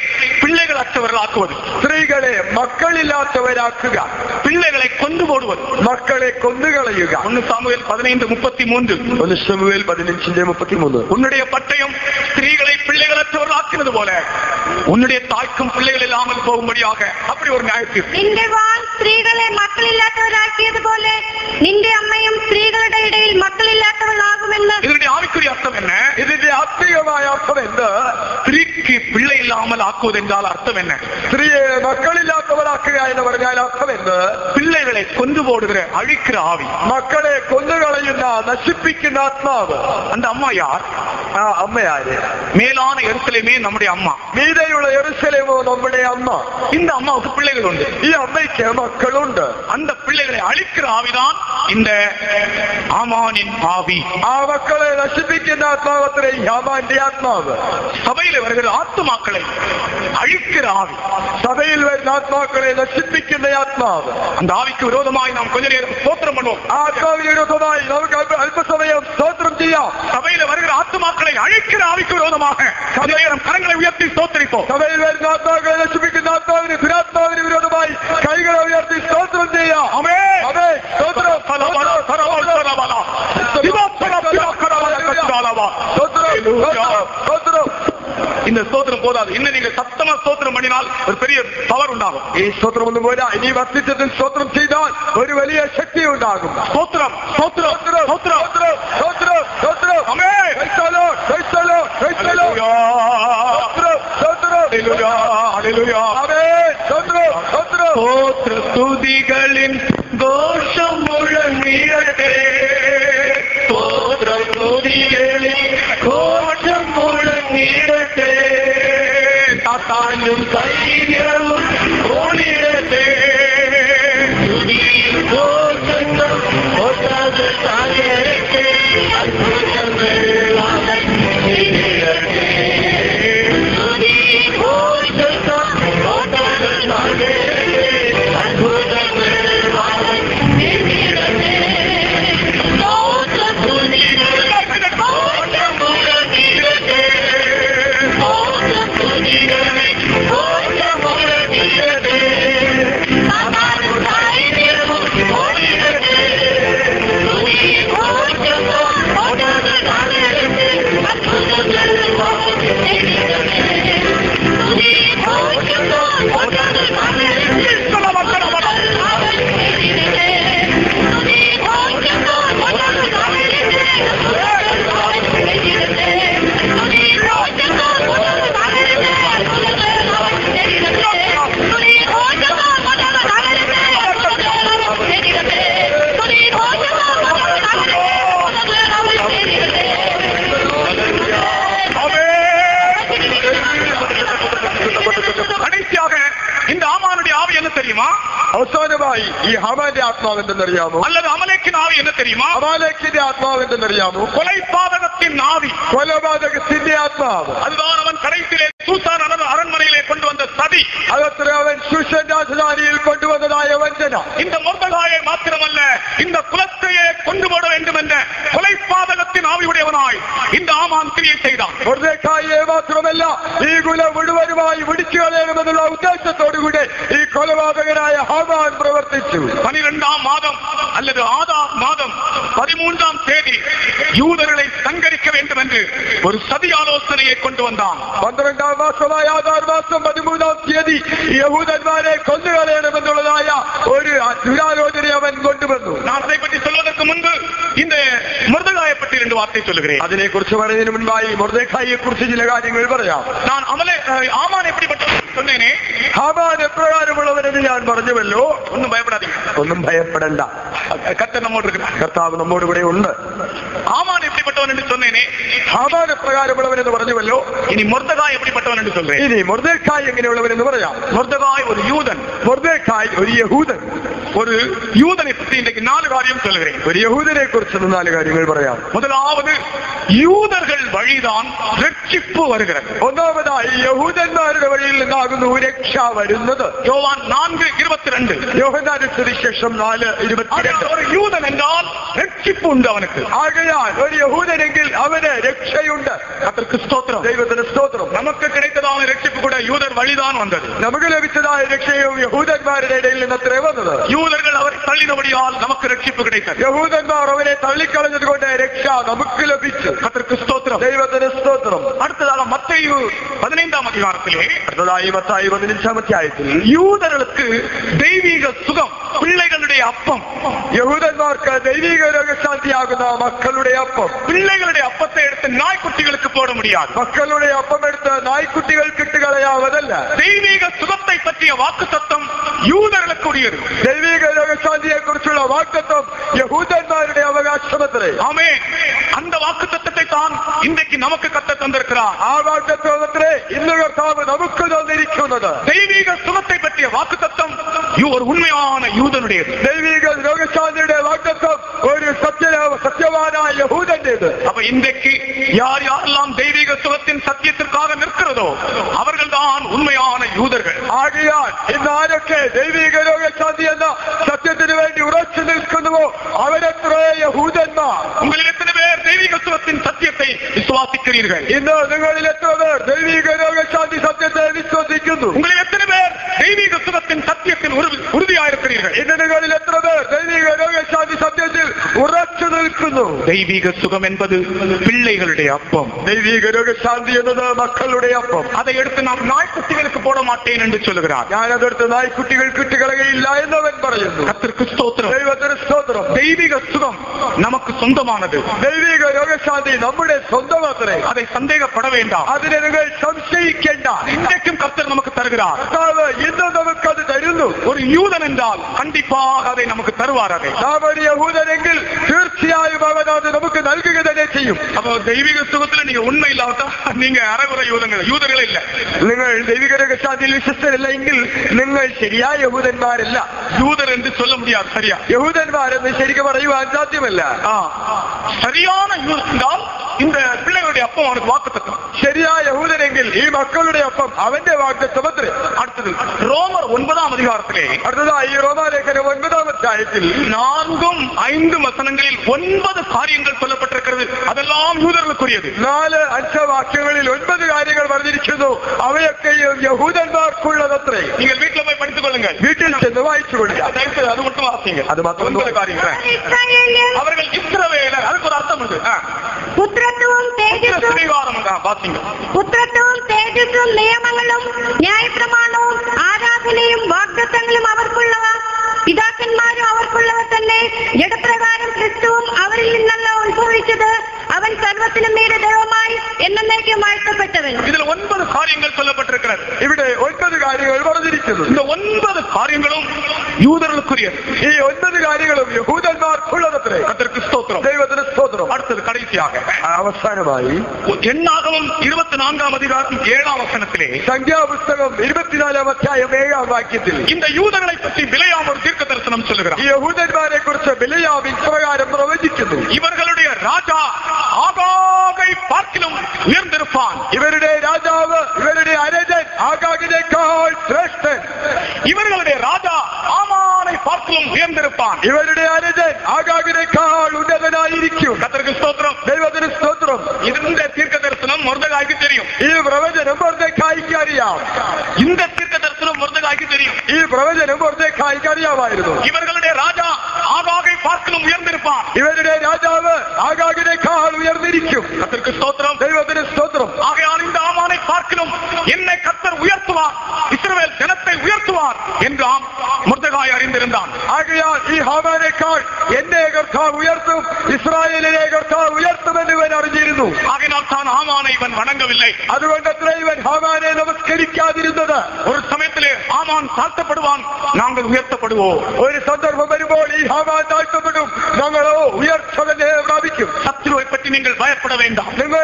Speaker 1: பிள்ளைகள் அற்றவர்களாக்குவது സ്ത്രീകളെ മക്കളില്ലാത്തവരാക്കുക പിള്ളകളെ കൊണ്ടുപോടുവത് മക്കളെ കൊന്നുകളയുക ഒന്ന് സാമുവേൽ പതിനൈந்து മുപ്പത്തി മൂന്ന് ഒന്ന് സാമുവേൽ പതിനഞ്ചിന്റെ മുപ്പത്തി മൂന്ന് ഉന്നുടേ പട്ടയം സ്ത്രീകളെ പിള്ളകളറ്റവരാക്കുന്നത് പോലെ உன்னுடைய தாய்க்கும் பிள்ளைகள் இல்லாமல் போகும்படியாக அப்படி ஒரு நியாயத்து നിന്റെ
Speaker 3: വാൾ സ്ത്രീകളെ മക്കളില്ലാത്തവരാക്കിയത് പോലെ നിന്റെ അമ്മയും സ്ത്രീകളുടെ ഇടയിൽ മക്കളില്ലാത്തവളാകുമെന്ന് இதனுடைய ஆவிக்குரிய அர்த்தம் என்ன ഇതിന്റെ ആത്മീയമായ അർത്ഥം എന്ത് സ്ത്രീക്ക് പിള്ളை ഇല്ലാமல்
Speaker 1: ആക്കുവത് என்றால் அர்த்தம் என்ன സ്ത്രീയെ മക്കളില്ലാത്തവരാക്കുക എന്ന് പറഞ്ഞാൽ അർത്ഥം എന്ത് பிள்ளைகளை கொன்று போடுகிற அழிக்கிற ஆவி മക്കളെ കൊന്നുകളയുന്ന നശിപ്പിക്കുന്ന ആത്മാവ് அந்த அம்மா யார் ആ അമ്മയാര് மேலான இடத்திலுமே நம்முடைய அம்மா மீதை ഇവിടെയുള്ള എറുസലേമോ நம்முடைய அம்மா இந்த அம்மாவுக்கு பிள்ளைகள் உண்டு அம்மைக்கு மக்கள் உண்டு அந்த பிள்ளைகளை அழிக்கிற ஆவிதான் இந்த ஆமானின் ஆவி ஆ மக்களை நசிப்பிக்கின்ற ആത്മാവത്രേ യാമാന്റെ ஆத்மாவு சபையில் வருகிற ஆத்மாக்களை அழிக்கிற ஆவி சபையில் வருகிற ஆத்மாக்களை நசிப்பிக்கின்ற ஆத்மாவு அந்த ஆவிக்கு விரோதமாய் நாம் கொஞ்ச நேரம் சோத்திரம் பண்ணுவோம் ஆத்மாவுக்கு விரோதமாய் நமக்கு அல்ப சமயம் ஸ்தோத்திரம் செய்யும் சபையில் வருகிற ஆத்மாக்களை அழிக்கிற ஆவிக்கு விரோதமாக கொஞ்ச நேரம் கரங்களை உயர்த்தி சோத்திரி ഇപ്പോ സഭയിൽ വരുന്ന ആത്മാക്കളെ നശിപ്പിക്കുന്ന ആത്മാവിന് ദുരാത്മാവിന് വിരോധമായി കൈകളെ ഉയർത്തി സ്തോത്രം ചെയ്യാം ഇന്ന് സ്തോത്രം പോതാതെ ഇന്ന് നിങ്ങൾ സത്തമ സ്തോത്രം പണിനാൽ ഒരു പെരിയ പവർ ഉണ്ടാകും ഈ സ്തോത്രം ഒന്നും പോരാ ഇനി വർദ്ധിച്ചതിൽ സ്തോത്രം ചെയ്താൽ ഒരു വലിയ ശക്തി ഉണ്ടാകും സ്തോത്രം സ്തോത്രം സ്തോത്രം സ്തോത്രം സ്തോത്രം போற்ற துதிகளின் கோஷம் முழங்கியதே போற்ற துதிகளின் கோஷம் முழங்கியதே
Speaker 4: தாத்தாயும் தைரியமும் ஓடியதே துதியின் கோஷங்கள் ஒட்டாத தாயத்தை
Speaker 1: ആത്മാവ് എന്തെന്നറിയാമോ അല്ലത് അമലേക്കിന് ആവി എന്ന് തെരയുമോ അമാലേക്കിന്റെ ആത്മാവ് എന്തെന്നറിയാമോ കൊലപാതകത്തിൻ ആവി കൊലപാതകത്തിന്റെ ആത്മാവ് അതുതാണ് അവൻ കടയത്തിലെ സൂത്താൻ அரண்மனையிலே கொண்டு வந்த சதி அதற்கு அவன் சுஷன் ராஜதானியில் கொண்டு வந்ததாய வஞ்சனா இந்த மொர்தகாயை மாத்திரமல்ல இந்த குலத்தையே கொண்டு போட வேண்டும் என்ற கொலை பாதகத்தின் ஆவியுடையவனாய் இந்த ஆமான் கிரியை செய்தான் മൊർദേക്കായെ മാത്രമല്ല ഈ കുല മുഴുവനുമായി വിടിച്ചു കളയണമെന്നുള്ള ഉദ്ദേശത്തോടുകൂടി ഈ பனிரெண்டாம் மாதம் அல்லது ஆதாம் மாதம் பதிமூன்றாம் தேதி யூதர்களை சங்கரிக்க வேண்டும் என்று ஒரு சதி ஆலோசனையை கொண்டு வந்தான் பன்னிரெண்டாம் மாசமாய் ஆதார் மாசம் பதிமூன்றாம் தேதி யகுதன்மாரை கொண்டு வர வேண்டும் என்றுள்ளதாய ஒரு துராலோசனை அவன் கொண்டு வந்து நான் அதை பற்றி சொல்வதற்கு முன்பு இந்த மிருதகாயை இரண்டு வார்த்தை சொல்லுகிறேன் அதனை குறித்து പറയുന്നതിന് முன்பாய் മൃദക്കായെ குறித்து சில காரியங்கள் പറയാം நான் அமலே ஆமான் எப்படிப்பட்ட ഒന്നിനെ ഹാമാൻ എപ്രകാരമുള്ളവരെന്ന് ഞാൻ പറഞ്ഞുവല്ലോ ഒന്നും ഭയപ്പെടാതിരിക്കും ഒന്നും ഭയപ്പെടണ്ട കർത്താവ് നമ്മോട് കർത്താവ് നമ്മോട് ഇവിടെ ഉണ്ട് ഹാമാൻ எப்படிப்பட்டவன் എന്ന് പറഞ്ഞുവല്ലോ ഇനി മൊർദകായ് എപ്പിപ്പെട്ടവൻ എന്ന് சொல்றேன் ഇനി മൊർദകായ് എങ്ങനെയുള്ളവൻ പറയാം മൊർദകായ് ഒരു യൂതൻ ഒരു യഹൂദൻ ഒരു യൂതനെ പറ്റി നാല് കാര്യം சொல்றேன் ഒരു യഹൂദനെ നാല് കാര്യങ്ങൾ പറയാം മുതലാവത് യൂതർകൾ വഴിതാൻ രക്ഷിപ്പ് വരുகிறது ഒന്നാമതായി യഹൂദന്മാരുടെ വഴിയിൽ നിന്നാകുന്നു രക്ഷ വരുന്നത് യോവാൻ നാല് ഇരുപത്തിരണ്ട് യോഹനാന്റെ സുവിശേഷം നാല് ഇരുപത്തിരണ്ട് ഒരു യൂതൻ എന്നാൽ രക്ഷിപ്പുണ്ട് അവനക്ക് ആകയാൽ ഒരു യഹൂദ യൂതനെങ്കിൽ അവന് രക്ഷയുണ്ട് കർത്തർക്ക് സ്തോത്രം ദൈവത്തിന് സ്തോത്രം നമുക്ക് കിടക്കുന്നതാണ് രക്ഷിപ്പ് കൂടെ യൂതർ വഴിതാണ് വന്നത് നമുക്ക് ലഭിച്ചതായ രക്ഷയും യഹൂദന്മാരുടെ ഇടയിൽ നിന്ന് അത്രേ വന്നത് യൂതകൾ അവരെ തള്ളിനപടിയാൽ നമുക്ക് രക്ഷിപ്പ് കിടക്കും യഹൂദന്മാർ അവരെ തള്ളിക്കളഞ്ഞതുകൊണ്ട് രക്ഷ നമുക്ക് ലഭിച്ചു കർത്തർക്ക് സ്തോത്രം ദൈവത്തിന് സ്തോത്രം അടുത്തതാണ് മത്തയു പതിനൈന്താം അധികാരത്തിലെ അടുത്തതായി മത്തായി പതിനഞ്ചാം അധ്യായത്തിൽ യൂതകൾക്ക് ദൈവിക സുഖം പിള്ളകളുടെ അപ്പം യഹൂദന്മാർക്ക് ദൈവിക രോഗശാന്തിയാകുന്ന മക്കളുടെ അപ്പം பிள்ளைகளுடைய அப்பத்தை எடுத்து நாய்க்குட்டிகளுக்கு போட முடியாது மக்களுடைய அப்பம் எடுத்த நாய்க்குட்டிகள் கிட்டுகளையாவதல்ல தெய்வீக சுகத்தை பற்றிய வாக்கு சத்தம் யூதர்களுக்கு தெய்வீக யோகசாந்தியை குறிச்சுள்ள வாக்குத்தம் யகூதன்மாருடைய அவகாசத்திலே ஆமே அந்த வாக்கு தத்துவத்தை தான் இன்றைக்கு நமக்கு கத்த தந்திருக்கிறார் ആ വാഗ്ദത്തത്തിലെ നമുക്ക് തന്നിരിക്കുന്നത് தெய்வீக சுகத்தை பற்றிய வாக்கு தத்துவம் ஒரு உண்மையான யூதனுடையது ദൈവിക രോഗശാന്തിയുടെ ഒരു സത്യ സത്യവാനായ യഹൂദന്റേത് அப்ப இன்றைக்கு யார் யாரெல்லாம் தெய்வீக சுகத்தின் சத்தியத்திற்காக நிற்கிறதோ அவர்கள் தான் உண்மையான யூதர்கள் ആകയാൽ ഇന്ന് ആരൊക്കെ ദൈവിക രോഗശാന്തി എന്ന സത്യത്തിന് വേണ്ടി ഉറച്ചു നിൽക്കുന്നുവോ അവരെത്രേ യഹൂദന്മാർ ഉള്ളിൽ എത്ര പേർ ദൈവികത്വത്തിൻ സത്യത്തെ വിശ്വാസിക്കുന്നീர்கள் ഇന്ന് നിങ്ങളിൽ എത്ര പേർ ദൈവിക രോഗശാന്തി സത്യത്തെ വിശ്വസിക്കുന്നു ഉള്ളിൽ എത്ര പേർ தெய்வீக சுகம் என்பது பிள்ளைகளுடைய அப்பம் தெய்வீக ரோக சாந்தி എന്നത് മക്കളുടെ അപ്പം அதை எடுத்து நாம் நாய் குட்டிகளுக்கு போட மாட்டேன் என்று சொல்லுகிறார் ഞാൻ അതെടുത്ത് നായ് കുട്ടികൾക്ക് ഇട്ടുകളകയില്ല എന്നവൻ പറയുന്നു കത്തിർക്ക് സ്തോത്രം ദൈവത്തിന് സ്തോത്രം ദൈവിക സുഖം നമുക്ക് സ്വന്തമാണത് ദൈവിക രോഗശാന്തി നമ്മുടെ സ്വന്തം അത്രേ அதை സന്ദേഹപ്പെട വേണ്ട അതിനെ നിങ്ങൾ സംശയിക്കേണ്ട ഇന്നേക്കും കത്തർ നമുക്ക് തരുகிறார் ഇന്ന് നമുക്ക് இருந்து ஒரு யூதன் என்றால் கண்டிப்பாக அதை நமக்கு தருவார் அதை நமக்கு நல்குகிறதே செய்யும் நீங்க உண்மை நீங்க யூதங்கள் யூதர்கள் இல்ல தெய்வீக ரகசாதியில் എന്ന് ചൊല്ല മുടിയാതെ ശരിയാ പറയുവാൻ സാധ്യമല്ല ആ ശരിയാണ് യൂതർ இந்த பிள்ளைகளுடைய அப்பம் அவனுக்கு வாக்குத்தம் சரியா யகூதரெங்கில் ஈ மக்களுடைய அப்பம் அவன் வாக்கு தவத்திரு அடுத்தது ரோமர் ஒன்பதாம் அதிகாரத்திலே அடுத்ததாக ரோமாலேக்கர் ஒன்பதாம் அத்தியாயத்தில் நான்கும் ஐந்து வசனங்களில் ஒன்பது காரியங்கள் சொல்லப்பட்டிருக்கிறது அதெல்லாம் யூதர்களுக்குரியது നാല് അക്ഷവാക്യങ്ങളിൽ ഒൻപത് കാര്യങ്ങൾ പറഞ്ഞിരിക്കുന്നു അവയൊക്കെയും യഹൂദന്മാർക്കുള്ളതത്രേ നിങ്ങൾ വീട്ടിൽ പോയി പഠിച്ചു കൊള്ളുങ്ക വീട്ടിൽ ചെന്ന് വായിച്ചു കൊടുക്കുക അത് മൊത്തം വാസിങ്ക അത് മാത്രം ഒൻപത് കാര്യങ്ങൾ
Speaker 3: അവർ ഇസ്രവേല അതൊക്കെ ഒരു അർത്ഥമുണ്ട് പുത്രത്വവും പുത്രത്വവും തേജസ്സും നിയമങ്ങളും ന്യായപ്രമാണവും ആരാധനയും വാഗ്ദത്തങ്ങളും അവർക്കുള്ളവ പിതാക്കന്മാരും അവർക്കുള്ളവ തന്നെ ജഡപ്രകാരം ക്രിസ്തുവും അവരിൽ നിന്നല്ല ഉത്ഭവിച്ചത് അവൻ സർവത്തിനും മീതെ ദൈവമായി എന്നേക്കും വാഴ്ത്തപ്പെട്ടവൻ ഇതിൽ ഒൻപത് കാര്യങ്ങൾ കൊല്ലപ്പെട്ടിരിക്കുന്നത്
Speaker 1: ഇവിടെ ഒൻപത് കാര്യങ്ങൾ പറഞ്ഞിരിക്കുന്നത് இந்த ഒൻപത് കാര്യങ്ങളും യൂതർക്കുரிய ഈ ഒൻപത് കാര്യങ്ങളും യഹൂദന്മാർക്കുള്ളതത്രേ കത്തിർക്ക് സ്തോത്രം ദൈവത്തിന് സ്തോത്രം അടുത്തത് കടയിത്തിയാകെ അവസാനമായി എണ്ണാകവും ഇരുപത്തിനാലാം അധികാരം ഏഴാം വസനത്തിലെ സംഖ്യാപുസ്തകം ഇരുപത്തിനാലാം അധ്യായം ഏഴാം വാക്യത്തിൽ இந்த யூதர்களை പറ്റി ബിലയാം ഒരു ദീർഘദർശനം ചൊല്ലുകയാണ് യഹൂദന്മാരെ കുറിച്ച് ബിലയാം ഇപ്രകാരം പ്രവചിക്കുന്നു ഇവർകളുടെ രാജാ ആകാകൈ പാർക്കിലും ഉയർന്നിരുപ്പാൻ ഇവരുടെ രാജാവ് ഇവരുടെ അരജൻ ആകാകിനേക്കാൾ ശ്രേഷ്ഠൻ ഇവരുടെ രാജാ ആമാനെ പാർക്കിലും ഉയർന്നിരുപ്പാൻ ഇവരുടെ സൗന്ദര്യമായിരുന്നു ഇവരുടെ രാജാ ആകാകെ പാർക്കിലും ഉയർന്നിരിപ്പാൻ ഇവരുടെ രാജാവ് ആകാകിനേക്കാൾ ഉയർന്നിരിക്കും കത്തർക്ക് സ്തോത്രം ദൈവത്തിന് സ്തോത്രം ആകയാൾ ഇന്ന് ആമാനെ പാർക്കിലും എന്നെ കത്തർ ഉയർത്തുവാൻ ഇസ്രവേൽ ജനത്തെ ഉയർത്തുവാൻ എന്ന് ആം മൃതകായി അറിഞ്ഞിരുന്നാണ് ആകയാൽ ഈ ഹാമാനേക്കാൾ എന്നെ കർത്താവ് ഉയർത്തും ഇസ്രായേലിനെ കർത്താവ് ഉയർത്തുമെന്ന് ഇവൻ അറിഞ്ഞിരുന്നു ആകിനാൽ താൻ ഹാമാനെ ഇവൻ വണങ്ങവില്ലേ അതുകൊണ്ട് അത്ര ഇവൻ ഹാമാനെ ഹാമാൻ താഴ്ത്തപ്പെടുവാൻ നാങ്കൾ ഉയർത്തപ്പെടുവോ ഒരു സന്ദർഭം വരുമ്പോൾ ഈ ഹാമാൻ താഴ്ത്തപ്പെടും ഞങ്ങളോ ഉയർച്ചതന്നെ പ്രാപിക്കും ശത്രുവെ പറ്റി നിങ്ങൾ ഭയപ്പെട വേണ്ട നിങ്ങൾ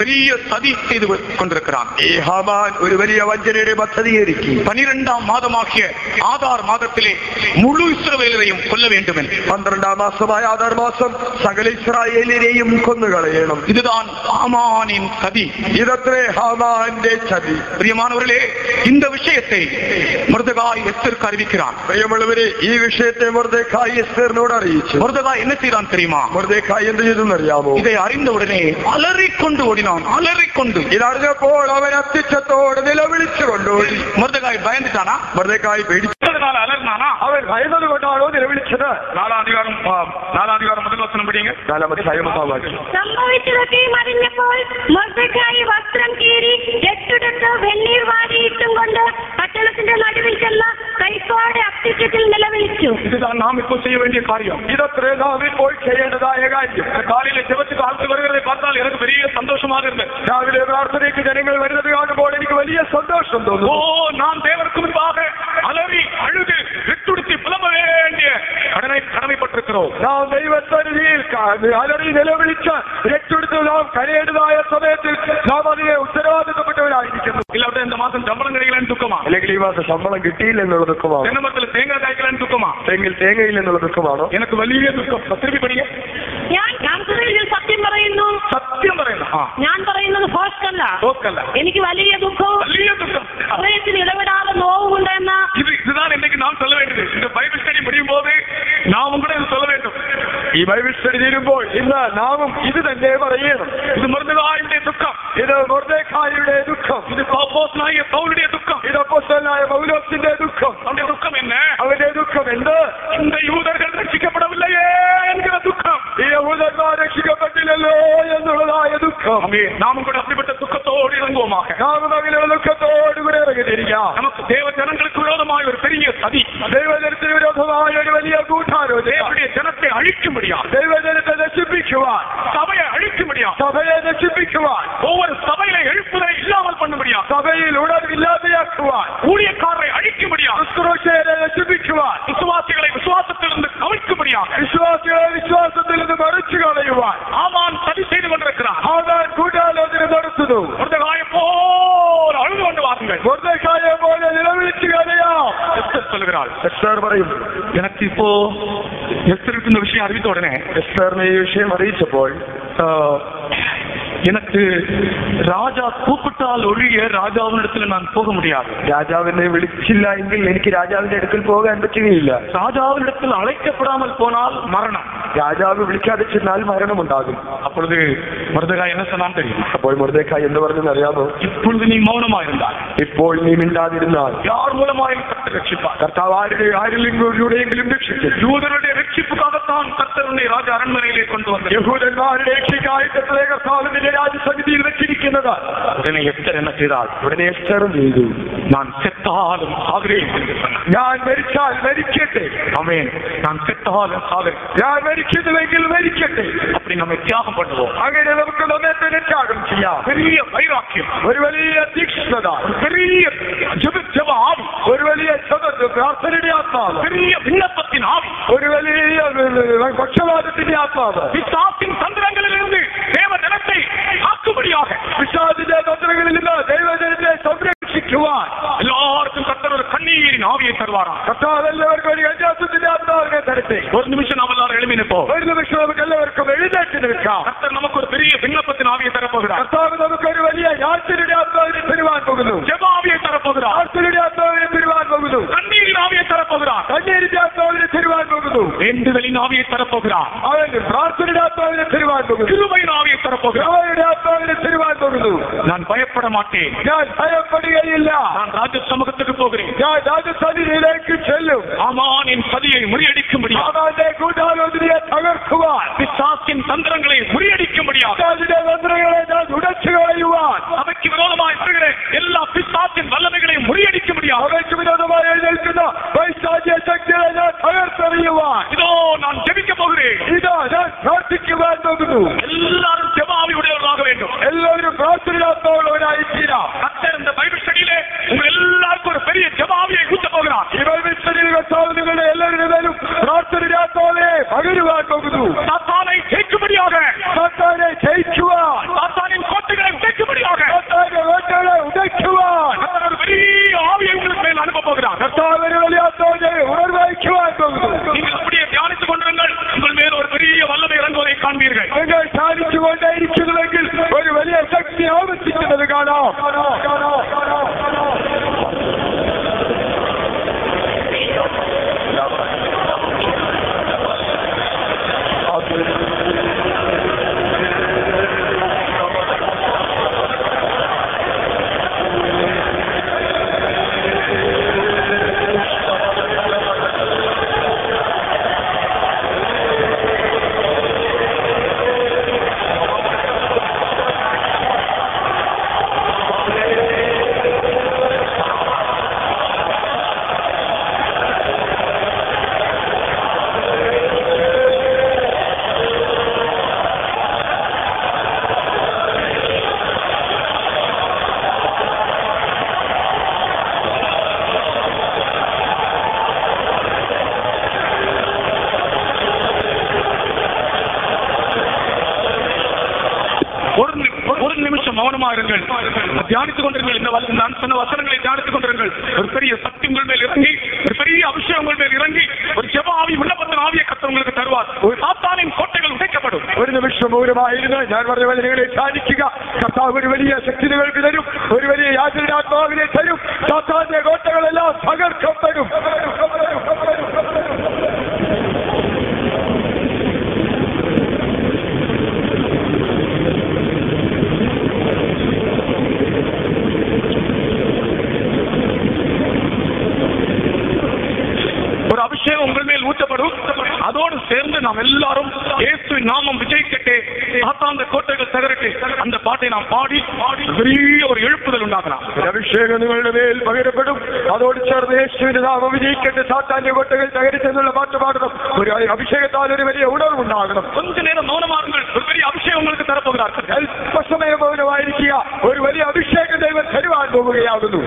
Speaker 1: பெரிய சதி செய்து கொண்டிருக்கிறான் ஏஹாமான் ஒரு വലിய வஞ்சனையுடைய பத்ததியேறிக்கு பனிரெண்டாம் மாதமாகிய ஆதார் மாதத்திலே முழு இஸ்ரவேலரையும் கொல்ல வேண்டும் என்று பன்னிரெண்டாம் மாசமாய் ஆதார் மாசம் சகல இஸ்ராயலிനെയും കൊന്നുകളയണം இதுதான் ஹாமானின் கதி இதத்திலே ஹாமானின் சதி പ്രിയമാണവരിലെ இந்த விஷயத்தை മൃദകായ് എസ്തർക്ക് അറിയിക്കാൻ പ്രിയമുള്ളവരെ ഈ വിഷയത്തെ മൃദകായ് എസ്തറിനോട് അറിയിച്ചു മൃദകായ് എന്നെ ചെയ്താൻ തെരുമാ മൃദകായ് എന്ത് ചെയ്തെന്ന് അറിയാമോ ഇതേ അറിഞ്ഞ ഉടനെ അലറിക്കൊണ്ട് ഓടിനാൻ അലറിക്കൊണ്ട് ഇതറിഞ്ഞപ്പോൾ അവൻ അത്യച്ചത്തോടെ നിലവിളിച്ചു കൊണ്ടോടി മൃദകായ് ഭയന്നിട്ടാണ് മൃദകായ് പേടിച്ചു അലർന്നാണ് അവൻ ഭയന്നതുകൊണ്ടാണോ നിലവിളിച്ചത് നാലാം അധികാരം നാലാം അധികാരം മുതൽ പ്രവർത്തനം പഠിയുക നാലാമത്തെ ക്ഷാമസാവകാശം
Speaker 3: സംഭവിച്ചതൊക്കെയും അറിഞ്ഞപ്പോൾ മൊർദക്കായി വസ്ത്രം കീറി രക്തടുത്ത് വെണ്ണീർ വാരിയിട്ടും കൊണ്ട് പട്ടണത്തിന്റെ നടുവിൽ ചെന്ന കൈത്തോടെ അത്യുച്ചത്തിൽ
Speaker 2: നിലവിളിച്ചു ഇതാണ് നാം ഇപ്പോൾ ചെയ്യ വേണ്ടിയ കാര്യം
Speaker 1: ഇതൊക്കെ നാം ഇപ്പോൾ ചെയ്യേണ്ടതായ കാര്യം കാലിലെ ശിവത്തിൽ ആൾക്ക് വരുന്നത് പറഞ്ഞാൽ എനിക്ക് വലിയ സന്തോഷമാകുന്നത് രാവിലെ പ്രാർത്ഥനയ്ക്ക് ജനങ്ങൾ വരുന്നത് കാണുമ്പോൾ എനിക്ക് വലിയ സന്തോഷം തോന്നുന്നു ഓ നാം ദേവർക്കും അലറി നിലവിളിച്ച് രക്ഷെടുത്ത് നാം കരയേണ്ടതായ സമയത്തിൽ നാം അതിനെ ഉത്തരവാദിത്തപ്പെട്ടവരായിരിക്കുന്നു ഇല്ലാതെ എന്റെ മാസം ശമ്പളം കഴിക്കാൻ ദുഃഖമാണ് അല്ലെങ്കിൽ
Speaker 2: ഈ മാസം ശമ്പളം കിട്ടിയില്ല എന്നുള്ള ദുഃഖമാണ്
Speaker 1: എന്റെ
Speaker 3: തേങ്ങ കഴിക്കാൻ ദുഃഖമാണ്
Speaker 2: തെങ്ങിൽ തേങ്ങയിൽ എന്നുള്ള ദുഃഖമാണ് എനിക്ക്
Speaker 1: വലിയ ദുഃഖം പത്രിക പഠിക്കുക
Speaker 3: ഞാൻ സത്യം പറയുന്നു സത്യം പറയുന്നു ഞാൻ പറയുന്നത് ഫോസ്കല്ല
Speaker 4: ഫോസ്കല്ല എനിക്ക്
Speaker 3: വലിയ ദുഃഖം
Speaker 1: വലിയ
Speaker 4: ദുഃഖം
Speaker 3: ഹൃദയത്തിൽ ഇടപെടാതെ
Speaker 1: നോവുകൊണ്ട് എന്നാ ഇത് ഇതാണ് എന്തെങ്കിലും നാം ചെല്ല വേണ്ടത് ബൈബിൾ സ്റ്റഡി പഠിക്കുമ്പോൾ നാം ഉങ്ങളുടെ
Speaker 2: ഈ ബൈബിൾ സ്റ്റഡി ചെയ്യുമ്പോൾ
Speaker 1: ഇന്ന് നാമും ഇത് തന്നെ പറയണം ഇത് മൃദുലായുടെ ദുഃഖം ഇത് മൃദേഖായുടെ ദുഃഖം ഇത് പൗലോസ്നായ പൗലിന്റെ ദുഃഖം ഇത് അപ്പോസ്റ്റലായ
Speaker 4: പൗലോസിന്റെ ദുഃഖം അവന്റെ ദുഃഖം എന്ന് അവന്റെ ദുഃഖം എന്ത് ഇന്ന് യൂതകൾ രക്ഷിക്കപ്പെടവില്ലയേ എങ്കിൽ ദുഃഖം ഈ രക്ഷിക്കപ്പെട്ടില്ലല്ലോ എന്നുള്ളതായ ദുഃഖം
Speaker 1: നാമും കൂടെ അതിപ്പെട്ട ദുഃഖത്തോട് ഇറങ്ങുമാ ദുഃഖത്തോട് കൂടെ ഇറങ്ങിയിരിക്കാം നമുക്ക് ദേവജനങ്ങൾക്ക് വിരോധമായ ഒരു പെരിയ സതി ദൈവജനത്തിന് വിരോധമായ ഒരു വലിയ കൂട്ടാരോ ദേവരുടെ ജനത്തെ അഴിക്കുമ്പടിയാ ദൈവജനത്തെ നശിപ്പിക്കുവാൻ സഭയെ അഴിക്കുമ്പടിയാ സഭയെ നശിപ്പിക്കുവാൻ ഒവ്വൊരു സഭയിലെ എഴുപ്പുതലെ ഇല്ലാമൽ പണ്ണുമ്പടിയാ സഭയിൽ ഉടവില്ലാതെയാക്കുവാൻ കൂടിയക്കാരെ അഴിക്കുമ്പടിയാ നശിപ്പിക്കുവാൻ വിശ്വാസികളെ വിശ്വാസത്തിൽ നിന്ന് കവിക്കുമ്പടിയാ
Speaker 4: വിശ്വാസികളെ വിശ്വാസത്തിൽ மாற்றுகள் அடைவார் ஆமான் சதி செய்து கொண்டிருக்கிறார் ஆதான் கூட்டால்
Speaker 1: எதிர்த்து முருதகாய
Speaker 4: போல் அழுது கொண்டு வாருங்கள் முருதகாய
Speaker 1: போல நிலவிழிச்சு அடையா
Speaker 2: எஸ்டர் சொல்கிறாள் പറയും எனக்கு இப்போ എസ്റ്റർ എന്ന വിഷയം അറിയിച്ച ഉടനെ എസ്റ്ററിന് ഈ വിഷയം അറിയിച്ചപ്പോൾ எனக்கு
Speaker 1: ராஜா கூப்பிட்டால் ஒழிய ராஜாவினிடத்துல நான் போக முடியாது
Speaker 2: ராஜாவினை விழிச்சில்லா எங்கு எனக்கு ராஜாவின் இடத்தில் போக எந்த சிவில் இல்ல
Speaker 1: ராஜாவினிடத்தில் அழைக்கப்படாமல் போனால் மரணம் രാജാവ് വിളിക്കാതെ ചെന്നാൽ മരണം ഉണ്ടാകും അപ്പോൾ എന്നെ എന്നാൽ തരും
Speaker 2: അപ്പോൾ മൃതകായ് എന്ന് പറഞ്ഞത് അറിയാമോ ഇപ്പോൾ
Speaker 1: നീ മൗനമായിരുന്നാൽ
Speaker 2: ഇപ്പോൾ നീ മിണ്ടാതിരുന്നാൽ
Speaker 1: യാർ മൂലമായും
Speaker 2: കത്ത് രക്ഷിപ്പാൻ കർത്താവ് ആരുടെ ആരിലെങ്കിലൂടെയെങ്കിലും രക്ഷിക്കും ജൂതരുടെ രക്ഷിപ്പ്
Speaker 1: കാലത്താൻ കത്തറിനെ രാജ അരമനയിലേക്ക് കൊണ്ടുവന്നു യഹൂദന്മാരുടെ രക്ഷിക്കായി കത്തലേ രാജസമിതിയിൽ വെച്ചിരിക്കുന്നത്
Speaker 2: ഉടനെ എസ്റ്റർ എന്നെ ചെയ്താൽ ഉടനെ എസ്റ്ററും ചെയ്തു ഞാൻ
Speaker 1: സെത്താലും ആഗ്രഹിക്കുന്നു ഞാൻ മരിച്ചാൽ മരിക്കട്ടെ അമേൻ ഞാൻ സെത്താലും ആഗ്രഹം ഞാൻ മരിക്കുന്നുവെങ്കിൽ മരിക്കട്ടെ അപ്പൊ നമ്മെ ത്യാഗം பண்ணுவோம் അങ്ങനെ നമുക്ക് നമ്മെ ത്യാഗം ചെയ്യാം വലിയ വൈരാക്യം ഒരു വലിയ തീക്ഷ്ണത பெரிய ஜப ஆவி ஒரு വലിയ പ്രാർത്ഥനയുടെ ആത്മാവ് பெரிய விண்ணப்பத்தின் ஆவி ஒரு വലിയ പക്ഷവാദത്തിന്റെ ആത്മാവ് பிசாப்பின் தந்திரங்களிலிருந்து தேவ நிலத்தை ஆக்கும்படியாக விசாதித தொந்தரங்களில் இல்ல தெய்வதே சந்திரசிக்குவார் எல்லாருக்கும் கத்தர் ஒரு கண்ணீரின் ஆவியை தருவாராம் கத்தார் எல்லாருக்கும் அஞ்சாசத்தின் ஆத்மாவினை தடுத்து ஒரு நிமிஷம் நாம் எல்லாரும் எழுமி நிற்போம் ஒரு நிமிஷம் நமக்கு எல்லாருக்கும் எழுதேற்று நிற்காம் கத்தர் நமக்கு ஒரு பெரிய விண்ணப்பத்தின் ஆவியை தரப்போகிறார் கத்தார் நமக்கு ஒரு പ്രാർത്ഥനയുടെ ആത്മാവിനെ തരുവാൻ
Speaker 2: പോകുന്നു വേണ്ടുകളിൻ ആവിയെ
Speaker 1: തരപ്പോകുക അവൻ പ്രാർത്ഥനയുടെ ആത്മാവിനെ തരുവാൻ പോകുന്നു കിരുമയിൻ ആവിയെ തരപ്പോകുക അവരുടെ ആത്മാവിനെ തരുവാൻ പോകുന്നു ഞാൻ ഭയപ്പെട മാട്ടേ ഞാൻ ഭയപ്പെടുകയില്ല நான் ராஜசமூகத்துக்கு போகிறேன் நான் ராஜசனிலேக்கு செல்லும் ஆமானின் பதியை முறியடிக்கும்படியா அவனுடைய கூட்டாளோதிரியை தகர்க்குவார் பிசாசின் தந்திரங்களை முறியடிக்கும்படியா அவனுடைய தந்திரங்களை நான் உடைச்சு களையுவார் அவைக்கு விரோதமாக இருக்கிற எல்லா பிசாசின் வல்லமைகளையும் முறியடிக்கும்படியா அவைக்கு விரோதமாக எழுந்திருக்கிற பைசாஜி
Speaker 4: கத்தறியுவா இதோ நான் ஜெபிக்க போகிறேன் இதோ நான் பிரார்த்திக்க வேண்டும் எல்லாரும் ஜெபாவி உடையவர்களாக வேண்டும் எல்லாரும் பிரார்த்தனையாத்தவர்களாயிருக்கிறா கத்தர் இந்த பைபிள் ஸ்டடியிலே உங்க எல்லாருக்கும் ஒரு பெரிய ஜெபாவியை கூட்ட போகிறார் இவைகள் ஸ்டடியில் வச்சாலும் நீங்கள் எல்லாரும் பிரார்த்தனையாத்தவர்களே
Speaker 1: ஒரு பெரிய சக்தி உங்கள் மேல் இறங்கி ஒரு பெரிய அபிஷேகம் உங்கள் மேல் இறங்கி ஒரு ஜபாவி விண்ணப்பத்தின் ஆவிய கத்த உங்களுக்கு தருவார் ஒரு சாத்தானின் கோட்டைகள் உடைக்கப்படும் ഒരു നിമിഷം മൗനമായിരുന്നു ഞാൻ പറഞ്ഞ വചനങ്ങളെ ധ്യാനിക്കുക കർത്താവ് ഒരു വലിയ ശക്തി നിങ്ങൾക്ക് തരും ഒരു വലിയ യാതൊരു ആത്മാവിനെ തരും സാത്താൻ
Speaker 2: കൃപകൾ നിങ്ങളുടെ മേൽ പകരപ്പെടും അതോട് ചേർന്ന് യേശുവിന്റെ നാമം വിജയിക്കേണ്ട സാത്താന്റെ കൊട്ടകൾ തകരിച്ചെന്നുള്ള പാട്ട് പാടണം ഒരു അഭിഷേകത്താൽ ഒരു
Speaker 1: വലിയ ഉണർവുണ്ടാകണം കൊഞ്ചു നേരം മൗനമാർഗ്ഗങ്ങൾ ഒരു വലിയ അഭിഷേകങ്ങൾക്ക് തരപ്പോകാർ അല്പസമയ മൗനമായിരിക്കുക ഒരു വലിയ അഭിഷേകം ദൈവം തരുവാൻ പോവുകയാകുന്നു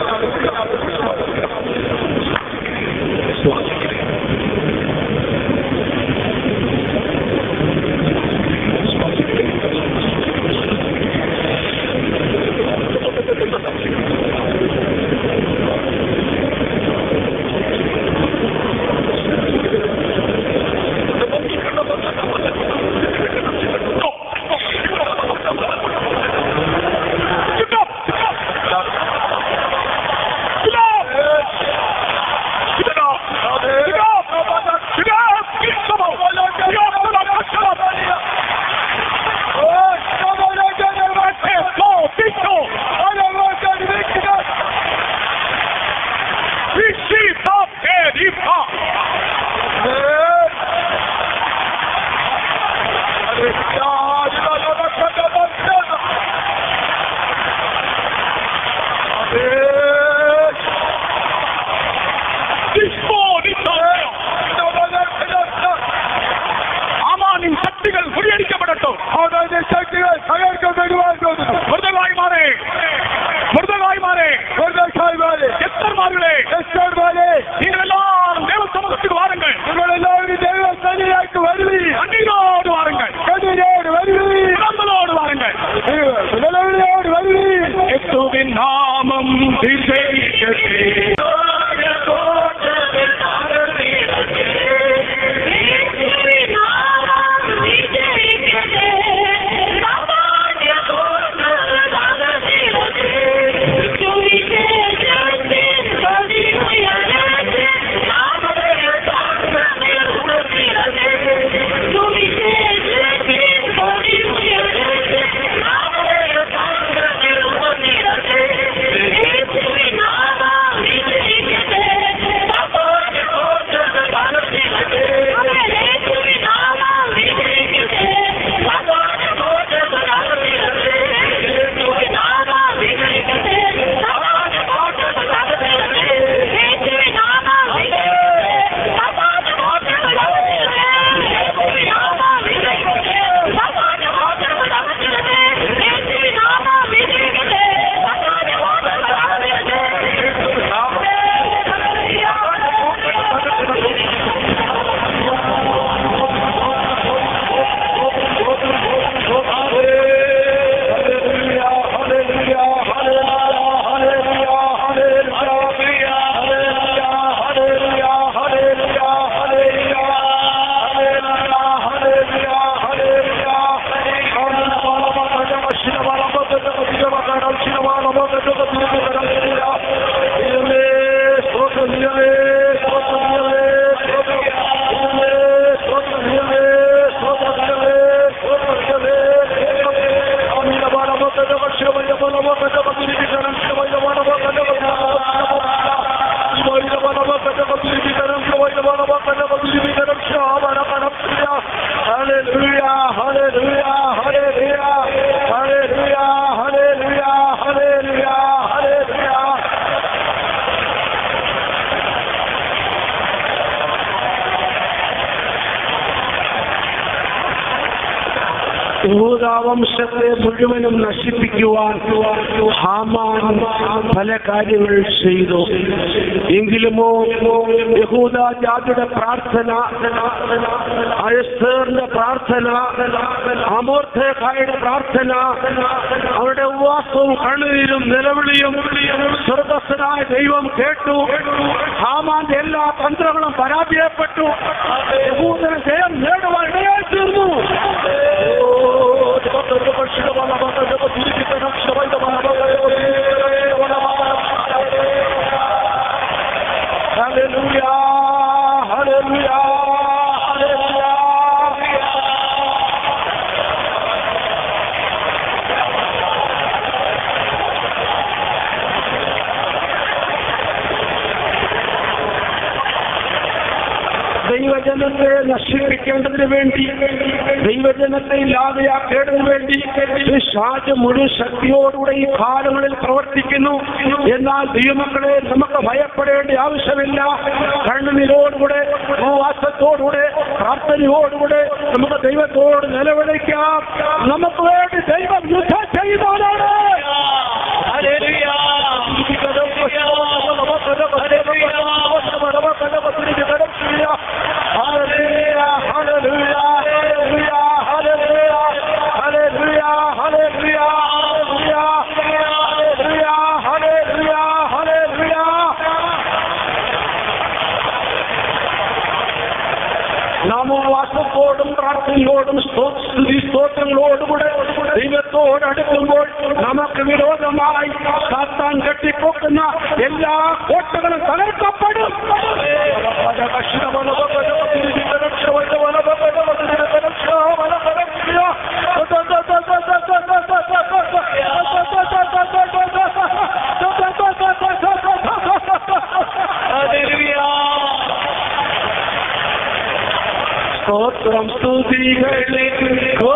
Speaker 4: മുഴുവനും നശിപ്പിക്കുവാൻ ഹാമാൻ പല കാര്യങ്ങൾ ചെയ്തു എങ്കിലുമോ യഹൂദ ജാതിയുടെ പ്രാർത്ഥന അയസ്തറിന്റെ പ്രാർത്ഥന അമൂർത്തയുടെ പ്രാർത്ഥന അവരുടെ ഉപവാസവും കണ്ണുനീരും നിലവിളിയും സ്വർഗസ്ഥനായ ദൈവം കേട്ടു ഹാമാന്റെ എല്ലാ തന്ത്രങ്ങളും പരാജയപ്പെട്ടു യഹൂദന ജയം നേടുവാൻ ഇടയായി തീർന്നു ചെയ്യുന്നതിന് വേണ്ടി ദൈവജനത്തെ ഇല്ലാതെയാക്കേണ്ടതിന് വേണ്ടി ഷാജ് മുഴുവൻ ശക്തിയോടുകൂടെ ഈ കാലങ്ങളിൽ പ്രവർത്തിക്കുന്നു എന്നാൽ ദൈവമക്കളെ നമുക്ക് ഭയപ്പെടേണ്ട ആവശ്യമില്ല കണ്ണുനിലോടുകൂടെ ഉപവാസത്തോടുകൂടെ പ്രാർത്ഥനയോടുകൂടെ നമുക്ക് ദൈവത്തോട് നിലവിളിക്കാം നമുക്ക് വേണ്ടി ദൈവം യുദ്ധം ചെയ്താലാണ് സ്തോത്രം ഈ സ്തോത്രങ്ങളോടുകൂടെ ദൈവത്തോടടുക്കുമ്പോൾ നമുക്ക് വിരോധമായി സാത്താൻ കെട്ടിപ്പോക്കുന്ന എല്ലാ കോട്ടകളും തകർക്കപ്പെടും சோற்றம் சுதிகளின் கோ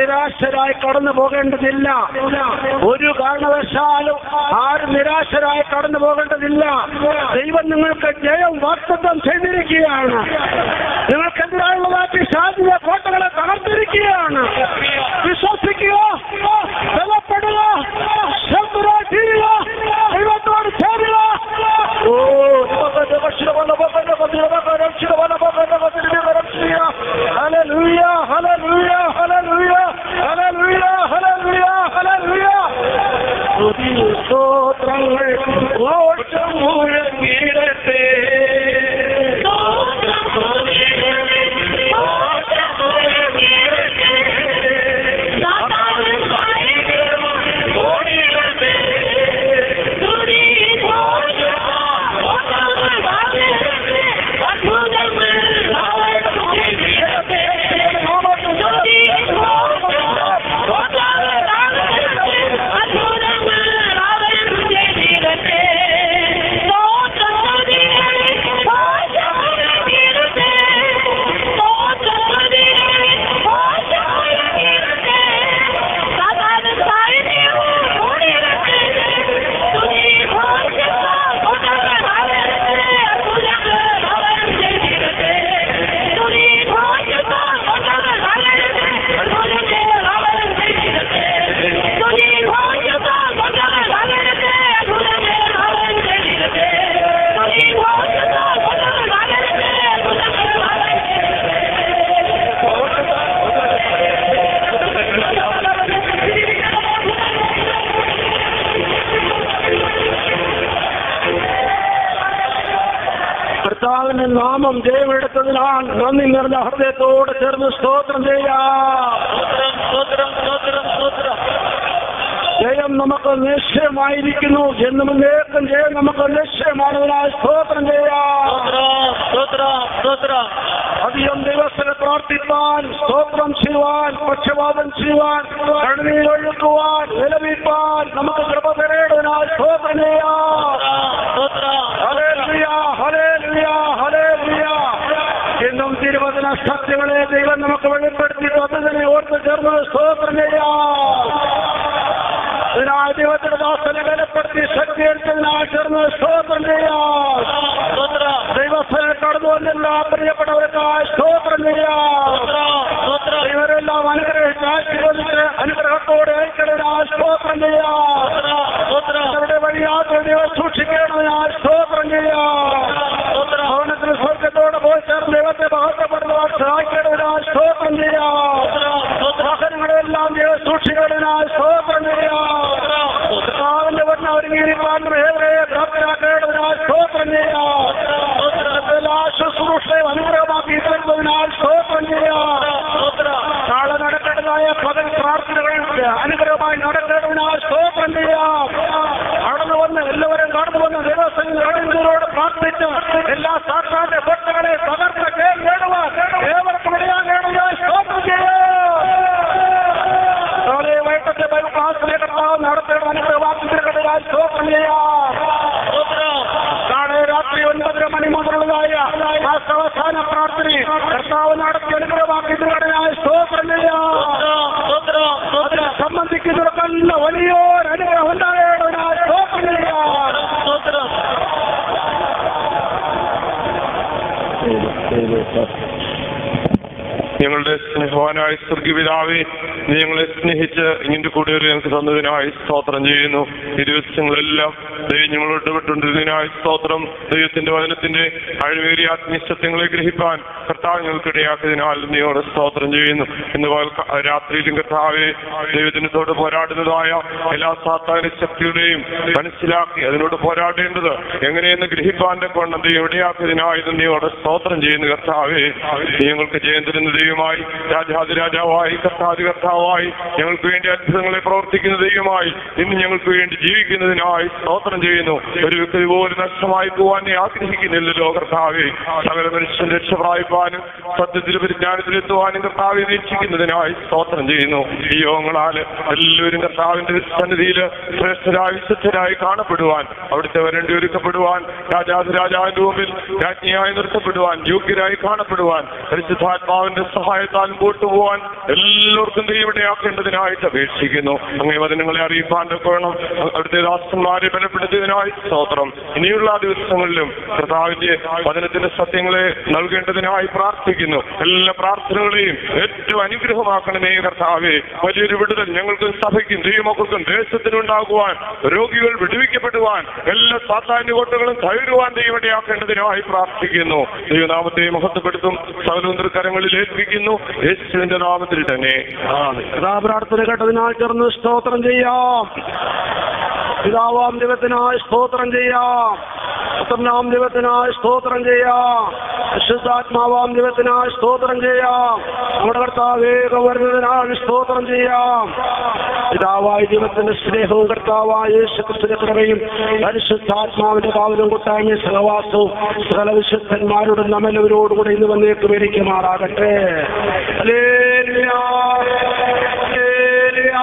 Speaker 4: നിരാശരായി കടന്നു പോകേണ്ടതില്ല ഒരു കാരണവശാലും ആരും നിരാശരായി കടന്നു പോകേണ്ടതില്ല ദൈവം നിങ്ങൾക്ക് ജയം വാക്തത്വം ചെയ്തിരിക്കുകയാണ് നിങ്ങൾക്കെതിരായുള്ള സാധ്യത കോട്ടകളെ തകർത്തിരിക്കുകയാണ് വിശ്വാസ ചേർന്ന് ഹൃദയത്തോട് ചേർന്ന് സ്തോത്രം ജയം നമുക്ക് നിശ്ചയമായിരിക്കുന്നു എന്നും നേരത്തും ജയം നമുക്ക് നിശ്ചയമാണതിനാൽ സ്തോത്രം ചെയ്യാം അധികം ദിവസത്തെ പ്രാർത്ഥിപ്പാൻ സ്തോത്രം ചെയ്യുവാൻ പക്ഷപാതം ചെയ്യുവാൻ കണ്ണീർ ഒഴുക്കുവാൻ നിലവിപ്പാൻ നമുക്ക് കൃപ തരേണ്ടതിനാൽ സ്തോത്രം ചെയ്യാം ഹലേ വചന സത്യങ്ങളെ ദൈവം നമുക്ക് വെളിപ്പെടുത്തി തന്നതിനെ ഓർത്ത് ചേർന്നത് സ്തോത്രം ചെയ്യാം ദാസനെ ബലപ്പെടുത്തി ശക്തി എടുത്തതിനാൽ ചേർന്നത് സ്തോത്രം ദൈവസ്ഥനെ കടന്നു വന്നില്ല പ്രിയപ്പെട്ടവർക്കായി സ്തോത്രം ഇവരെല്ലാം അനുഗ്രഹിച്ച് ആശീർവദിച്ച് അനുഗ്രഹത്തോടെ ഐക്യതിനാൽ സ്തോത്രം ചെയ്യാം അവരുടെ വഴി ദൈവം സൂക്ഷിക്കണമെന്നാൽ സ്തോത്രം ദൈവത്തെ മഹത്വപ്പെടുന്നവർ സഹായിക്കേണ്ടതിനാൽ സ്തോത്രം ചെയ്യാം വാഹനങ്ങളെല്ലാം ദൈവ സൂക്ഷിക്കുന്നതിനാൽ സ്തോത്രം ചെയ്യാം കർത്താവിന്റെ വന്ന ഒരുങ്ങിയിരിക്കാൻ ഏവരെയെ പ്രാപ്തരാക്കേണ്ടതിനാൽ സ്തോത്രം ചെയ്യാം എല്ലാ ശുശ്രൂഷയും അനുഗ്രഹമാക്കി തരുന്നതിനാൽ സ്തോത്രം ചെയ്യാം
Speaker 1: നാളെ നടക്കേണ്ടതായ പകൽ പ്രാർത്ഥനകൾ അനുഗ്രഹമായി നടക്കേണ്ടതിനാൽ സ്തോത്രം ചെയ്യാം കടന്നു വന്ന് എല്ലാവരും കടന്നു വന്ന് ദൈവസ്ഥയിൽ പ്രാർത്ഥിച്ച് എല്ലാ സാക്ഷാന്റെ
Speaker 2: ഞങ്ങളുടെ സ്നേഹവാനായ സ്വർഗീപിതാവെ ഞങ്ങളെ സ്നേഹിച്ച് ഇങ്ങനെ കൂടെ ഒരു ഞങ്ങൾക്ക് തന്നതിനായി സ്തോത്രം ചെയ്യുന്നു ഈ ദിവസങ്ങളെല്ലാം ദൈവം ഞങ്ങൾ ഇടപെട്ടുകൊണ്ടിരുന്നതിനായി സ്തോത്രം ദൈവത്തിന്റെ വചനത്തിന്റെ അഴിവേറിയ ആത്മീശത്വങ്ങളെ ഗ്രഹിപ്പാൻ കർത്താവ് ഞങ്ങൾക്ക് ഇടയാക്കിയതിനാൽ നീയോട് സ്തോത്രം ചെയ്യുന്നു ഇന്ന് രാത്രിയിലും കർത്താവെ ദൈവത്തിനോട് പോരാടുന്നതായ എല്ലാ സാത്താന ശക്തിയുടെയും മനസ്സിലാക്കി അതിനോട് പോരാടേണ്ടത് എങ്ങനെയെന്ന് ഗ്രഹിപ്പാന്റെ കൊണ്ട് ദൈവം നീയോട് സ്തോത്രം ചെയ്യുന്നു കർത്താവെ ഞങ്ങൾക്ക് ജയം തരുന്ന ദൈവമായി രാജാതിരാജാവായി കർത്താതി കർത്താവായി ഞങ്ങൾക്ക് വേണ്ടി അത്ഭുതങ്ങളെ പ്രവർത്തിക്കുന്ന ദൈവമായി ഇന്ന് ഞങ്ങൾക്ക് വേണ്ടി ജീവിക്കുന്നതിനായി സ്തോത്രം ചെയ്യുന്നു ഒരു വ്യക്തി പോലും നഷ്ടമായി പോവാൻ ആഗ്രഹിക്കുന്നില്ല ലോകർത്താവെ സകല മനുഷ്യൻ രക്ഷപ്രായിപ്പാനും സത്യത്തിൽ പരിജ്ഞാനത്തിലെത്തുവാനും കർത്താവെ നിരീക്ഷിക്കുന്നതിനായി സ്തോത്രം ചെയ്യുന്നു ഈ യോഗങ്ങളാല് എല്ലാവരും കർത്താവിന്റെ സന്നിധിയിൽ ശ്രേഷ്ഠരായി വിശുദ്ധരായി കാണപ്പെടുവാൻ അവിടുത്തെ വരണ്ടി ഒരുക്കപ്പെടുവാൻ രാജാതിരാജാവിന്റെ മുമ്പിൽ രാജ്ഞിയായി നിർത്തപ്പെടുവാൻ യോഗ്യരായി കാണപ്പെടുവാൻ പരിശുദ്ധാത്മാവിന്റെ സഹായത്താൽ പോട്ടുപോവാൻ എല്ലാവർക്കും ദൈവടയാക്കേണ്ടതിനായിട്ട് അപേക്ഷിക്കുന്നു അങ്ങനെ വചനങ്ങളെ അറിയിപ്പാൻ വേണം അവിടുത്തെ ദാസന്മാരെ ബലപ്പെടുത്തി നൽകിയതിനായി സ്തോത്രം ഇനിയുള്ള ദിവസങ്ങളിലും കർത്താവിന്റെ വചനത്തിന്റെ സത്യങ്ങളെ നൽകേണ്ടതിനായി പ്രാർത്ഥിക്കുന്നു എല്ലാ പ്രാർത്ഥനകളെയും ഏറ്റവും അനുഗ്രഹമാക്കണമേ കർത്താവെ വലിയൊരു വിടുതൽ ഞങ്ങൾക്ക് സഭയ്ക്കും ദൈവമക്കൾക്കും ദേശത്തിനുണ്ടാകുവാൻ രോഗികൾ വിടുവിക്കപ്പെടുവാൻ എല്ലാ സാത്താന്യ കോട്ടകളും തകരുവാൻ പ്രാർത്ഥിക്കുന്നു ദൈവനാമത്തെ മഹത്വപ്പെടുത്തും സകലോന്തരക്കരങ്ങളിൽ ഏൽപ്പിക്കുന്നു യേശുവിന്റെ നാമത്തിൽ തന്നെ
Speaker 1: പ്രാർത്ഥന കേട്ടതിനാൽ ചേർന്ന് സ്തോത്രം ചെയ്യാം പിതാവാം ദൈവത്തിന് ദിവസത്തിനായി സ്തോത്രം ചെയ്യാം നാം ദിവസത്തിനായി സ്തോത്രം ചെയ്യാം
Speaker 4: ശുദ്ധാത്മാവാം ദിവസത്തിനായി സ്തോത്രം ചെയ്യാം നമ്മുടെ കർത്താവേ വരുന്നതിനായി സ്തോത്രം ചെയ്യാം പിതാവായ ദിവസത്തിന്റെ സ്നേഹവും കർത്താവായ യേശുക്രിസ്തുവിന്റെ കൃപയും പരിശുദ്ധാത്മാവിന്റെ കാവലും കൂട്ടായ്മ സഹവാസവും സകല വിശുദ്ധന്മാരോടും നമ്മെല്ലാവരോടുകൂടെ ഇന്ന് വന്നേക്ക് മേടിക്കുമാറാകട്ടെ അലേലിയ അലേലിയ